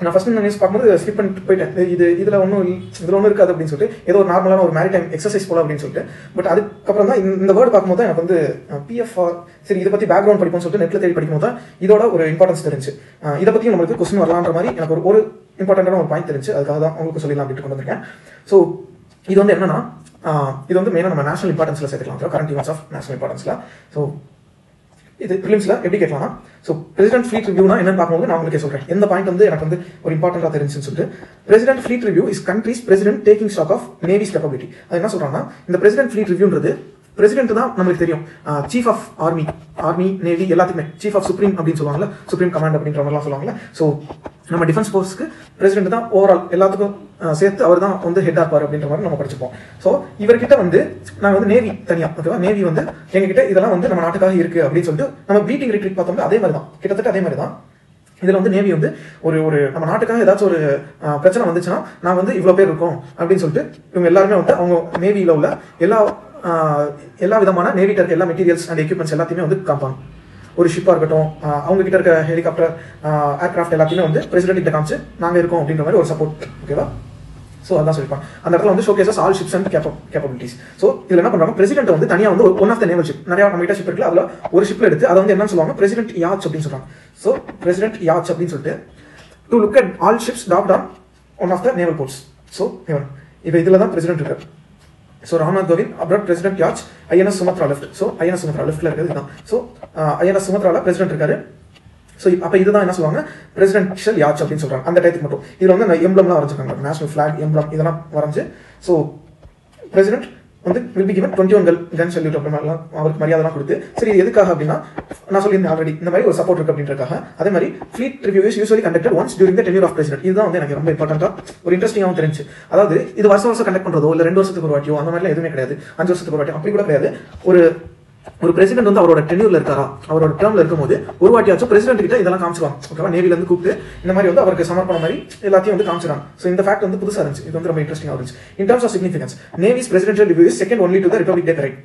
நான் ஃபர்ஸ்ட் நான் நியூஸ் பார்க்கும்போது ஸ்லிப் பண்ணிட்டு போயிட்டேன். இது இதுல ஒன்றும் இதுல ஒன்றும் இருக்காது அப்படின்னு சொல்லிட்டு ஏதோ ஒரு நார்மலான ஒரு மேரிடைம் எக்ஸசைஸ் போல அப்படின்னு சொல்லிட்டு. பட் அதுக்கப்புறம் தான் இந்த- வேர்டு பார்க்கும்போது எனக்கு வந்து பிஎஃப்ஆர் சரி இதை பத்தி பேக்ரவுண்ட் படிப்போம்னு சொல்லிட்டு நெட்ல தேடி படிக்கும்போது தான் இதோட ஒரு இம்பார்ட்டன்ஸ் தெரிஞ்சு. இதை பத்தி நம்மளுக்கு கொஸ்டின் வரலான்ற மாதிரி எனக்கு ஒரு ஒரு இம்பார்ட்டன்டான ஒரு பாயிண்ட் தெரிஞ்சு அதுக்காக தான் உங்களுக்கு சொல்லலாம் அப்படின்ட்டு கொண்டு வந்திருக்கேன். ஸோ இது வந்து என்னன்னா இது வந்து மெயினாக நம்ம நேஷனல் இம்பார்ட்டன்ஸ்ல சேர்த்துக்கலாம். கரண்ட் ஈவெண்ட்ஸ் ஆஃப் நேஷனல் இம்பார்ட்டன்ஸ்ல ஸோ இது ப்ரிலிம்ஸ்ல எப்படி கேட்கலாம் ஸோ பிரசிடென்ட் ஃப்ளீட் ரிவ்யூனா என்னன்னு பார்க்கும்போது நான் உங்களுக்கு சொல்றேன். எந்த பாயிண்ட் வந்து எனக்கு வந்து ஒரு இம்பார்ட்டன்டா தெரிஞ்சுன்னு சொல்லிட்டு president fleet review is country's president taking stock of navy's capability அது என்ன சொல்றாங்கன்னா இந்த பிரசிடென்ட் ஃப்ளீட் ரிவ்யூன்றது பிரசிடென்ட் தான் நம்மளுக்கு தெரியும். Chief of army army navy எல்லாத்துக்குமே. சீஃப் ஆஃப் சுப்ரீம் அப்படின்னு சொல்லுவாங்கல்ல சுப்ரீம் கமாண்ட் அப்படின்ற மாதிரிலாம் சொல்லுவாங்கல்ல. ஸோ நம்ம டிஃபென்ஸ் ஃபோர்ஸ்க்கு பிரசிடென்ட் தான் ஓவரால் எல்லாத்துக்கும் சேர்த்து அவர் தான் வந்து ஹெட் இருப்பார் அப்படின்ற மாதிரி நம்ம படிச்சுப்போம். ஸோ இவர்கிட்ட வந்து நாங்கள் வந்து நேவி தனியாக ஓகேவா நேவி வந்து எங்ககிட்ட இதெல்லாம் வந்து நம்ம நாட்டுக்காக இருக்கு அப்படின்னு சொல்லிட்டு நம்ம பீட்டிங் ரிட்ரீட் பார்த்தோம்னா அதே மாதிரி தான் கிட்டத்தட்ட அதே மாதிரி தான் இதில் வந்து நேவி வந்து ஒரு ஒரு நம்ம நாட்டுக்காக ஏதாச்சும் ஒரு பிரச்சனை வந்துச்சுன்னா நான் வந்து இவ்வளோ பேர் இருக்கோம் அப்படின்னு சொல்லிட்டு இவங்க எல்லாருமே வந்து அவங்க நேவியில் உள்ள எல்லா எல்லா விதமான நேவிட்ட இருக்க எல்லா மெட்டீரியல்ஸ் அண்ட் எக்யூப்மெண்ட்ஸ் எல்லாத்தையுமே வந்து காப்பாங்க ஒரு ஷிப்பாக இருக்கட்டும் அவங்க கிட்ட இருக்க ஹெலிகாப்டர் ஏர்கிராஃப்ட் எல்லாத்தையுமே வந்து பிரசிடென்ட் கிட்ட காமிச்சு நாங்கள் இருக்கோம் அப்படின்ற மாதிரி ஒரு சப்போர்ட் ஓகேவா ஸோ அதான் சொல்லிப்பாங்க அந்த இடத்துல வந்து showcases all ships and capabilities so இதில் என்ன பண்ணுறாங்க பிரசிடென்ட் வந்து தனியாக வந்து one of the naval ship நிறைய நம்ம கிட்ட ஷிப் இருக்குல்ல அதில் ஒரு ஷிப்பில் எடுத்து அதை வந்து என்னன்னு சொல்லுவாங்க பிரசிடென்ட் யாச் அப்படின்னு சொல்லுவாங்க ஸோ பிரசிடென்ட் யாச் அப்படின்னு சொல்லிட்டு to look at all ships docked on one of the naval ports so இவன் இப்போ இதில் தான் பிரசிடென்ட் இருக்காரு. So Ramnath Kovind aboard president yacht INS Sumitra left so INS Sumitra லெஃப்ட்ல இருக்கிறது தான் ஸோ ஐஎன்எஸ் சுமத்ரால பிரசிடென்ட் இருக்காரு. ஸோ அப்போ இதுதான் என்ன சொல்லுவாங்க? பிரசிடென்ஷியல் யாச் அப்படின்னு சொல்றாங்க. அந்த டயத்துக்கு மட்டும். இதில் வந்து எம்ப்ளம்லாம் வரைஞ்சிருக்காங்க. நேஷனல் ஃபிளாக் எம்ப்ளம் இதெல்லாம் வரைஞ்சு. ஸோ பிரசிடென்ட் வந்து will be given twenty one கல் கன் சல்யூட் அப்படிலாம் அவருக்கு மரியாதைலாம் கொடுத்து சரி எதுக்காக அப்படின்னா நான் சொல்லியிருந்தேன் ஆல்ரெடி இந்த மாதிரி ஒரு சப்போர்ட் இருக்கு அப்படின்றக்காக அதே மாதிரி fleet review is usually conducted once during the tenure of president இதுதான் வந்து எனக்கு ரொம்ப இம்பார்ட்டன்ட்டாக ஒரு இன்ட்ரெஸ்டிங்காகவும் தெரிஞ்சு. அதாவது இது வருஷம் வருஷம் கண்டக்ட் பண்ணுறதோ இல்லை ரெண்டு வருஷத்துக்கு ஒரு வாட்டியோ அந்த மாதிரிலாம் எதுவுமே கிடையாது. அஞ்சு வருஷத்துக்கு ஒரு வாட்டியோ அப்படி கூட கிடையாது. ஒரு ஒரு பிரசிடென்ட் வந்து அவரோட டென்யூர்ல இருக்காரா? அவரோட டேர்ம்ல இருக்கும்போது ஒரு வாட்டியாச்சும் பிரசிடென்ட் கிட்ட இதெல்லாம் காமிச்சிருவாங்க. ஓகேவா நேவில இருந்து கூப்பிட்டு இந்த மாதிரி வந்து அவருக்கு சமர்ப்பணம் மாதிரி எல்லாத்தையும் வந்து காமிச்சிருவாங்க. ஸோ இந்த ஃபேக்ட் வந்து புதுசா இருந்துச்சு. இது வந்து ரொம்ப இன்ட்ரெஸ்டிங் இருந்துச்சு. In terms of significance navy's presidential review second only to the republic day right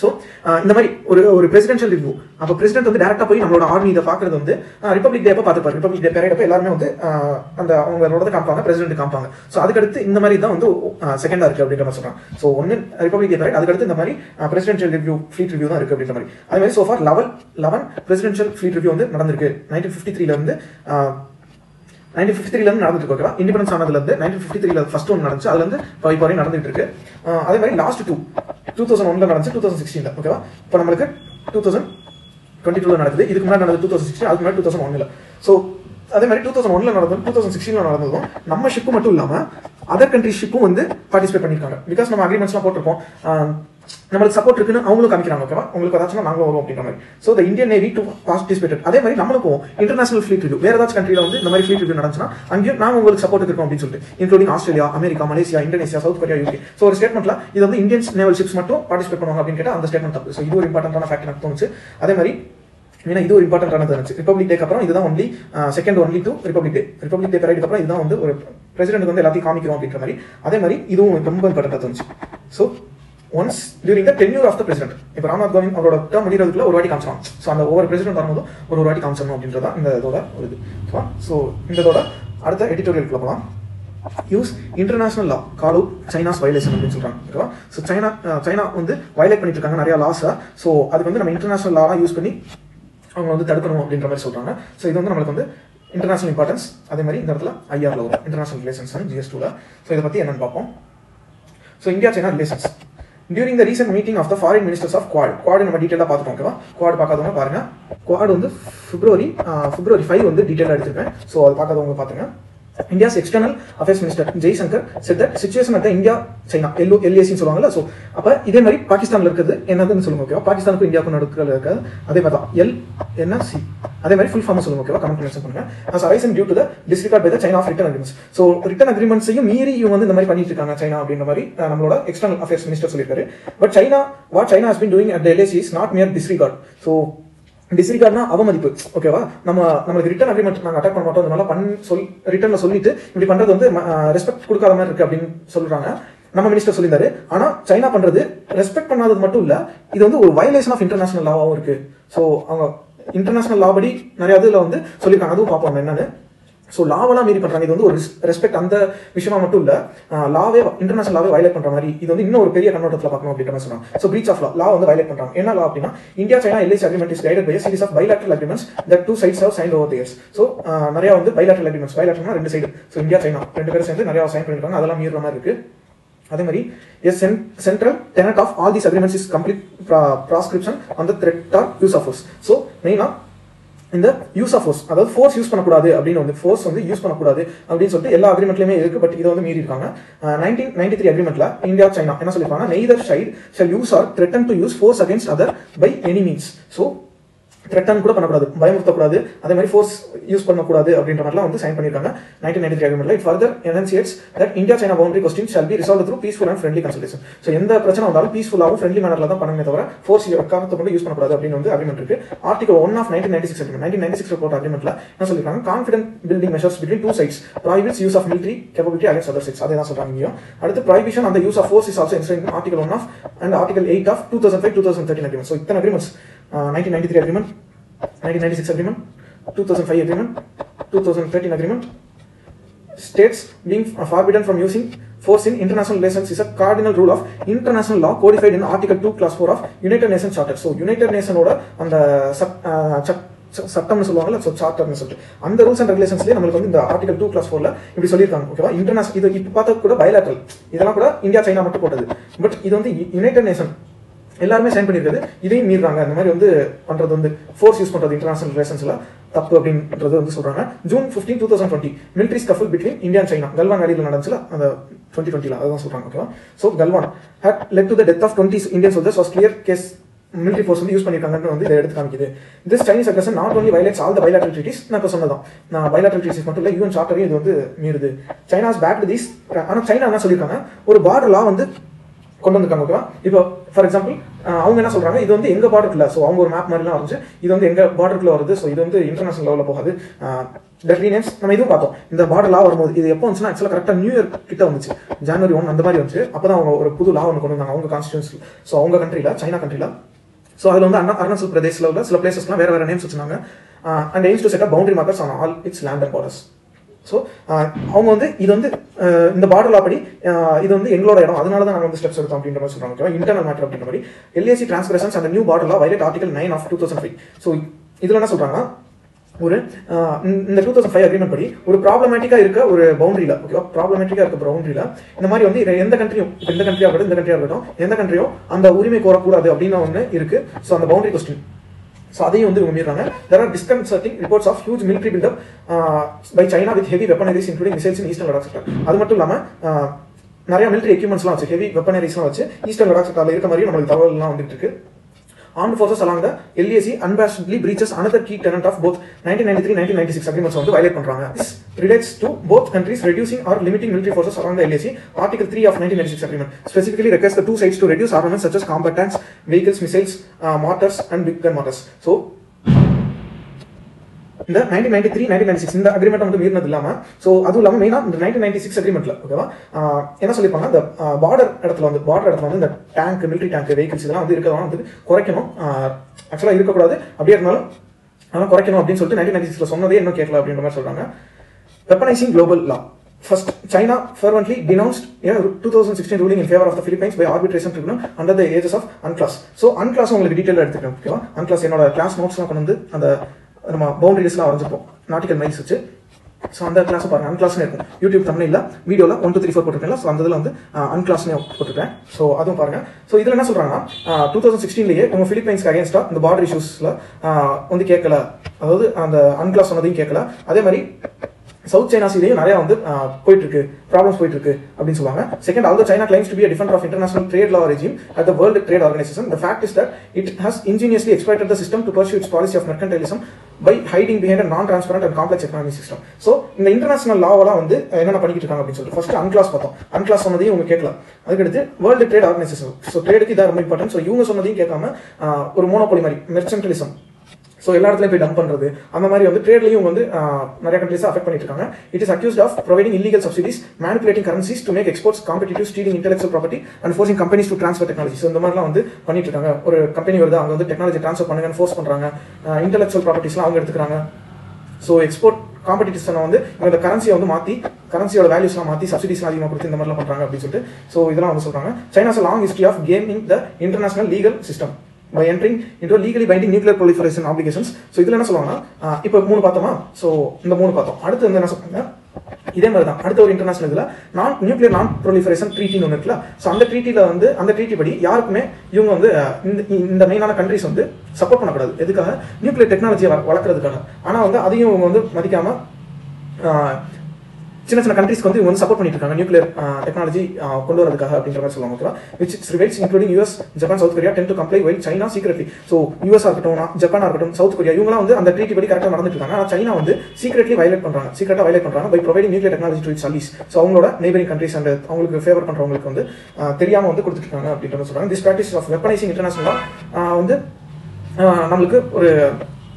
so uh, இந்த மாதிரி ஒரு ஒரு பிரசிடென்ஷியல் ரிவ்யூ அப்போ பிரசிடென்ட் வந்து டேரக்டா போய் நம்மளோட ஆர்மி இதை பார்க்குறது வந்து ரிப்பப்ளிக் டே அப்போ பார்த்துப்பாரு. ரிப்பப்ளிக் டே பேரைட் அப்போ எல்லாருமே வந்து uh, அந்த அவங்களோட காமிப்பாங்க பிரசிடென்ட் காமிப்பாங்க. ஸோ அதுக்கடுத்து இந்த மாதிரி தான் வந்து uh, செகண்டா இருக்கு அப்படின்ற மாதிரி சொல்றாங்க. ஸோ ஒன்னு ரிப்பப்ளிக் டே பேரைட் அதுக்கடுத்து இந்த மாதிரி பிரசிடென்ஷியல் ரிவ்யூ ஃபிளீட் ரிவ்யூ தான் இருக்கு அப்படின்ற மாதிரி. அதே மாதிரி so far level eleven presidential fleet review வந்து நடந்திருக்கு. நைன்டீன் ஃபிஃப்டி த்ரீல இருந்து நைன்டீன் ஃபிஃப்டி த்ரீல இருந்து நடந்துட்டு ஓகேவா இண்டிபெண்டன்ஸ் ஆனதுல இருந்து நைன்டீன் ஃபிஃப்டி த்ரீல ஃபர்ஸ்ட் ஒன் நடந்துச்சு. அதுல இருந்து இப்போ இப்போ வரையும் நடந்துட்டு இருக்கு. அதே மாதிரி லாஸ்ட் டூ டூ தௌசண்ட் ஒன்ல நடந்துச்சு டூ தௌசண்ட் சிக்ஸ்டீன்ல ஓகேவா இப்போ நம்மளுக்கு டூ தௌசண்ட் டுவெண்ட்டி டூல நடக்குது. இதுக்கு முன்னாடி நடந்தது டூ தௌசண்ட் சிக்ஸ்டீன் அதுக்கு முன்னாடி டூ தௌசண்ட் ஒன்ல ஸோ அதே மாதிரி டூ தௌசண்ட் ஒன்ல நடந்தது டூ தௌசண்ட் சிக்ஸ்டீன்ல நடந்ததும் நம்ம ஷிப்பு மட்டும் இல்லாம அதர் கண்ட்ரி ஷிப்பும் வந்து பார்ட்டிசிபேட் பண்ணிருக்காங்க. பிகாஸ் நம்ம அக்ரிமெண்ட்ஸ்லாம் போட்டிருக்கோம். நம்மளுக்கு சப்போர்ட் இருக்குன்னு அவங்களும் காமிக்கிறாங்க ஓகேவா உங்களுக்கு ஏதாச்சும் நாங்களும் வரும் அப்படின்ற மாதிரி. So the Indian navy too participated அதே மாதிரி நம்மளுக்கும் இன்டர்நேஷனல் ஃபிளீட் ரிவ்யூ வேற ஏதாச்சும் கண்ட்ரியில் வந்து இந்த மாதிரி ஃபிளீட் ரிவ்யூ நடந்துச்சுன்னா அங்கேயும் நாங்கள் உங்களுக்கு சப்போர்ட் இருக்கோம் அப்படின்னு சொல்லிட்டு. Including Australia America Malaysia Indonesia South Korea UK so ஒரு ஸ்டேட்மெண்ட்ல இது வந்து இந்தியன்ஸ் நேவல் ஷிப்ஸ் மட்டும் பார்ட்டிசிபேட் பண்ணுவாங்க அப்படின்னு கேட்டால் அந்த ஸ்டேட்மெண்ட் தப்பு. ஸோ இது ஒரு இம்பார்ட்டன்டான ஃபேக்ட் எனக்கு தோணுச்சு. அதே மாதிரி ஏன்னா இது ஒரு இம்பார்ட்டன்டானது இருந்துச்சு ரிப்பப்ளிக் டேக்கு அப்புறம் இதுதான் only second only to republic day republic day பரேடுக்கு அப்புறம் இதுதான் வந்து ஒரு பிரசிடென்ட் வந்து எல்லாத்தையும் காமிக்கிறோம் அப்படின்ற மாதிரி. அதே மாதிரி இதுவும் ரொம்ப இம்பார்ட்டன்டாக தோணுச்சு. So once during the tenure of the president இப்போ ராம்நாத் கோவிந்த் அவரோட டேர்ம் முடிகிறதுக்குள்ள ஒரு வாட்டி காமிச்சிடும் ஸோ அந்த ஒவ்வொரு பிரசிடென்ட் வரும்போது ஒரு ஒரு வாட்டி காமிச்சிடணும் அப்படின்றதா இந்த இதோட ஒரு இது. ஸோ இந்த இதோட அடுத்த எடிட்டோரியல் போகலாம் யூஸ் இன்டர்நேஷனல் லா காலு சைனாஸ் வயலேஷன் அப்படின்னு சொல்கிறாங்க ஓகேவா ஸோ சைனா சைனா வந்து வயலேட் பண்ணிட்டு இருக்காங்க நிறைய லாஸை ஸோ அதுக்கு வந்து நம்ம இன்டர்நேஷனல் லாலாம் யூஸ் பண்ணி அவங்க வந்து தடுக்கணும் அப்படின்ற மாதிரி சொல்கிறாங்க ஸோ இது வந்து நம்மளுக்கு வந்து இன்டர்நேஷனல் இம்பார்ட்டன்ஸ் அதே மாதிரி இந்த இடத்துல ஐஆர்ல வரும். இன்டர்நேஷனல் ரிலேஷன்ஸ் ஜிஎஸ் டூல ஸோ இதை பற்றி என்னென்னு பார்ப்போம். So India China relations during the recent meeting of the foreign ministers of quad quad நம்ம டீட்டெயிலாக பார்த்துட்டோம் ஓகேவா? குவாட் பார்க்காதவங்க பாருங்க. குவாட் வந்து பிப்ரவரி பிப்ரவரி ஃபைவ் வந்து டீட்டெயிலாக எடுத்துருப்பேன் ஸோ அது பார்க்காதவங்க பார்த்துங்க India's external affairs minister Jaishankar said that situation at India China L O எல்ஏசின்னு சொல்லுவாங்கல்ல ஸோ அப்போ இதே மாதிரி பாகிஸ்தானில் இருக்குது என்னதுன்னு சொல்லுங்க ஓகேவா பாகிஸ்தானுக்கும் இந்தியாவுக்கும் நடுக்கிறது இருக்காது அதே மாதிரி தான் எல் என்ன சி அதே மாதிரி ஃபுல் ஃபார்ம் சொல்லுங்க ஓகேவா கமெண்ட் மென்ஷன் பண்ணுங்க. As due due to the disregard by the China of written so written அக்ரிமெண்ட்ஸையும் மீறி இவங்க வந்து இந்த மாதிரி பண்ணிட்டு இருக்காங்க சைனா அப்படின்ற மாதிரி நம்மளோட எக்ஸ்டர்னல் அஃபேர்ஸ் மினிஸ்டர் சொல்லியிருக்காரு. But China what China has been doing at LAC is not mere disregard so டிஸ்ரிகார்ட்னா அவமதிப்பு. ஓகேவா நம்ம நம்மளுக்கு ரிட்டர்ன் அக்ரிமெண்ட் நாங்கள் அட்டாக் பண்ண மாட்டோம். அதனால பண் பண்ணி சொல் ரிட்டர்னில் சொல்லிட்டு இப்படி பண்றது வந்து ரெஸ்பெக்ட் கொடுக்காத மாதிரி இருக்கு அப்படின்னு சொல்றாங்க. நம்ம மினிஸ்டர் சொல்லியிருந்தாரு. ஆனா சைனா பண்றது ரெஸ்பெக்ட் பண்ணாதது மட்டும் இல்ல இது வந்து ஒரு வயலேஷன் ஆஃப் இன்டர்நேஷனல் லாவாகவும் இருக்கு. ஸோ அவங்க இன்டர்நேஷனல் லா படி நிறைய இதுல வந்து சொல்லியிருக்காங்க. அதுவும் பார்ப்போம் என்னன்னு. ஸோ லாவெல்லாம் மீறி பண்ணுறாங்க இது வந்து ஒரு ரெஸ்பெக்ட் அந்த விஷயமா மட்டும் இல்லை. லாவே இன்டர்நேஷனல் லாவே வயலேட் பண்ணுற மாதிரி இது வந்து இன்னும் ஒரு பெரிய கண்ணோட்டத்தில் பார்க்கணும் அப்படின்ற மாதிரி சொன்னாங்க. So breach of law law வந்து வயலேட் பண்ணுறாங்க என்ன லா அப்படின்னா India China LIC agreement is guided by series of bilateral agreements that two sides have sign over years so நிறைய வந்து பைலாட்ரல் அக்ரிமெண்ட்ஸ் பைலாட்ரல்னா ரெண்டு சைடு ஸோ இந்தியா சைனா ரெண்டு பேரும் சேர்ந்து நிறைய சைன் பண்ணிருக்காங்க. அதெல்லாம் மீறுற மாதிரி இருக்கு. அதே மாதிரி as central tenet of all these agreements is complete proscription அந்த threat or use of force so மெயினாக இந்த யூஸ் ஆஃப் ஃபோர்ஸ் அதாவது ஃபோர்ஸ் யூஸ் பண்ணக்கூடாது அப்படின்னு வந்து ஃபோர்ஸ் வந்து யூஸ் பண்ணக்கூடாது அப்படின்னு சொல்லிட்டு எல்லா அக்ரிமெண்ட்லையுமே இருக்கு பட் இதை வந்து மீறி இருக்காங்க. நைன்டீன் நைன்டி த்ரீ அக்ரிமெண்ட்ல இந்தியா சைனா என்ன சொல்லியிருக்காங்க neither side shall use or threaten to use force against other by any means so threaten கூட பண்ணக்கூடாது பயமுறுத்தக்கூடாது. அதே மாதிரி ஃபோர்ஸ் யூஸ் பண்ணக்கூடாது அப்படின்ற மாதிரிலாம் வந்து சைன் பண்ணியிருக்காங்க. Nineteen ninety three அக்ரிமெண்ட்ல it further enunciates that India China boundary question shall be resolve through peaceful and friendly consultation so எந்த பிரச்சனை வந்தாலும் பீஸ்ஃபுல்லாகவும் ஃப்ரெண்ட்லி மேனர்ல தான் பண்ணுமே தவிர ஃபோர்ஸ் காரணத்தை கொண்டு யூஸ் பண்ணக்கூடாது அப்படின்னு வந்து அக்ரிமெண்ட் இருக்கு. Article one of nineteen ninety six nineteen ninety six report அக்ரிமெண்ட்ல என்ன சொல்லிருக்காங்க confident building measures between two sides prohibits use of military capability against other sides அதே தான் சொல்றாங்க அடுத்து ப்ராய்பிஷன் அந்த use of force is also enshrined article one of and article eight of two thousand five two thousand thirteen agreement so இத்தனை agreements nineteen ninety three agreement 1996 agreement, 2005 agreement, 2013 agreement states being forbidden from using force in international relations is a cardinal rule of international law codified in Article 2, Clause 4 of United Nations Charter. So, United Nation ஓட அந்த சட்- ஆஹ் சட்- ச- சட்டம்னு சொல்லுவாங்கல்ல so சார்ட்டர்னு சொல்லிட்டு அந்த rules and ரெகுலேஷன்ஸ்லேயே நம்மளுக்கு வந்து இந்த article two class ஃபோர்ல இப்படி சொல்லியிருக்காங்க ஓகேவா இன்டர்நேஷனல் இது இப்போ பார்த்தா கூட பயலாட்டல் இதெல்லாம் கூட இந்தியா சைனா மட்டும் போட்டது பட் இது வந்து யுனைடெட் நேஷன் எல்லாருமே சைன் பண்ணியிருக்காது. இதையும் மீறாங்க அந்த மாதிரி வந்து பண்றது வந்து ஃபோர்ஸ் யூஸ் பண்றது இன்டர்நேஷனல் ரிலேஷன்ஸ்ல தப்பு அப்படின்றது வந்து சொல்றாங்க. June fifteen two thousand twenty military scuffle between India and China Galwan அடியில் நடந்துச்சுல? அந்த டுவெண்ட்டி டுவெண்ட்டில அதான் சொல்றாங்க. ஓகேவா so Galwan had led to the death of twenty Indian soldiers was clear case military force வந்து யூஸ் பண்ணிருக்காங்கன்னு வந்து இதை எடுத்து காமிக்குது. This Chinese aggression not only violates all the bilateral treaties நான் இப்போ சொன்னதான் நான் பைலாட்ரல் ட்ரீட்டிஸ் மட்டும் இல்லை யூஎன் சார்ட்டரையும் இது வந்து மீறுது. சைனாஸ் பேக் தீஸ் ஆனால் சைனா என்ன சொல்லியிருக்காங்க? ஒரு பார்டர் லா வந்து கொண்டு வந்திருக்காங்க ஓகேவா இப்போ ஃபார் எக்ஸாம்பிள் அவங்க என்ன சொல்றாங்க இது வந்து எங்க பார்டருக்குள்ள ஸோ அவங்க ஒரு மேப் மாதிரிலாம் வந்துச்சு. இது வந்து எங்க பார்டருக்குள்ள வருது ஸோ இது வந்து இன்டர்நேஷனல் லெவலில் போகாது. டெட்லி நேம்ஸ் நம்ம இதுவும் பார்த்தோம். இந்த பார்டர் லா வரும்போது இது எப்போ வந்துச்சுன்னா ஆக்சுவலாக கரெக்டாக நியூ இயர் கிட்ட வந்துச்சு. ஜனவரி ஒன் அந்த மாதிரி வந்துச்சு. அப்போ தான் அவங்க ஒரு புது லா ஒன்று கொண்டு வந்தாங்க அவங்க கான்ஸ்டியூன்சி ஸோ அவங்க கண்ட்ரியில் சைனா கண்ட்ரியில் ஸோ அதில் வந்து அண்ணா அருணாச்சல் பிரதேசில் உள்ள சில பிளேசஸ்லாம் வேறு வேறு நேம்ஸ் வச்சிருந்தாங்க. And aims to set boundary markers on all its land and borders so uh, அவங்க வந்து இது வந்து uh, இந்த பார்டர் லா படி uh, இது வந்து எங்களோட இடம். அதனால தான் நாங்கள் வந்து ஸ்டெப்ஸ் எடுத்தோம் அப்படின்ற மாதிரி சொல்றாங்க. ஓகேவா இன்டர்னல் மேட்டர் அப்படின்ற மாதிரி. எல்ஏசி டிரான்ஸ்கிரஷன்ஸ் அந்த new border law violate article nine of two thousand five so இதில் என்ன சொல்றாங்கன்னா ஒரு இந்த டூ தௌசண்ட் ஃபைவ் அக்ரிமெண்ட் படி ஒரு ப்ராப்ளமேட்டிக்காக இருக்க ஒரு பவுண்டரியில் ஓகேவா ப்ராப்ளமேட்டிக்காக இருக்க பவுண்டரியில் இந்த மாதிரி வந்து எந்த கண்ட்ரியும் இந்த கண்ட்ரியாக இருக்கட்டும் இந்த கண்ட்ரியாக இருக்கட்டும் எந்த கண்ட்ரியும் அந்த உரிமை கோரக்கூடாது அப்படின்னு ஒன்று இருக்கு. ஸோ அந்த பவுண்டரி கொஸ்டின் ஸோ அதையும் வந்து இவங்க மீறாங்க there are disconcerting reports of huge military buildup by China with heavy weaponries including missiles in eastern Ladakh sector அது மட்டும் இல்லாமல் uh, நிறைய மிலிட்ரி எக்யூப்மெண்ட்ஸ்லாம் வச்சு ஹெவி வெப்பனரிஸ்லாம் வச்சு ஈஸ்டர்ன் லடாக் செக்டரில் இருக்க மாதிரியும் நம்மளுக்கு தகவல்லாம் வந்துட்டு இருக்கு. armed forces along the LAC unabashedly breaches another key tenet of both 1993-1996 agreements வந்து violate பண்றாங்க. This relates to both countries reducing or limiting military forces along the LAC. Article 3 of 1996 agreement specifically requires the two sides to reduce armaments such as combat tanks, vehicles, missiles, uh, mortars and big gun mortars. So இந்த nineteen ninety three nineteen ninety six இந்த agreement வந்து மீறினது இல்லாம so அதுவும் இல்லாமல் மெயினாக இந்த nineteen ninety six அக்ரிமெண்ட்ல ஓகேவா என்ன சொல்லிப்பாங்க இந்த பார்டர் இடத்துல வந்து பார்டர் இடத்துல வந்து இந்த டேங்க் மிலிட்டரி டேங்க் வெஹிக்கிள்ஸ் இதெல்லாம் வந்து இருக்கிறதெல்லாம் வந்து குறைக்கணும். ஆக்சுவலாக இருக்கக்கூடாது. அப்படியே இருந்தாலும் ஆனால் குறைக்கணும் அப்படின்னு சொல்லிட்டு நைன்டீன் நைன்டி சிக்ஸ்ல சொன்னதே இன்னும் கேட்கல அப்படின்ற மாதிரி சொல்றாங்க. Weaponising global law First, China fervently denounced the 2016 ruling in favor of the Philippines by arbitration tribunal under the aegis of UNCLOS. So, UNCLOS உங்களுக்கு டீட்டெயில் எடுத்துக்கிறேன் ஓகேவா UNCLOS என்னோட கிளாஸ் நோட்ஸ்லாம் கொண்டு வந்து அந்த நம்ம பவுண்டரிஸ்லாம் வரைஞ்சிருப்போம். நாட்டிக்கல் மைல்ஸ் வச்சு. ஸோ அந்த கிளாஸ் பாருங்க. அன்கிளாஸ்னு இருக்கும். யூடியூப் தமிழ் இல்லை வீடியோவில் ஒன் டூ த்ரீ ஃபோர் போட்டிருக்கேன் ஸோ அந்த இதில் வந்து அன்கிளாஸ்னே போட்டிருக்கேன். ஸோ அதுவும் பாருங்க. ஸோ இதில் என்ன சொல்கிறாங்கன்னா டூ தௌசண்ட் சிக்ஸ்டீன்லேயே உங்கள் பிலிப்பைன்ஸ்க்கு அகேன்ஸ்டாக இந்த பார்டர் இஷ்யூஸில் வந்து கேட்கல. அதாவது அந்த அன்கிளாஸ் சொன்னதையும் கேட்கல. அதே மாதிரி சவுத் சைனா சீலையும் நிறைய வந்து போயிட்டு இருக்கு ப்ராப்ளம்ஸ் போயிட்டு இருக்கு அப்படின்னு சொல்லுவாங்க. Second although China claims to be defender of international trade law regime at the world trade organisation the fact is that it has ingeniously expected the system to pursue its policy of mercantilism by hiding behind non transparent and complex economic system so இந்த international லாவெல்லாம் வந்து என்னென்ன பண்ணிட்டு இருக்காங்க அப்படின்னு சொல்லிட்டு first அன்கிளாஸ் பார்த்தோம். அன்கிளாஸ் சொன்னதையும் இவங்க கேட்கலாம் அதுக்கடுத்து வேர்ல்டு ட்ரேட் ஆர்கனைசேஷன் ஸோ ட்ரேடுக்கு இதாக ரொம்ப இம்பார்ட்டன்ட் ஸோ இவங்க சொன்னதையும் கேட்காம ஒரு மோனோபொலி மாதிரி மெர்ச்சன்டலிசம் ஸோ எல்லா இடத்துலையும் போய் டம்ப் பண்ணுறது அந்த மாதிரி வந்து ட்ரேட்லையும் வந்து நிறைய கண்ட்ரீஸ் அஃபெக்ட் பண்ணிட்டு இருக்காங்க. It is accused of providing illegal subsidies manipulating currencies to make exports competitive stealing intellectual property and forcing companies to transfer technology so இந்த மாதிரிலாம் வந்து பண்ணிட்டு இருக்காங்க. ஒரு கம்பெனி வருது அவங்க வந்து டெக்னாலஜி ட்ரான்ஸ்ஃபர் பண்ணுங்கன்னு ஃபோர்ஸ் பண்ணுறாங்க இன்டெலக்சுவல் ப்ராப்பர்ட்டிஸ்லாம் அவங்க எடுத்துக்கிறாங்க. ஸோ எக்ஸ்போர்ட் காம்படிட்டர்ஸனை வந்து இந்த கரன்சியை வந்து மாற்றி கரன்சியோட வேல்யூஸ்லாம் மாற்றி சப்சிடிஸ்லாம் அதிகமாக கொடுத்து இந்த மாதிரிலாம் பண்ணுறாங்க அப்படின்னு சொல்லிட்டு ஸோ இதெல்லாம் வந்து சொல்கிறாங்க China's long history of gaming the international legal system by entering into legally binding nuclear proliferation applications so இதில் என்ன சொல்லுவாங்கன்னா இப்போ மூணு பார்த்தோமா? ஸோ இந்த மூணு பார்த்தோம். அடுத்து வந்து என்ன சொல்றாங்க? இதே மாதிரி தான் அடுத்த ஒரு இன்டர்நேஷனல் இதில் நான் நியூக்ளியர் நான் ப்ரொலிஃபரேஷன் ட்ரீட்டின்னு ஒன்று இருக்குல்ல. ஸோ அந்த ட்ரீட்டியில் வந்து அந்த ட்ரீட்டி படி யாருக்குமே இவங்க வந்து இந்த இந்த மெயினான கண்ட்ரிஸ் வந்து சப்போர்ட் பண்ணக்கூடாது. எதுக்காக? நியூக்ளியர் டெக்னாலஜியை வளர்க்குறதுக்காக. ஆனால் வந்து அதையும் இவங்க வந்து மதிக்காமல் சின்ன சின்ன கண்ட்ரிஸ்க்கு வந்து இவங்க வந்து சப்போர்ட் பண்ணிட்டு இருக்காங்க நியூக்ளியர் டெக்னாலஜி கொண்டு வரதுக்காக அப்படின்ற மாதிரி சொல்லுவாங்க ஓகேவா which rivals including US Japan South Korea tend to comply while China secretly so US இருக்கட்டும் ஜப்பானா இருக்கட்டும் சவுத் கொரியா இவங்களாம் வந்து அந்த ட்ரீட்டி படி கரெக்டாக நடந்துட்டு இருக்காங்க. ஆனால் சைனா வந்து சீக்ரெட்லி வயலேட் பண்றாங்க. சீக்ரெட்டாக வயலேட் பண்றாங்க by providing nuclear technology to its so அவங்களோட நெய்பரிங் கண்ட்ரிஸ் அண்ட் அவங்களுக்கு ஃபேவர் பண்றவங்களுக்கு வந்து தெரியாமல் தெரியாம வந்து கொடுத்துட்டு இருக்காங்க அப்படின்ற மாதிரி சொல்றாங்க. திஸ் ப்ராக்டிஸ் ஆஃப் வெப்பனைசிங் இன்டர்நேஷனலாக வந்து நம்மளுக்கு ஒரு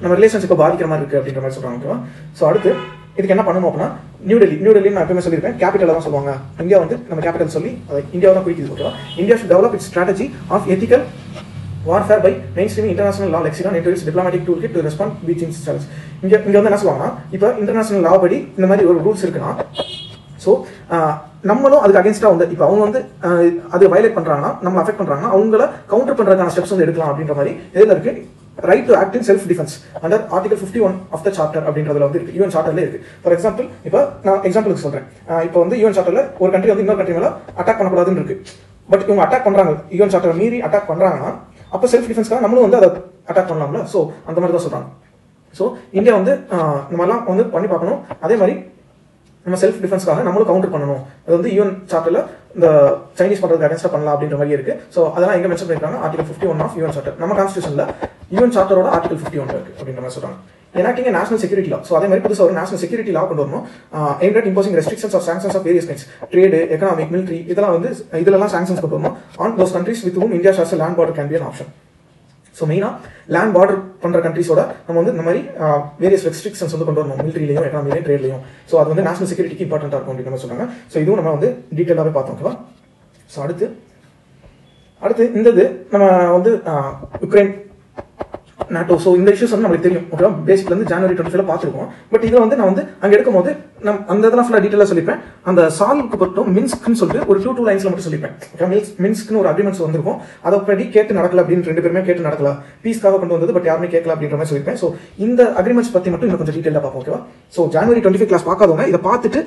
நம்ம ரிலேஷன்ஷிப்பை பாதிக்கிற மாதிரி இருக்கு அப்படின்ற மாதிரி சொல்றாங்க ஓகேவா ஸோ அடுத்து இதுக்கு என்ன பண்ணணும் அப்படின்னா நியூ டெல்லி நியூ டெல்லி நான் எப்பவுமே சொல்லியிருக்கேன் கேபிட்டல் தான் சொல்லுவாங்க. இந்தியா வந்து நம்ம கேபிட்டல் சொல்லி அதை இந்தியாவை தான் குறிக்குது ஓகேவா India should develop its strategy of ethical warfare by mainstream international law lexicon interviews diplomatic tool kit to respond Beijing challenge இங்கே இங்கே வந்து என்ன சொல்லுவாங்கன்னா இப்போ இன்டர்நேஷனல் லா படி இந்த மாதிரி ஒரு ரூல்ஸ் இருக்குன்னா ஸோ நம்மளும் அதுக்கு அகேன்ஸ்டாக வந்து இப்போ அவங்க வந்து அது வயலேட் பண்ணுறாங்கன்னா நம்ம அஃபெக்ட் பண்ணுறாங்கன்னா அவங்கள கவுண்டர் பண்ணுறதுக்கான ஸ்டெப்ஸ் வந்து எடுக்கலாம் அப்படின்ற மாதிரி இதில் இருக்குது right to act in self defence under article fifty one of the charter அப்படின்றதுல வந்து இருக்கு. யூஎன் சார்ட்டர்ல இருக்கு. ஃபார் எக்ஸாம்பிள் இப்போ நான் எக்ஸாம்பிளுக்கு சொல்றேன். இப்போ வந்து யூஎன் சார்ட்டர்ல ஒரு கண்ட்ரி வந்து இன்னொரு கண்ட்ரி மேல அட்டாக் பண்ணக்கூடாதுன்னு இருக்கு. பட் இவங்க அட்டாக் பண்றாங்க. யூஎன் சார்ட்டர் மீறி அட்டாக் பண்றாங்கன்னா அப்போ செல்ஃப் டிஃபென்ஸ்க்காக நம்மளும் வந்து அதை அட்டாக் பண்ணலாம்ல? ஸோ அந்த மாதிரி தான் சொல்றாங்க. ஸோ இந்தியா வந்து இந்த மாதிரிலாம் வந்து பண்ணி பார்க்கணும். அதே மாதிரி நம்ம செல்ஃப் டிஃபென்ஸ்க்காக நம்மளும் கவுண்டர் பண்ணணும். அது வந்து யூஎன் சார்ட்டர்ல இந்த சைனீஸ் பண்றதுக்கு அகேன்ஸ்டா பண்ணலாம் அப்படின்ற மாதிரி இருக்கு. ஸோ அதெல்லாம் எங்க மென்ஷன் பண்ணிருக்காங்க? Article fifty one of UN charter நம்ம கான்ஸ்டியூஷன்ல யூஎன் சார்ட்டரோட ஆர்டிகல் ஃபிஃப்டி ஒன் இருக்கு அப்படின்ற மாதிரி சொல்றாங்க. enacting a national security so அதே மாதிரி புதுசாக ஒரு நேஷனல் செக்யூரிட்டி லா கொண்டு வரணும். aimed at imposing restrictions of sanctions of various kinds. Trade economic இதெல்லாம் வந்து இதுலலாம் சாங்ஷன்ஸ் கொண்டு வரணும். On those countries with whom India ஷாஸ் land border can be be so மெயினாக லேண்ட் பார்டர் பண்ணுற கண்ட்ரிஸோட நம்ம வந்து இந்த மாதிரி வேரியஸ் ரெஸ்ட்ரிக்ஷன்ஸ் வந்து கொண்டு வரணும். மிலிட்ரிலையும் எக்கனாமிலையும் ட்ரேட்லையும் ஸோ அது வந்து நேஷனல் செக்யூரிட்டிக்கு இம்பார்ட்டண்ட்டாக இருக்கும் அப்படின்னு நம்ம ஸோ இதுவும் நம்ம வந்து டீட்டெயிலாகவே பார்த்தோம் ஓகேவா ஸோ அடுத்து அடுத்து இந்த இது நம்ம வந்து உக்ரைன் யுக்ரைன் நாட்டோ ஸோ இந்த இஷ்யூஸ் வந்து நம்மளுக்கு தெரியும். ஓகேவா பேசிக்ல இருந்து ஜனவரி டுவெண்ட்டி ஃபைவ்ல பார்த்துருக்கோம். பட் இதில் வந்து நான் வந்து அங்கே எடுக்கும்போது நம் அந்த இதெல்லாம் ஃபுல்லாக டீட்டெயிலாக சொல்லிப்பேன். அந்த சால்வுக்கு மட்டும் மின்ஸ்க்னு சொல்லிட்டு ஒரு டூ டூ லைன்ஸ்ல மட்டும் சொல்லிப்பேன். ஓகே மின்ஸ் மின்ஸ்க்னு ஒரு அக்ரிமெண்ட்ஸ் வந்திருக்கும். அதை படி கேட்டு நடக்கல அப்படின்னு ரெண்டு பேருமே கேட்டு நடக்கல. பீஸ்க்காக கொண்டு வந்தது பட் யாருமே கேட்கல அப்படின்ற மாதிரி சொல்லியிருப்பேன் ஸோ இந்த அக்ரிமெண்ட்ஸ் பற்றி மட்டும் இன்னும் கொஞ்சம் டீட்டெயிலாக பார்ப்போம் ஓகேவா so January twenty five class பார்க்காதவங்க இதை பார்த்துட்டு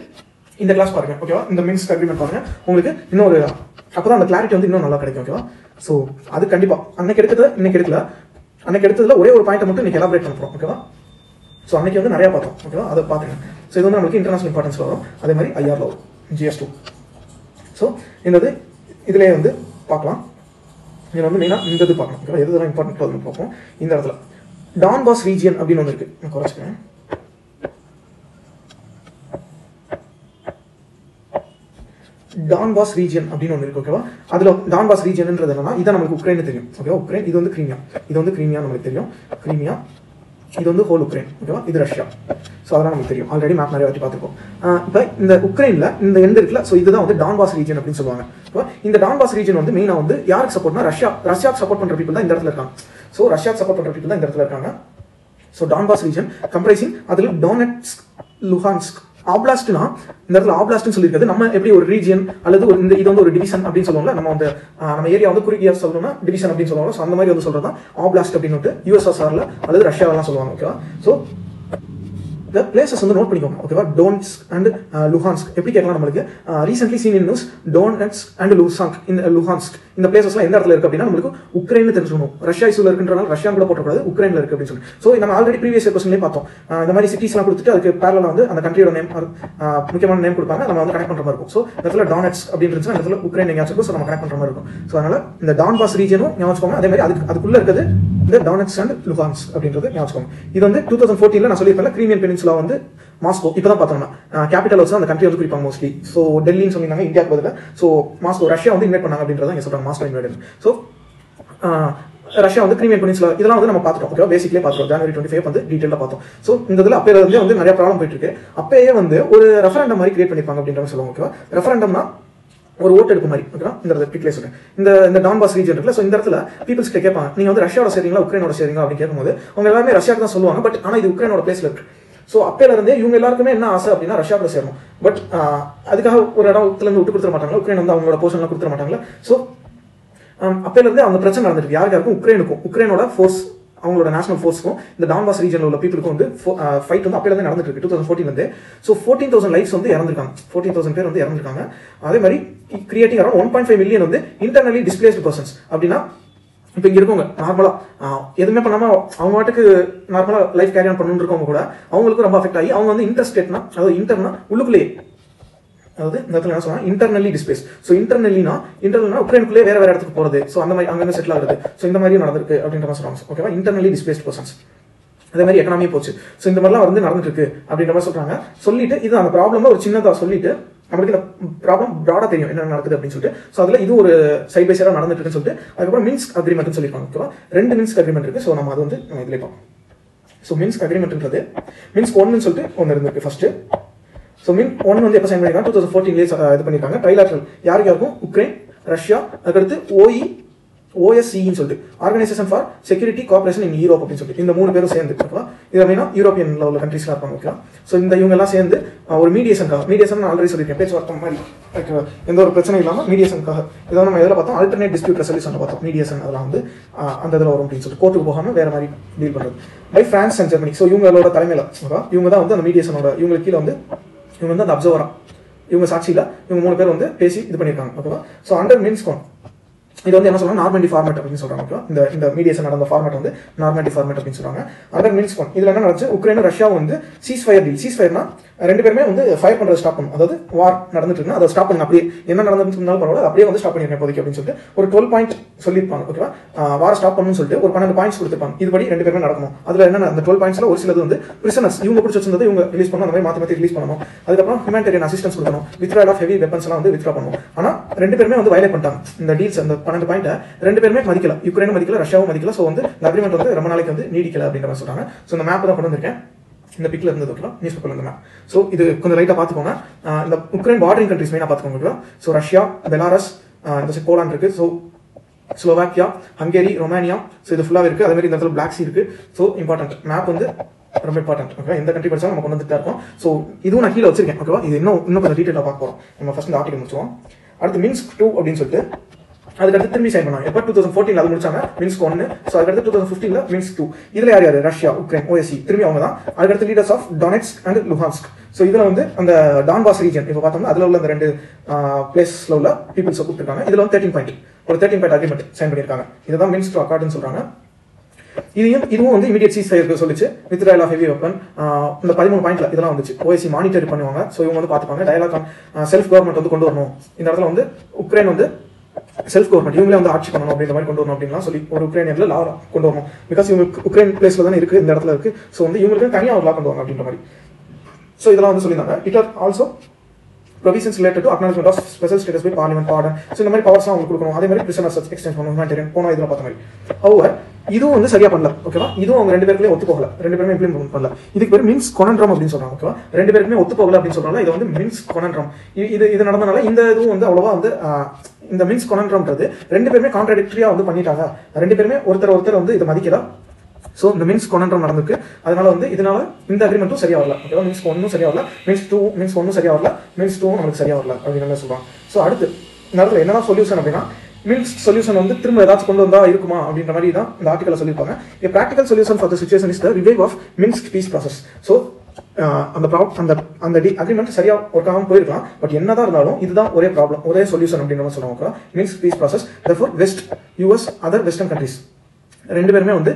இந்த கிளாஸ் பாருங்க ஓகேவா இந்த மின்ஸ்க் அக்ரிமெண்ட் பாருங்க. உங்களுக்கு இன்னொரு அப்பதான் அந்த கிளாரிட்டி வந்து இன்னும் நல்லா கிடைக்கும் ஓகேவா ஸோ அது கண்டிப்பாக அன்னைக்கு எடுத்தது இன்னைக்கு எடுக்கல. அன்னைக்கு எடுத்ததுல ஒரே ஒரு பாயிண்ட் மட்டும் இன்னைக்கு எலாபரேட் பண்ண போறோம் ஓகேவா ஸோ அன்னைக்கு வந்து நிறைய பார்த்தோம் ஓகேவா அதை பார்த்துங்க ஸோ இது வந்து நம்மளுக்கு இன்டர்நேஷனல் இம்பார்ட்டன்ஸ் வரும். அதே மாதிரி ஐஆர்ல வரும். ஜிஎஸ் டூ ஸோ இந்த இதுலேயே வந்து பார்க்கலாம். இதில் வந்து மெயினாக இந்த இது பார்க்கலாம் ஓகேவா எதுலாம் இம்பார்ட்டன்ட் பார்ப்போம். இந்த இடத்துல. டான் பாஸ் ரீஜியன் அப்படின்னு ஒன்று இருக்கு. நான் குறைச்சிக்கிறேன். டான்பாஸ் ரீஜியன் அப்படின்னு ஒன்று இருக்கு ஓகேவா அதில் டான்பாஸ் ரீஜியன்ன்றது என்னன்னா இதான் நமக்கு உக்ரைன் தெரியும். ஓகேவா உக்ரைன் இது வந்து கிரீமியா. இது வந்து கிரீமியா நமக்கு தெரியும். கிரீமியா இது வந்து ஹோல் உக்ரைன் ஓகேவா இது ரஷ்யா. ஸோ அதெல்லாம் நமக்கு தெரியும். ஆல்ரெடி மேப் நிறைய வாட்டி பார்த்துருக்கோம் இப்போ இந்த உக்ரைனில் இந்த எந்த இருக்குல்ல ஸோ இதுதான் வந்து டான்பாஸ் ரீஜன் அப்படின்னு சொல்லுவாங்க. ஓகேவா இந்த டான்பாஸ் ரீஜன் வந்து மெயினாக வந்து யாருக்கு சப்போர்ட்னா ரஷ்யா ரஷ்யாவுக்கு சப்போர்ட் பண்ணுற பீப்பிள் தான் இந்த இடத்துல இருக்காங்க. ஸோ ரஷ்யாவுக்கு சப்போர்ட் பண்ணுற பீப்பிள் தான் இந்த இடத்துல இருக்காங்க. ஸோ டான்பாஸ் ரீஜன் கம்ப்ரைசிங் அதில் டோனட்ஸ்க் லுஹான்ஸ்க் ஆப்லாஸ்ட்னா இந்த இடத்துல ஆப்லாஸ்ட்னு சொல்லியிருக்காது நம்ம எப்படி ஒரு ரீஜியன் அல்லது ஒரு இந்த இது வந்து ஒரு டிவிஷன் அப்படின்னு சொல்லுவாங்க நம்ம வந்து நம்ம ஏரியா வந்து குறுகிய சொல்லணும்னா டிவிஷன் அப்படின்னு சொல்லுவாங்க. ஸோ அந்த மாதிரி வந்து சொல்றது தான் ஆப்லாஸ்ட் அப்படின்னு யூஎஸ்எஸ்ஆர்ல அல்லது ரஷ்யாவெல்லாம் சொல்லுவாங்க ஓகேவா ஸோ இந்த பிளேசஸ் வந்து நோட் பண்ணிக்கோங்க ஓகேவா டோன்ஸ் அண்ட் லுஹான்ஸ்க் எப்படி கேட்கலாம் நம்மளுக்கு? Recently seen in news Donetsk and Luhansk இந்த லுஹான்ஸ்க் இந்த பிளேசஸ்லாம் எந்த இடத்துல இருக்கு அப்படின்னா நம்மளுக்கு உக்ரைன் தெரிஞ்சுக்கணும் ரஷ்யா இஷ்யூல இருக்குன்றனால ரஷ்யா கூட போட்டக்கூடாது உக்ரைன்ல இருக்கு அப்படின்னு சொல்லி. ஸோ நம்ம ஆல்ரெடி ப்ரீவியஸ் கொஸ்டின்லேயே பார்த்தோம். இந்த மாதிரி சிட்டிஸ்லாம் கொடுத்துட்டு அதுக்கு பேரலாக வந்து அந்த கண்ட்ரியோட நேம் முக்கியமான நேம் கொடுப்பாங்க. நம்ம வந்து கனெக்ட் பண்ற மாதிரி இருக்கும். ஸோ இந்த இடத்துல டானட்ஸ் அப்படின்னு இருந்துச்சுன்னா இடத்துல உக்ரைன் எங்கேயாச்சும் இருக்கும். ஸோ நம்ம கனெக்ட் பண்ற மாதிரி இருக்கும். ஸோ அதனால இந்த டான் பாஸ் ரீஜனும் ஞாபகம் அதே மாதிரி அதுக்கு அதுக்குள்ள இருக்குது இந்த டானட்ஸ் அண்ட் லுகான்ஸ் அப்படின்றது ஞாபகம் இது வந்து டூ தௌசண்ட் ஃபோர்டீன்ல நான் சொல்லியிருப்பேன் கிரீமியன் பெனின்சுலா வந்து மாஸ்கோ இப்போ தான் பார்த்தோம்னா. கேபிட்டல் வச்சு அந்த கண்ட்ரி வந்து குறிப்பாங்க மோஸ்ட்லி ஸோ டெல்லின்னு சொல்லியிருந்தாங்க இந்தியாவுக்கு பதில். ஸோ மாஸ்கோ ரஷ்யா வந்து இன்வைட் பண்ணாங்க அப்படின்றத இங்கே சொல்கிறாங்க மாஸ்கோ இன்வைட் ஸோ ரஷ்யா வந்து கிரீமியன் பெனின்சுலா இதெல்லாம் வந்து நம்ம பார்த்துட்டோம். ஓகே பேசிக்லேயே பார்த்துட்டோம். ஜனவரி டுவெண்ட்டி ஃபைவ் வந்து டீட்டெயிலாக பார்த்தோம். ஸோ இந்த இதில் அப்பே வந்து வந்து நிறைய ப்ராப்ளம் போயிட்டு இருக்கு அப்பயே வந்து ஒரு ரெஃபரண்டம் மாதிரி கிரியேட் பண்ணிப்பாங்க அப்படின்ற சொல்லுவாங்க ஓகேவா ரெஃபரண்டம்னா ஒரு ஓட்டு எடுப்பு மாதிரி ஓகேவா இந்த பிக்லேயே சொல்றேன். இந்த இந்த டான்பாஸ் ரீஜன் இருக்குல்ல ஸோ இந்த இடத்துல பீப்புள்ஸ் கிட்ட கேட்பாங்க நீங்க வந்து ரஷ்யாவோட சேரிங்களா உக்ரைனோட சேரிங்களா? அப்படின்னு கேட்கும்போது அவங்க எல்லாமே ரஷ்யாவுக்கு தான் சொல்லுவாங்க பட் ஆனால் இது உக்ரைனோட பிளேஸ்ல இருக்கு. ஸோ அப்பேலேருந்தே இருந்தே இவங்க எல்லாருக்குமே என்ன ஆசை அப்படின்னா ரஷ்யாவில் சேரணும். பட் அதுக்காக ஒரு இடத்துல இருந்து விட்டு கொடுத்துட மாட்டாங்களா? உக்ரைன் வந்து அவங்களோட போர்ஷன்லாம் கொடுத்துட மாட்டாங்களா? ஸோ அப்பேலேருந்து அவங்க அந்த பிரச்சனை நடந்துருக்கு. யாருக்கு யாருக்கும்? உக்ரைனுக்கும். உக்ரைனோட ஃபோர்ஸ் அவங்களோட நேஷனல் ஃபோர்ஸ்க்கும் இந்த டான்பாஸ் ரீஜனில் உள்ள பீப்புளுக்கும் வந்து ஃபைட் வந்து அப்பேலேருந்து நடந்துட்டு இருக்கு. டூ தௌசண்ட் ஃபோர்டீன்லேருந்து ஸோ ஃபோர்டீன் தௌசண்ட் லைஃப்ஸ் வந்து இறந்துருக்காங்க. ஃபோர்டீன் தௌசண்ட் பேர் வந்து இறந்துருக்காங்க. அதே மாதிரி creating around one point five million வந்து இன்டர்னலி டிஸ்பிளேஸ்டு பர்சன்ஸ் அப்படின்னா இப்போ இங்கே இருக்கவங்க நார்மலாக எதுவுமே பண்ணாமல் அவங்க வாட்டுக்கு நார்மலாக லைஃப் கேரி ஆன் பண்ணணுன்னு இருக்கவங்க கூட அவங்களுக்கு ரொம்ப அஃபெக்ட் ஆகி அவங்க வந்து இன்டர்ஸ்டேட்னா அதாவது இன்டர்னா உள்ளுக்குள்ளேயே அதாவது இந்த இடத்துல என்ன சொன்னா இன்டர்னலி டிஸ்பிளேஸ் ஸோ இன்டர்னலினா இன்டர்னல்னா உக்ரைனுக்குள்ளே வேற வேற இடத்துக்கு போகிறது ஸோ அந்த மாதிரி அங்கங்க செட்டில் ஆகுது ஸோ இந்த மாதிரி நடந்திருக்கு அப்படின்ற மாதிரி சொல்றாங்க. ஓகேவா இன்டர்னலி டிஸ்பிளேஸ்ட் பர்சன்ஸ் அதே மாதிரி எக்கனாமியே போச்சு. ஸோ இந்த மாதிரிலாம் வந்து நடந்துட்டு இருக்கு அப்படின்ற மாதிரி சொல்றாங்க. சொல்லிட்டு இது அந்த ப்ராப்ளம் ஒரு சின்னதாக சொல்லிட்டு நம்மளுக்கு இந்த ப்ராப்ளம் ப்ராடாக தெரியும். என்ன நடக்குது அப்படின்னு சொல்லிட்டு. ஸோ அதில் இது ஒரு சைட் பை சைடாக நடந்துட்டு இருக்குன்னு சொல்லிட்டு அதுக்கப்புறம் மின்ஸ்க் அக்ரிமெண்ட்னு சொல்லியிருக்காங்க ஓகேவா ரெண்டு மின்ஸ்க் அக்ரிமெண்ட் இருக்கு. ஸோ நம்ம அது வந்து நம்ம இதில் பார்ப்போம். ஸோ மின்ஸ்க் அக்ரிமெண்ட்ன்றது மின்ஸ்க் ஒன்னு சொல்லிட்டு ஒன்று இருந்திருக்கு ஃபர்ஸ்ட் ஸோ மின் ஒன் வந்து எப்போ சைன் பண்ணிருக்காங்க டூ தௌசண்ட் ஃபோர்டீன்லேயே uh, இது பண்ணியிருக்காங்க. ட்ரைலாட்ரல் யாருக்கு யாருக்கும்? உக்ரைன் ரஷ்யா அதுக்கடுத்து ஓஇ ஓஎஸ்சின்னு சொல்லிட்டு organisation for security corporation in Europe அப்படின்னு சொல்லிட்டு இந்த மூணு பேரும் சேர்ந்து ஓகேவா இது அப்படின்னா யூரோப்பியன் உள்ள கண்ட்ரீஸ்லாம் இருப்பாங்க ஓகேவா ஸோ இந்த இவங்க எல்லாம் சேர்ந்து ஒரு மீடியேஷனுக்காக மீடியேஷன் நான் ஆல்ரெடி சொல்லியிருக்கேன் பேச்சுவார்த்தை மாதிரி ஓகேவா எந்த ஒரு பிரச்சனை இல்லாமல் மீடியேஷனுக்காக இதை நம்ம எதில் பார்த்தோம் ஆல்டர்னேட் டிஸ்பியூட் ரெசல்யூஷன் பார்த்தோம் மீடியேஷன் அதெல்லாம் வந்து அந்த இதில் வரும் அப்படின்னு சொல்லிட்டு கோர்ட்டுக்கு போகாமல் வேற மாதிரி டீல் பண்ணுறது by France and Germany so இவங்களோட தலைமையில் ஓகேவா இவங்க தான் வந்து அந்த மீடியேஷனோட இவங்களுக்கு கீழே வந்து இவங்க வந்து அந்த அப்சர்வரா இவங்க சாட்சியில் இவங்க மூணு பேர் வந்து பேசி இது பண்ணியிருக்காங்க ஓகேவா ஸோ அண்டர் மீன்ஸ் கோன் இது வந்து என்ன சொல்றாங்க நார்மண்டி ஃபார்மேட் அப்படின்னு சொல்றாங்க இந்த இந்த மீடியேஷன் நடந்த ஃபார்மேட் வந்து நார்மண்டி ஃபார்மேட் அப்படின்னு சொல்றாங்க. மீன்ஸ் பார்ப்போன் இதுல என்ன நடந்துச்சு? உக்ரைன் ரஷ்யா வந்து சீஸ் ஃபயர் டீல் சீஸ் ஃபயர்னா ரெண்டு பேருமே வந்து ஃபயர் பண்ணுறது ஸ்டாப் பண்ணும் அதாவது வார் நடந்துட்டு இருக்குன்னா அதை ஸ்டாப் பண்ணுங்க. அப்படியே என்ன நடந்துட்டு இருந்தாலும் பரவாயில்ல அப்படியே வந்து ஸ்டாப் பண்ணிருக்கேன் இப்போதைக்கு அப்படின்னு சொல்லிட்டு ஒரு டுவெல் பாயிண்ட் சொல்லியிருப்பாங்க ஓகேவா வார ஸ்டாப் பண்ணணும்னு சொல்லிட்டு ஒரு பன்னெண்டு பாயிண்ட்ஸ் கொடுத்துருப்பாங்க. இதுபடி ரெண்டு பேருமே நடக்கணும். அதுல என்ன அந்த டுவெல் பாயிண்ட்ஸ்ல ஒரு சிலது வந்து பிரிசனர்ஸ் இவங்க பிடிச்சி வச்சிருந்தது இவங்க ரிலீஸ் பண்ணணும். அந்த மாதிரி மாத்தி மாத்தி ரிலீஸ் பண்ணணும். அதுக்கப்புறம் ஹியூமனிடேரியன் அசிஸ்டன்ஸ் கொடுக்கணும். வித்ரா ஆஃப் ஹெவி வெப்பன்ஸ் எல்லாம் வந்து வித்ரா பண்ணணும். ஆனா ரெண்டு பேருமே வந்து வயலேட் பண்ணிட்டாங்க. இந்த டீல்ஸ் அந்த பன்னெண்டு பாயிண்ட் ரெண்டு பேருமே மதிக்கல. யுக்ரைனும் மதிக்கல ரஷ்யாவும் மதிக்கல. ஸோ வந்து இந்த அக்ரிமெண்ட் வந்து ரொம்ப நாளைக்கு வந்து நீடிக்கல அப்படின்ற மாதிரி சொல்றாங்க. ஸோ இந்த மேப் தான் கொண்டு வந்திருக்கேன். இந்த பிக்ல இருந்தது ஓகேவா நியூஸ் பேப்பர்ல இருந்த மேப் ஸோ இது கொஞ்சம் லைட்டாக பார்த்துக்கோங்க. இந்த உக்ரைன் பார்டரிங் கண்ட்ரிஸ் மெயினாக பார்த்துக்கோங்க ஓகேவா ஸோ ரஷ்யா பெலாரஸ் இந்த போலாண்ட் இருக்கு. So Slovakia Hungary Romania so இது ஃபுல்லாக இருக்கு. அதே மாதிரி இந்த இடத்துல பிளாக்ஸி இருக்குது இருக்கு. ஸோ இம்பார்ட்டன்ட் மேப் வந்து ரொம்ப இம்பார்ட்டன்ட் ஓகே எந்த கண்ட்ரி படிச்சாலும் நம்ம கொண்டு வந்துட்டு இருக்கோம் ஸோ இதுவும் நான் கீழே வச்சிருக்கேன். ஓகேவா இது இன்னும் இன்னும் கொஞ்சம் டீட்டெயிலாக பார்க்க போகிறோம் நம்ம ஃபர்ஸ்ட் இந்த ஆர்டிகல் முடிச்சுவோம் அடுத்து மின்ஸ்க் டூ அப்படின்னு சொல்லிட்டு அதுக்கடுத்து திரும்பி சைன் பண்ணாங்க எப்போ? டூ தௌசண்ட் ஃபோர்டீன் அது முடிச்சாங்க. மின்ஸ்க் ஒன்று ஸோ அதுக்கடுத்து டூ தௌசண்ட் ஃபிஃப்டீனில் மின்ஸ்க் டூ இதுல யார் யார்? ரஷ்யா உக்ரைன் ஓஎஸ்சி திரும்பி அவங்க தான் அதுக்கடுத்து leaders of Donetsk and Luhansk so இதில் வந்து அந்த டான்பாஸ் ரீஜன் இப்போ பார்த்தோம்னா அதில் உள்ள அந்த ரெண்டு பிளேஸில் உள்ள பீப்புள்ஸ் கொடுத்துருக்காங்க இதில் வந்து தேர்ட்டின் பாயிண்ட் ஒரு தேர்ட்டின் பாயிண்ட் அக்ரிமெண்ட் சைன் பண்ணியிருக்காங்க. இதுதான் மின்ஸ்க் அக்கார்டுன்னு சொல்கிறாங்க இதையும் இதுவும் வந்து இமீடியட் சீஸ் ஃபயருக்கு சொல்லிச்சு. Withdrawal of heavy weapon இந்த பதிமூணு பாயிண்ட்ல இதெல்லாம் வந்துச்சு. ஓஎஸ்சி மானிட்டர் பண்ணுவாங்க. ஸோ இவங்க வந்து பார்த்துப்பாங்க. டயலாக் செல்ஃப் கவர்மெண்ட் வந்து கொண்டு வரணும். இந்த இடத்துல வந்து உக்ரைன் வந்து செல்ஃப் கவர்மெண்ட் இவங்களே வந்து ஆட்சி பண்ணணும் அப்படின்ற மாதிரி கொண்டு வரணும் அப்படின்லாம் சொல்லி ஒரு உக்ரைனியர்ல லா கொண்டு வரணும். பிகாஸ் இவங்களுக்கு உக்ரைன் பிளேஸ்ல தானே இருக்கு இந்த இடத்துல இருக்கு. ஸோ வந்து இவங்களுக்கு தனியாக ஒரு லா கொண்டு வரணும் அப்படின்ற மாதிரி. ஸோ இதெல்லாம் வந்து சொல்லியிருந்தாங்க. It are also provisions related to acknowledgement of special status by parliament pardon so இந்த மாதிரி பவர்ஸ் அவங்களுக்கு கொடுக்கணும். அதே மாதிரி பிரிசனர்ஸ் எக்ஸ்டென்ட் பண்ணணும் ஹியூமனிடேரியன் போன இதில் பார்த்த மாதிரி. ஹவர் இதுவும் வந்து சரியா பண்ணல ஓகேவா இதுவும் அவங்க ரெண்டு பேருக்குமே ஒத்து போகல. ரெண்டு பேருமே இம்ப்ளிமெண்ட் பண்ணல. இதுக்கு பேர் மின்ஸ் கொனன்ட்ரம் அப்படின்னு சொல்றாங்க ஓகேவா ரெண்டு பேருக்குமே ஒத்து போகல அப்படின்னு சொல்றாங்க இது வந்து மின்ஸ் கொனன்ட்ரம் இது இது நடந்தனால இந்த இதுவும் வந்து அவ்வளவா வந்து இந்த மின்ஸ் கொனன்ட்ரம்ன்றது ரெண்டு பேருமே கான்ட்ராடிக்டரியா வந்து பண்ணிட்டாங்க. ரெண்டு பேருமே ஒருத்தர் ஒருத்தர் வந்து இதை மதிக்கல. ஸோ இந்த மின்ஸ் கொனன்றம் நடந்திருக்கு. அதனால வந்து இதனால இந்த அக்ரிமெண்ட்டும் சரியா வரல ஓகேவா மின்ஸ் ஒன்றும் சரியா வரல. மின்ஸ் டூ மின்ஸ் ஒன்றும் சரியா வரல. மின்ஸ் டூவும் நமக்கு சரியா வரல அப்படின்னு சொல்லுவாங்க ஸோ அடுத்து நடத்துல என்னதான் சொல்யூஷன் அப்படின்னா மின்ஸ் சொல்யூஷன் வந்து திரும்ப ஏதாச்சும் கொண்டு வந்தா இருக்குமா அப்படின்ற மாதிரி தான் இந்த ஆர்டிகல சொல்லியிருப்பாங்க. A practical solution for situation is the the of of peace process so அந்த ப்ராப்ளம் அந்த அந்த டி அக்ரிமெண்ட் சரியா ஒர்க் ஆகாமல் போயிருக்கலாம். பட் என்னதான் இருந்தாலும் இதுதான் ஒரே ப்ராப்ளம் ஒரே சொல்யூஷன் அப்படின்னு மாதிரி சொல்லுவாங்க Minsk peace process therefore west US other western countries ரெண்டு பேருமே வந்து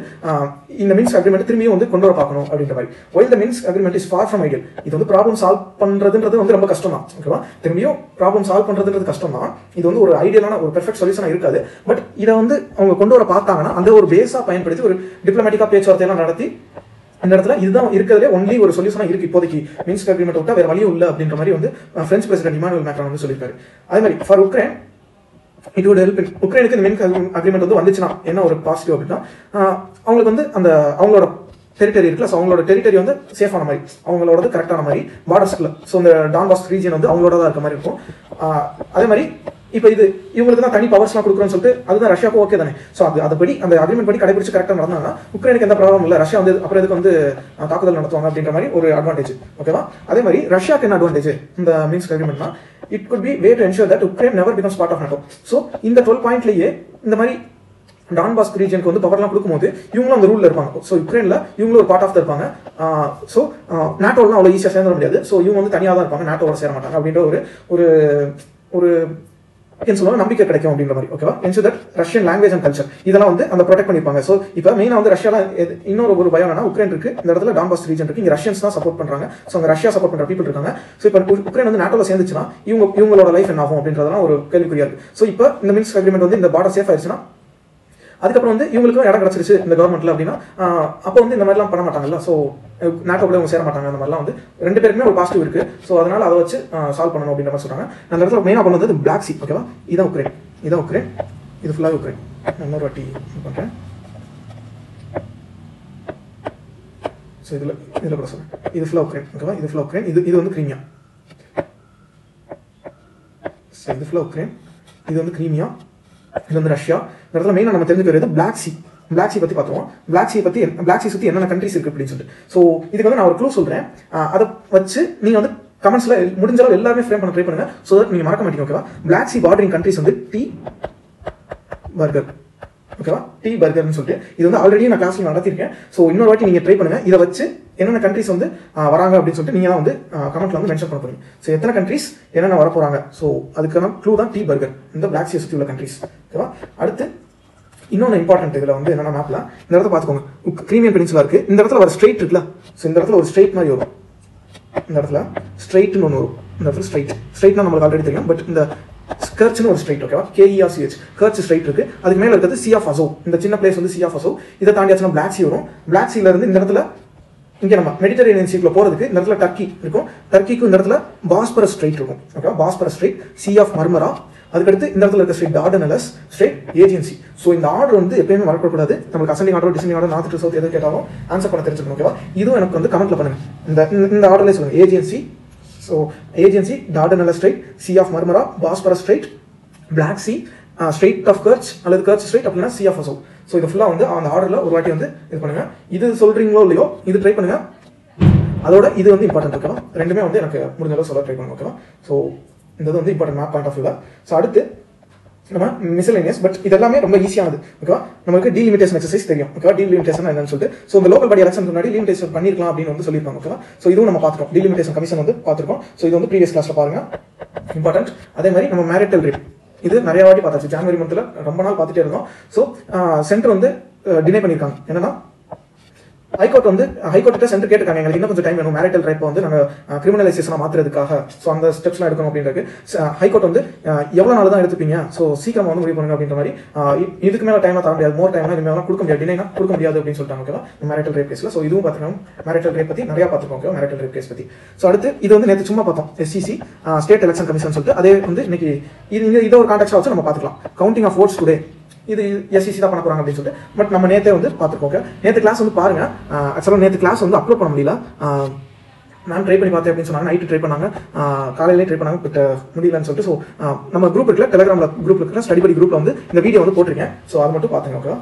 இந்த மின்ஸ் அக்ரிமெண்ட் திரும்பியும் வந்து கொண்டு வர பார்க்கணும் அப்படின்ற மாதிரி. While the Minsk agreement is far from ideal இது வந்து ப்ராப்ளம் சால்வ் பண்ணுறதுன்றது வந்து ரொம்ப கஷ்டம் தான் ஓகேவா திரும்பியும் ப்ராப்ளம் சால்வ் பண்ணுறதுன்றது கஷ்டம் தான் இது வந்து ஒரு ஐடியலான ஒரு பெர்ஃபெக்ட் சொல்யூஷனாக இருக்காது. பட் இதை வந்து அவங்க கொண்டு வர பார்த்தாங்கன்னா அந்த ஒரு பேஸாக பயன்படுத்தி ஒரு டிப்ளமேட்டிக்கா பேச்சுவார்த்தையெல்லாம் நடத்தி இந்த இடத்துல இதுதான் இருக்கிறதுலே ஒன்லி ஒரு சொல்யூஷனாக இருக்கு இப்போதைக்கு. மின்ஸ்க் அக்ரிமெண்ட் விட்டா வேற வழியும் இல்லை அப்படின்ற மாதிரி வந்து ஃப்ரெஞ்ச் பிரசிடென்ட் இமானுவல் மேக்ரான் வந்து சொல்லியிருக்காரு. அதே மாதிரி for Ukraine it would help உக்ரைனுக்கு இந்த மின் அக்ரிமெண்ட் வந்து வந்துச்சுன்னா என்ன ஒரு பாசிட்டிவ் அப்படின்னா அவங்களுக்கு வந்து அந்த அவங்களோட டெரிட்டரி இருக்குல்ல ஸோ அவங்களோட டெரிட்டரி வந்து சேஃபான மாதிரி அவங்களோட கரெக்டான மாதிரி பார்டர்ஸ்க்குள்ள ஸோ இந்த டான்பாஸ் ரீஜன் வந்து அவங்களோட தான் இருக்க மாதிரி இருக்கும். அதே மாதிரி இப்போ இது இவங்களுக்கு தான் தனி பவர்ஸ்லாம் கொடுக்குறோம்னு சொல்லிட்டு அதுதான் ரஷ்யாவுக்கு ஓகே தானே? ஸோ அது அதுபடி அந்த அக்ரிமெண்ட் படி கடைபிடிச்சு கரெக்டாக நடந்தாங்கன்னா உக்ரைனுக்கு எந்த ப்ராப்ளம் இல்லை. ரஷ்யா வந்து அப்புறம் இதுக்கு வந்து தாக்குதல் நடத்துவாங்க அப்படின்ற மாதிரி ஒரு அட்வான்டேஜ் ஓகேவா அதே மாதிரி ரஷ்யாக்கு என்ன அட்வான்டேஜ் இந்த Minsk அக்ரிமெண்ட்னா it could be way to ensure that Ukraine never becomes part of NATO so இந்த டுவெல் பாயிண்ட்லேயே இந்த மாதிரி டான்பாஸ் ரீஜனுக்கு வந்து பவர்லாம் கொடுக்கும்போது இவங்களும் அந்த ரூல்ல இருப்பாங்க. ஸோ யுக்ரைனில் இவங்களும் ஒரு பார்ட் ஆஃப் இருப்பாங்க. ஸோ நாட்டோலாம் அவ்வளோ ஈஸியாக சேர்ந்துட முடியாது. ஸோ இவங்க வந்து தனியாக தான் இருப்பாங்க நாட்டோட சேர மாட்டாங்க அப்படின்ற ஒரு ஒரு என்ன சொல்லுவாங்க நம்பிக்கை கிடைக்கும் அப்படின்ற மாதிரி ஓகேவா ensure that Russian language and culture இதெல்லாம் வந்து அந்த ப்ரொடெக்ட் பண்ணிருப்பாங்க ஸோ இப்போ மெயினாக வந்து ரஷ்யால எது- இன்னொரு ஒரு பயம் என்னன்னா உக்ரைன் இருக்கு. இந்த இடத்துல டாம்பாஸ் ரீஜன் இருக்கு. இங்க ரஷ்யன்ஸ் தான் சப்போர்ட் பண்றாங்க. ஸோ அங்க ரஷ்யா சப்போர்ட் பண்ற பீப்பிள் இருக்காங்க. ஸோ இப்போ உக்ரைன் வந்து நாட்டோல சேர்ந்துச்சுன்னா இவங்க இவங்களோட லைஃப் என்ன ஆகும் அப்படின்றதெல்லாம் ஒரு கேள்விக்குறியா இருக்கு. ஸோ இப்போ இந்த மின்ஸ் அக்ரிமெண்ட் வந்து இந்த பார்டர் சேஃப் ஆயிடுச்சுன்னா அதுக்கப்புறம் வந்து இவங்களுக்கும் இடம் கிடச்சிருச்சு இந்த கவர்மெண்ட்ல அப்படின்னா அப்போ வந்து இந்த மாதிரிலாம் பண்ண மாட்டாங்கல்ல. ஸோ நாட்டோட இவங்க சேர மாட்டாங்க. அந்த மாதிரிலாம் வந்து ரெண்டு பேருக்குமே ஒரு பாசிட்டிவ் இருக்கு. ஸோ அதனால அதை வச்சு சால்வ் பண்ணணும் அப்படின்ற மாதிரி சொல்றாங்க. அந்த இடத்துல மெயினாக பண்ணது வந்து பிளாக் சி ஓகேவா இதான் உக்ரைன் இதான் உக்ரைன் இது ஃபுல்லாக உக்ரைன் நான் இன்னொரு வாட்டி பண்ணுறேன் ஸோ இதில் இதில் கூட சொல்றேன். இது ஃபுல்லாக உக்ரைன் ஓகேவா இது ஃபுல்லாக உக்ரைன் இது இது வந்து கிரீமியா ஸோ இது ஃபுல்லாக உக்ரைன் இது வந்து கிரீமியா இது வந்து ரஷ்யா. இந்த இடத்துல மெயினாக நம்ம தெரிஞ்சுக்க வேண்டியது பிளாக் சி பிளாக் சி பற்றி பார்த்துருவோம். பிளாக் சி பற்றி பிளாக் சி சுற்றி என்னென்ன கண்ட்ரிஸ் இருக்குது அப்படின்னு சொல்லிட்டு. ஸோ இதுக்கு வந்து நான் ஒரு க்ளூ சொல்கிறேன் அதை வச்சு நீங்கள் வந்து கமெண்ட்ஸில் முடிஞ்ச அளவு எல்லாமே ஃப்ரேம் பண்ண ட்ரை பண்ணுங்க. ஸோ தட் நீங்கள் மறக்க மாட்டீங்க ஓகேவா பிளாக் சி பார்டரிங் கண்ட்ரிஸ் வந்து டி பர்கர் ஓகேவா டீ பர்கர்னு சொல்லிட்டு. இது வந்து ஆல்ரெடி நான் கிளாஸ்ல நடத்திருக்கேன். ஸோ இன்னொரு வாட்டி நீங்க ட்ரை பண்ணுங்க. இதை வச்சு என்னென்ன கண்ட்ரிஸ் வந்து வராங்க அப்படின்னு சொல்லிட்டு நீங்க தான் வந்து கமெண்ட்ல வந்து மென்ஷன் பண்ண போறீங்க. ஸோ எத்தனை கண்ட்ரிஸ் என்னென்ன வர போறாங்க ஸோ அதுக்கான க்ளூ தான் டீ பர்கர் இந்த பிளாக் சி சுற்றி உள்ள கண்ட்ரிஸ் ஓகேவா அடுத்து இன்னொன்று இம்பார்ட்டன்ட் இதில் வந்து என்னென்ன மேப்ல இந்த இடத்துல பார்த்துக்கோங்க. க்ரீமியம் பெனின்சுலா இருக்கு. இந்த இடத்துல ஒரு ஸ்ட்ரெயிட் இருக்குல்ல? ஸோ இந்த இடத்துல ஒரு ஸ்ட்ரெயிட் மாதிரி வரும். இந்த இடத்துல ஸ்ட்ரைட்னு ஒன்று வரும். இந்த இடத்துல ஸ்ட்ரைட் ஸ்ட்ரைட்னா நம்மளுக்கு ஆல்ரெடி தெரியும். பட் இந்த ஸ்கர்ச்னு ஒரு ஸ்ட்ரைட் ஓகேவா கேஇஆர்சிஹெச் கர்ச் ஸ்ட்ரைட் இருக்கு. அதுக்கு மேல இருக்கிறது சி ஆஃப் அசோ இந்த சின்ன பிளேஸ் வந்து சி ஆஃப் அசோ இதை தாண்டியாச்சுன்னா பிளாக் சி வரும். பிளாக் சீல இருந்து இந்த இடத்துல இங்க நம்ம மெடிட்டரேனியன் சீக்குள்ள போறதுக்கு இந்த இடத்துல டர்க்கி இருக்கும். டர்க்கிக்கு இந்த இடத்துல பாஸ்பரஸ் ஸ்ட்ரைட் இருக்கும். ஓகேவா Bosphorus strait sea of Marmara அதுக்கடுத்து இந்த இடத்துல இருக்க strait Dardanelles strait Aegean sea so இந்த ஆர்டர் வந்து எப்பயுமே மறக்கக்கூடாது. நம்மளுக்கு ascending order descending order north to south எது கேட்டாலும் ஆன்சர் பண்ண தெரிஞ்சுக்கணும் ஓகேவா இதுவும் எனக்கு வந்து கமெண்ட்ல பண்ணுங்க. இந்த இந்த- இந்த ஆர்டர்லேயே சொல்லுங்க. Aegean sea so Aegean sea Dardanelles strait sea of Marmara Bosphorus strait black sea strait of Kerch அல்லது கர்ச் ஸ்ட்ரெயிட் அப்படின்னா சி ஆஃப் அசோ ஸோ இது ஃபுல்லாக வந்து அந்த ஆர்டரில் ஒரு வாட்டி வந்து இது பண்ணுங்க. இது சொல்றீங்களோ இல்லையோ இது ட்ரை பண்ணுங்க. அதோட இது வந்து இம்பார்ட்டன்ட் ஓகேவா ரெண்டுமே வந்து எனக்கு முடிஞ்ச அளவு சொல்ல ட்ரை பண்ணுங்க ஓகேவா ஸோ இந்த இது வந்து இம்பார்ட்டன்ட் மேப் பாயிண்ட் ஆஃப் வியூவில் ஸோ அடுத்து நம்ம மிசலேனியஸ் பட் இதெல்லாமே ரொம்ப ஈஸியானது ஓகேவா நமக்கு டீலிமிட்டேஷன் எக்ஸசைஸ் தெரியும். ஓகேவா டீலிமிட்டேஷன் என்னன்னு சொல்லிட்டு. ஸோ இந்த லோக்கல் பாடி எலெக்ஷன் முன்னாடி லிமிடேஷன் பண்ணிருக்கலாம் அப்படின்னு வந்து சொல்லியிருப்பாங்க. ஓகேவா ஸோ இதுவும் நம்ம பார்த்துருக்கோம் டீலிமிட்டேஷன் கமிஷன் வந்து பார்த்துருக்கோம். ஸோ இது வந்து ப்ரீவியஸ் கிளாஸ்ல பாருங்க. இம்பார்ட்டன்ட் அதே மாதிரி நம்ம மேரிட்டல் ரேட் இது நிறைய வாட்டி பார்த்தாச்சு. ஜனவரி மந்த்ல ரொம்ப நாள் பார்த்துட்டே இருந்தோம். ஸோ சென்டர் வந்து டினை பண்ணியிருக்காங்க என்னன்னா ஹைகோர்ட் வந்து ஹைகோர்ட்ட சென்டர் கேட்டிருக்காங்க. எங்களுக்கு இன்னும் கொஞ்சம் டைம் வேணும். மேரிட்டல் ரைப் வந்து நாங்கள் கிரிமினலைசேஷனை மாற்றுறதுக்காக ஸோ அந்த ஸ்டெப்ஸ்லாம் எடுக்கணும் அப்படின்றது. ஹைகோர்ட் வந்து எவ்வளோ நாள் தான் எடுத்துப்பீங்க? ஸோ சீக்கிரமாக வந்து முடிவு பண்ணுங்க அப்படின்ற மாதிரி இதுக்கு மேலே டைம் தர முடியாது. மோர் டைம் இனிமேல் கொடுக்க முடியாது. டினைனா கொடுக்க முடியாது அப்படின்னு சொல்லிட்டாங்க ஓகேவா மேரிட்டல் ரேப் கேஸில் ஸோ இதுவும் பார்த்துக்கணும் மேரிட்டல் ரேப் பற்றி நிறையா பார்த்துருக்கோம் ஓகேவா மேரிட்டல் ரேப் கேஸ் பற்றி ஸோ அடுத்து இது வந்து நேற்று சும்மா பார்த்தோம். எஸ்சிசி ஸ்டேட் எலெக்ஷன் கமிஷன் சொல்லிட்டு. அதே வந்து இன்னைக்கு இது இதை ஒரு கான்டாக்டாக வச்சு நம்ம பார்த்துக்கலாம். கவுண்டிங் ஆஃப் ஓட்ஸ் டுடே இது எஸ்சிசி தான் பண்ண போறாங்க அப்படின்னு சொல்லிட்டு பட் நம்ம நேத்தே வந்து பார்த்துருக்கோம் ஓகே நேற்று கிளாஸ் வந்து பாருங்க. ஆக்சுவலாக நேற்று கிளாஸ் வந்து அப்லோட் பண்ண முடியல. மேம் ட்ரை பண்ணி பார்த்தேன் அப்படின்னு சொன்னாங்க. நைட்டு ட்ரை பண்ணாங்க. காலையிலே ட்ரை பண்ணாங்க பட் முடியலன்னு சொல்லிட்டு ஸோ நம்ம குரூப் இருக்குல்ல டெலிகிராமில் குரூப் இருக்கிற ஸ்டடி படி குரூப்பில் வந்து இந்த வீடியோ வந்து போட்டிருக்கேன். ஸோ அதை மட்டும் பார்த்துங்க ஓகேவா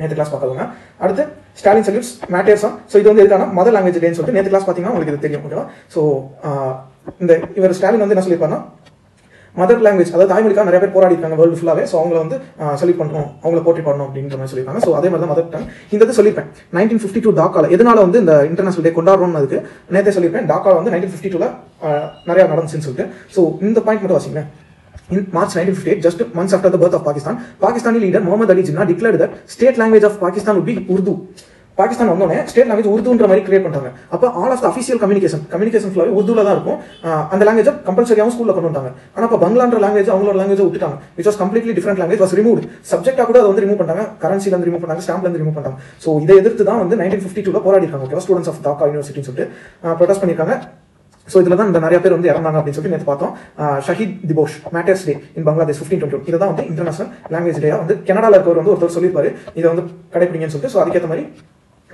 நேற்று கிளாஸ் பார்க்காதவங்க. அடுத்து ஸ்டாலின் சல்யூட்ஸ் மேட்டேர்ஸா ஸோ இது வந்து எதுக்கான மதர் லாங்குவேஜ் டேன்னு சொல்லிட்டு நேற்று கிளாஸ் பார்த்தீங்கன்னா உங்களுக்கு இது தெரியும் ஓகேவா ஸோ இந்த இவர் ஸ்டாலின் வந்து என்ன சொல்லியிருப்பாருன்னா மதர் லாங்குவேஜ் அதாவது தாய்மொழிக்காக நிறைய பேர் போராடி இருக்காங்க வேர்ல்டு ஃபுல்லாகவே ஸோ அவங்கள வந்து செலக்ட் பண்ணணும் அவங்கள போட்டி பண்ணணும் அப்படின்ற மாதிரி சொல்லியிருக்காங்க. ஸோ அதே மாதிரி தான் மதர் டங் இந்த இது சொல்லியிருப்பேன். நைன்டீன் ஃபிஃப்டி டூ டாக்கால எதனால வந்து இந்த இன்டர்நேஷனல் டே கொண்டாடுறோம்னு அதுக்கு நேற்றே சொல்லியிருப்பேன். டாக்கால வந்து நைன்டீன் ஃபிஃப்டி டூவில் நிறைய நடந்துச்சுன்னு சொல்லிட்டு. ஸோ இந்த பாயிண்ட் மட்டும் வாசிங்களேன். In March 1958, just months after the birth of Pakistan, Pakistani leader Muhammad Ali Jinnah declared that state language of Pakistan would be Urdu. Pakistan வந்தோடனே ஸ்டேட் லாங்குவேஜ் உருதுன்ற மாதிரி கிரியேட் பண்ணுறாங்க அப்போ all of the official communication communication ஃபுல்லாவே உருதுல தான் இருக்கும். அந்த language கம்பல்சரியாகவும் ஸ்கூலில் கொண்டு வந்தாங்க. ஆனால் இப்போ பங்களான்ற லாங்குவேஜ் அவங்களோட லாங்குவேஜ் விட்டுட்டாங்க. Which was completely different language was remove சப்ஜெக்டாக கூட அதை வந்து ரிமூவ் பண்ணாங்க கரன்சிலேருந்து ரிமூவ் பண்ணாங்க ஸ்டாம்ப்லேருந்து ரிமூவ் பண்ணாங்க ஸோ இதை எதிர்த்து தான் வந்து நைன்டீன் ஃபிஃப்டி டூல போராடி இருக்காங்க ஓகேவா ஸ்டூடெண்ட்ஸ் ஆஃப் தாக்கா யூனிவர்சிட்டின்னு சொல்லிட்டு. ப்ரொடெஸ்ட் பண்ணியிருக்காங்க ஸோ இதில் தான் இந்த நிறைய பேர் வந்து இறந்தாங்க அப்படின்னு சொல்லிட்டு நேற்று பார்த்தோம். Shaheed Dibas martyrs day in Bangladesh fifteen twenty இதை தான் வந்து இன்டர்நேஷனல் லாங்குவேஜ் டேயாக வந்து கனடாவில் இருக்கவர் வந்து ஒருத்தர் சொல்லியிருப்பாரு. இதை வந்து கடைப்பிடிங்கன்னு சொல்லிட்டு. ஸோ அதுக்கேற்ற மாதிரி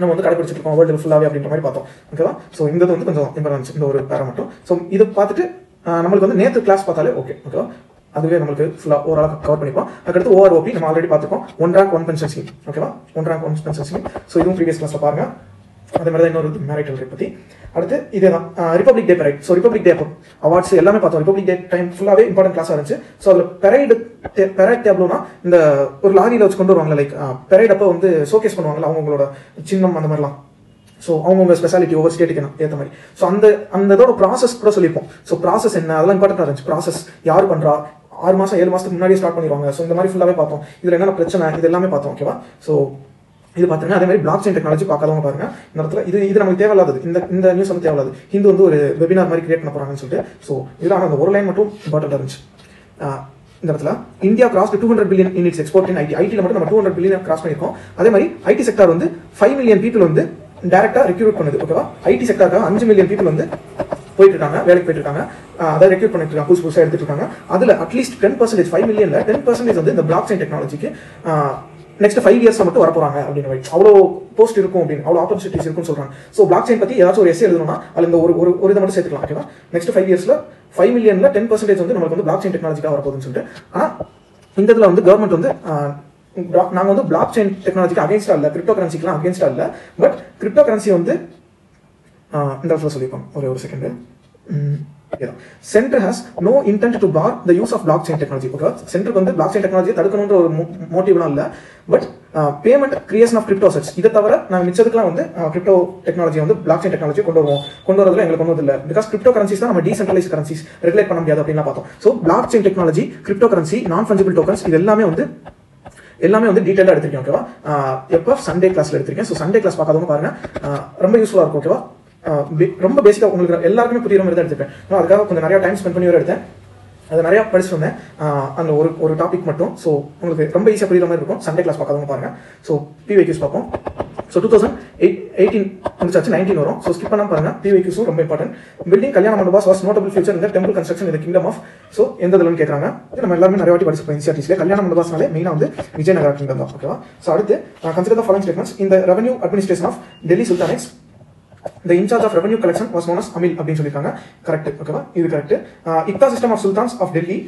நம்ம வந்து கடைபிடிச்சிட்டு இருக்கோம் வேர்ல்டு ஃபுல்லாகவே அப்படின்ற மாதிரி பார்த்தோம். ஓகேவா ஸோ இந்த இது வந்து கொஞ்சம் இம்பார்ட்டன்ஸ் இந்த ஒரு பேரை மட்டும். ஸோ இது பார்த்துட்டு நம்மளுக்கு வந்து நேற்று கிளாஸ் பார்த்தாலே ஓகே ஓகேவா அதுவே நம்மளுக்கு ஃபுல்லாக ஓரளவு கவர் பண்ணிப்போம். அதுக்கடுத்து ஓஆர் ஓபி நம்ம already பார்த்துக்கோம் one rank one pension scheme ஓகேவா one rank one pension scheme so இதுவும் ப்ரீவியஸ் கிளாஸில் பாருங்கள் அதே மாதிரி தான் இன்னொரு மேரிட்டல் ரேட் பற்றி அடுத்து இதே தான் republic day parade so republic day அப்போ அவார்ட்ஸ் எல்லாமே பார்த்தோம். ரிப்பப்ளிக் டே டைம் ஃபுல்லாகவே இம்பார்ட்டன்ட் கிளாஸாக இருந்துச்சு. ஸோ அதில் பெரைடு பெரைட் டேப்லோனா இந்த ஒரு லாரியில் வச்சு கொண்டு வருவாங்க லைக் பெரைட் அப்போ வந்து ஷோகேஸ் பண்ணுவாங்கல்ல அவங்களோட சின்னம் அந்த மாதிரிலாம். ஸோ அவங்கவுங்க ஸ்பெஷாலிட்டி ஒவ்வொரு ஸ்டேட்டுக்கு ஏற்ற மாதிரி. ஸோ அந்த அந்த இதோட ப்ராசஸ் கூட சொல்லியிருப்போம். ஸோ ப்ராசஸ் என்ன? அதெல்லாம் இம்பார்ட்டண்டாக இருந்துச்சு. ப்ராசஸ் யார் பண்ணுறா ஆறு மாதம் ஏழு மாதத்துக்கு முன்னாடியே ஸ்டார்ட் பண்ணிடுவாங்க. ஸோ இந்த மாதிரி ஃபுல்லாகவே பார்த்தோம். இதில் என்னென்ன பிரச்சனை? இது எல்லாமே பார்த்தோம் ஓகேவா ஸோ இது பார்த்துங்க அதே மாதிரி பிளாக் செயின் டெக்னாலஜி பார்க்காதவங்க பாருங்க. இந்த இடத்துல இது இது நமக்கு தேவையில்லாதது. இந்த இந்த நியூஸ் வந்து தேவையில்லாது ஹிந்து வந்து ஒரு வெபினார் மாதிரி கிரியேட் பண்ண போறாங்கன்னு சொல்லிட்டு. ஸோ இதில் ஆனால் அந்த ஒரு லைன் மட்டும் இம்பார்ட்டண்டாக இருந்துச்சு. இந்த இடத்துல India cross two hundred billion in its export in IT ஐடியில் மட்டும் நம்ம டூ ஹண்ட்ரட் பில்லியன் கிராஸ் பண்ணியிருக்கோம். அதே மாதிரி ஐடி செக்டார் வந்து ஃபைவ் மில்லியன் பீப்புள் வந்து டேரக்டாக ரெக்ரூட் பண்ணுது. ஓகேவா ஐடி செக்டருக்காக அஞ்சு மில்லியன் பீப்புள் வந்து போயிட்டு இருக்காங்க வேலைக்கு போயிட்டு இருக்காங்க. அதை ரெக்ரூட் பண்ணிட்டு இருக்காங்க புதுசு புதுசாக எடுத்துட்டு இருக்காங்க. அதில் at least ten percentage five மில்லியன்ல ten percentage வந்து இந்த பிளாக் செயின் டெக்னாலஜிக்கு நெக்ஸ்ட் ஃபைவ் இயர்ஸ்ல மட்டும் வரப்போறாங்க அப்படின்னு மாதிரி. அவ்வளோ போஸ்ட் இருக்கும் அப்படின்னு அவ்வளோ ஆப்பர்ச்சுனிட்டிஸ் இருக்கும்னு சொல்றாங்க. ஸோ பிளாக் செயின் பத்தி ஏதாச்சும் ஒரு எஸ்ஏ எழுதணும்னா அதுல இந்த ஒரு ஒரு இதை மட்டும் சேர்த்துக்கலாம் ஓகேவா நெக்ஸ்ட் ஃபைவ் இயர்ஸ்ல ஃபைவ் மில்லியன்ல டென் பர்சன்டேஜ் வந்து நமக்கு வந்து பிளாக் செயின் டெக்னாலஜிக்காக வரப்போகுதுன்னு சொல்லிட்டு. ஆனால் இந்த இதில் வந்து கவர்மெண்ட் வந்து நாங்கள் வந்து பிளாக் செயின் டெக்னாலஜிக்கு அகேன்ஸ்டா இல்லை கிரிப்டோ கரன்சிக்கெல்லாம் அகேன்ஸ்டா இல்லை. பட் கிரிப்டோ கரன்சி வந்து இந்த இடத்துல சொல்லியிருக்கோம். ஒரே ஒரு second centre has no intent to bar the use of block chain technology okay சென்டருக்கு வந்து பிளாக் செயின் டெக்னாலஜி தடுக்கணுன்ற ஒரு மோட்டிவ்லாம் இல்லை. But payment creation of crypto assets இதை தவிர நாங்கள் மிச்சதுக்குலாம் வந்து uh, கிரிப்டோ டெக்னாலஜி வந்து பிளாக் செயின் டெக்னாலஜி கொண்டு வருவோம். கொண்டு வரதுல எங்களுக்கு ஒன்றும் இல்லை. பிகாஸ் கிரிப்டோ கரன்சிஸ் தான் நம்ம டீசென்ட்ரலைஸ் கரன்சிஸ் ரெகுலேட் பண்ண முடியாது அப்படின்னு பார்த்தோம். So blockchain technology cryptocurrency non fungible tokens இது எல்லாமே வந்து எல்லாமே வந்து டீட்டெயிலாக எடுத்திருக்கேன் ஓகேவா uh, எப்போ? சண்டே கிளாஸ்ல எடுத்திருக்கேன். ஸோ சண்டே கிளாஸ் பார்க்காதவங்க பாருங்க. Uh, ரொம்ப யூஸ்ஃபுல்லாக இருக்கும் ஓகேவா ரொம்ப பேசிக்காக உங்களுக்கு எல்லாருக்குமே புரியுற மாதிரி தான் எடுத்துப்பேன். நான் அதுக்காக கொஞ்சம் நிறைய டைம் ஸ்பெண்ட் பண்ணி வர எடுத்தேன். அதை நிறையா படிச்சுட்டு வந்தேன் அந்த ஒரு ஒரு டாபிக் மட்டும். ஸோ உங்களுக்கு ரொம்ப ஈஸியாக புரியுற மாதிரி இருக்கும். சண்டே கிளாஸ் பார்க்காதவங்க பாருங்க. ஸோ பிவைக்யூஸ் பார்ப்போம். So two thousand eight eighteen முடிச்சாச்சு நைன்டீன் வரும். ஸோ ஸ்கிப் பண்ணாம பாருங்க. பிவைக்யூஸும் ரொம்ப important building kalyana mandapas was notable feature இந்த டெம்பிள் கன்ஸ்ட்ரக்ஷன் இந்த கிங்டம் ஆஃப் ஸோ எந்த இதுலன்னு கேட்குறாங்க நம்ம எல்லாருமே நிறைய வாட்டி படிச்சிருப்போம் என்சிஆர்டிஸ்ல கல்யாண மண்டபாஸ்னாலே மெயினாக வந்து விஜயநகர கிங்டம் தான். ஓகேவா ஸோ அடுத்து கன்சிடர் த ஃபாலோயிங் ஸ்டேட்மெண்ட்ஸ் இந்த revenue administration of Delhi sultanate the in charge of revenue collection was known as amil அப்படின்னு சொல்லியிருக்காங்க. கரெக்ட் ஓகேவா இது correct iqta system of sultans of Delhi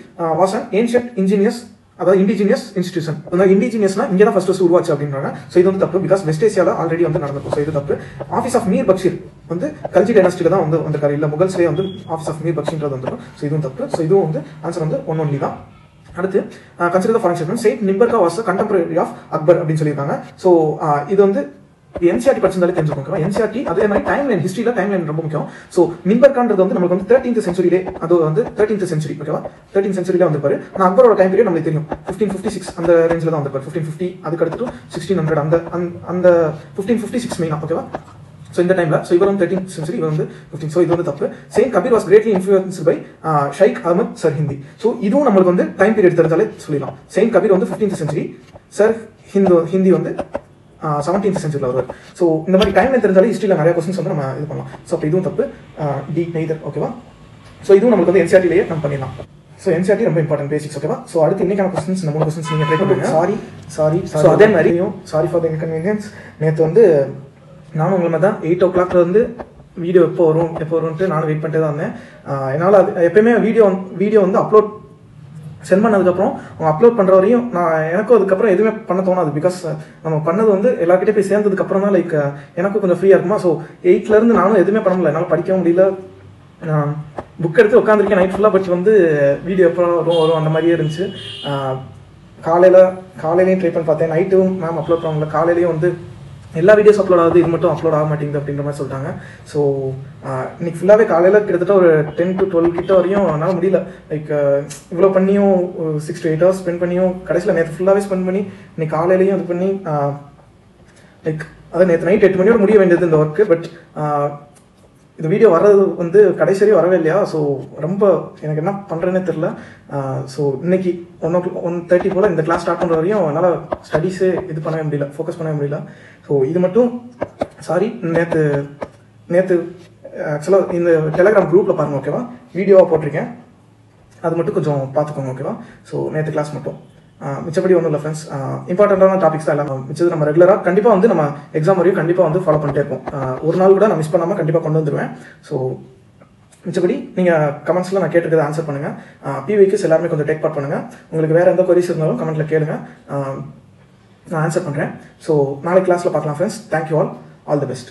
was an ancient engineers அதாவது indigenous institution அந்த இண்டிஜினியஸ்னா இங்கே தான் ஃபர்ஸ்ட் உருவாச்சு அப்படின்றாங்க. ஸோ இது வந்து தப்பு பிகாஸ் வெஸ்ட் ஏசியாவில் ஆல்ரெடி வந்து நடந்திருக்கும் ஸோ இது தப்பு. ஆஃபீஸ் ஆஃப் மீர் பக்ஷீர் வந்து கல்ஜி டைனஸ்டியில் தான் வந்து வந்திருக்காரு. இல்லை முகல்ஸ்லேயே வந்து ஆஃபீஸ் ஆஃப் மீர் பக்ஷின்றது வந்துடும் ஸோ இதுவும் தப்பு. ஸோ இதுவும் வந்து ஆன்சர் வந்து ஒன் ஒன்லி தான். அடுத்து consider following statement saint Nimbarka was contemporary of Akbar அப்படின்னு சொல்லியிருக்காங்க. ஸோ uh, இது வந்து என்சிஆர்டி படிச்சிருந்தாலே தெரிஞ்சுக்கோங்க என்சிஆர்டி அதே மாதிரி டைம் லைன் ஹிஸ்ட்ரியில டைம் லைன் ரொம்ப முக்கியம். ஸோ நிம்பர்கான்றது வந்து நமக்கு வந்து தேர்ட்டீன்த் சென்ச்சுரியிலே அது வந்து தேர்ட்டீன்த் சென்ச்சுரி ஓகேவா? தேர்ட்டீன் சென்ச்சுரியில வந்திருப்பாரு. நான் அக்பரோட டைம் பீரியட் நம்மளுக்கு தெரியும். ஃபிஃப்டீன் ஃபிஃப்டி சிக்ஸ் அந்த ரேஞ்சில் தான் வந்திருப்பாரு. ஃபிஃப்டீன் ஃபிஃப்டி அதுக்கு அடுத்து சிக்ஸ்டீன் ஹண்ட்ரட் அந்த அந்த- ஃபிஃப்டீன் ஃபிஃப்டி சிக்ஸ் மெயினா ஓகேவா? ஸோ இந்த டைமில் ஸோ இவர் வந்து தேர்ட்டீன் சென்ச்சுரி இவர் வந்து ஃபிஃப்டீன் ஸோ இது வந்து தப்பு. Same Kabir was greatly influence by Shaikh Ahmad Sirhindi so இதுவும் நம்மளுக்கு வந்து டைம் பீரியட் தெரிஞ்சாலே சொல்லிடலாம். சேம் கபீர் வந்து fifteenth century sir Hindu Hindi வந்து செவன்டீன்த் சென்ச்சுரியில் வருவார். ஸோ இந்த மாதிரி டைம்ல தெரிஞ்சாலே ஹிஸ்ட்ரியில் நிறைய கொஸ்டின்ஸ் வந்து நம்ம இது பண்ணலாம். ஸோ அப்போ இதுவும் தப்பு. டி நெய்தர் ஓகேவா ஸோ இதுவும் நம்மளுக்கு வந்து என்சிஆர்டிலேயே நம்ம பண்ணிடலாம். ஸோ என்சிஆர்டி ரொம்ப இம்பார்ட்டன்ட் பேசிக்ஸ் ஓகேவா ஸோ அடுத்து இன்னைக்கான கொஸ்டின்ஸ் இந்த மூணு கொஸ்டின்ஸ் நீங்கள் ட்ரை பண்ணுங்க. சாரி சாரி ஸோ அதே மாதிரியும் சாரி ஃபார் த இன்கன்வீனியன்ஸ் நேற்று வந்து நானும் உங்களை தான் எயிட் ஓ கிளாக்ல இருந்து வீடியோ எப்போ வரும் எப்போ வரும்ன்ட்டு நானும் வெயிட் பண்ணிட்டு தான் இருந்தேன் என்னால் அது எப்பயுமே வீடியோ வீடியோ வந்து அப்லோட் சென்ட் பண்ணதுக்கப்புறம் அவங்க அப்லோட் பண்ணுற வரையும் நான் எனக்கும் அதுக்கப்புறம் எதுவுமே பண்ண தோணாது. பிகாஸ் uh, நம்ம பண்ணது வந்து எல்லாருக்கிட்டே போய் சேர்ந்ததுக்கப்புறம் தான் லைக் uh, எனக்கும் கொஞ்சம் ஃப்ரீயாக இருக்குமா? ஸோ எயிட்லேருந்து நானும் எதுவுமே பண்ண முடியல. என்னால் படிக்க முடியல. புக் எடுத்து உட்காந்துருக்கேன் நைட் ஃபுல்லாக படிச்சு வந்து வீடியோ எப்போ வரும் வரும் அந்த மாதிரியே இருந்துச்சு. காலையில் காலையிலையும் ட்ரை பண்ணி பார்த்தேன். நைட்டும் மேம் அப்லோட் பண்ணல காலையிலையும் வந்து எல்லா வீடியோஸ் அப்லோட் ஆகுது இது மட்டும் அப்லோட் ஆக மாட்டேங்குது அப்படின்ற மாதிரி சொல்லிட்டாங்க ஸோ இன்னைக்கு ஃபுல்லாகவே காலையில் கிட்டத்தட்ட ஒரு டென் டு டுவெல் கிட்ட வரையும் என்னால் முடியல. லைக் இவ்வளோ பண்ணியும் six to eight hours spend பண்ணியும் கடைசியில் நேற்று ஃபுல்லாகவே ஸ்பெண்ட் பண்ணி இன்னைக்கு காலையிலையும் இது பண்ணி லைக் அதான் நேற்று நைட் எட்டு மணியோட முடிய வேண்டியது இந்த ஒர்க்கு பட் இந்த வீடியோ வர்றது வந்து கடைசி வரையும் வரவே இல்லையா? ஸோ ரொம்ப எனக்கு என்ன பண்ணுறேன்னே தெரில ஸோ இன்னைக்கு ஒன் ஓ ஒன் தேர்ட்டி போல் இந்த கிளாஸ் ஸ்டார்ட் பண்ணுற வரையும் என்னால் ஸ்டடீஸே இது பண்ணவே முடியல ஃபோக்கஸ் பண்ணவே முடியல. ஸோ இது மட்டும் சாரி நேற்று நேற்று ஆக்சுவலாக இந்த டெலகிராம் குரூப்பில் பாருங்கள் ஓகேவா வீடியோவாக போட்டிருக்கேன். அது மட்டும் கொஞ்சம் பார்த்துக்கோங்க ஓகேவா ஸோ நேற்று கிளாஸ் மட்டும். மிச்சப்படி ஒன்றும் இல்லை ஃப்ரெண்ட்ஸ் இம்பார்ட்டண்ட்டான டாபிக்ஸ் தான் எல்லாம் மிச்சது நம்ம ரெகுலராக கண்டிப்பாக வந்து நம்ம எக்ஸாம் வரையும் கண்டிப்பாக வந்து ஃபாலோ பண்ணிட்டே இருப்போம். ஒரு நாள் கூட நான் மிஸ் பண்ணாமல் கண்டிப்பாக கொண்டு வந்துடுவேன் ஸோ மிச்சபடி நீங்கள் கமெண்ட்ஸில் நான் கேட்டுக்கிறத ஆன்சர் பண்ணுங்கள் பிவிக்கு எல்லாருமே கொஞ்சம் டேக் பார்ட் பண்ணுங்கள் உங்களுக்கு வேறு எந்த கொரிஸ் இருந்தாலும் கமெண்ட்டில் கேளுங்க. நான் ஆன்சர் பண்ணுறேன் ஸோ நாளைக்கு கிளாஸில் பார்க்கலாம் friends thank you all all the best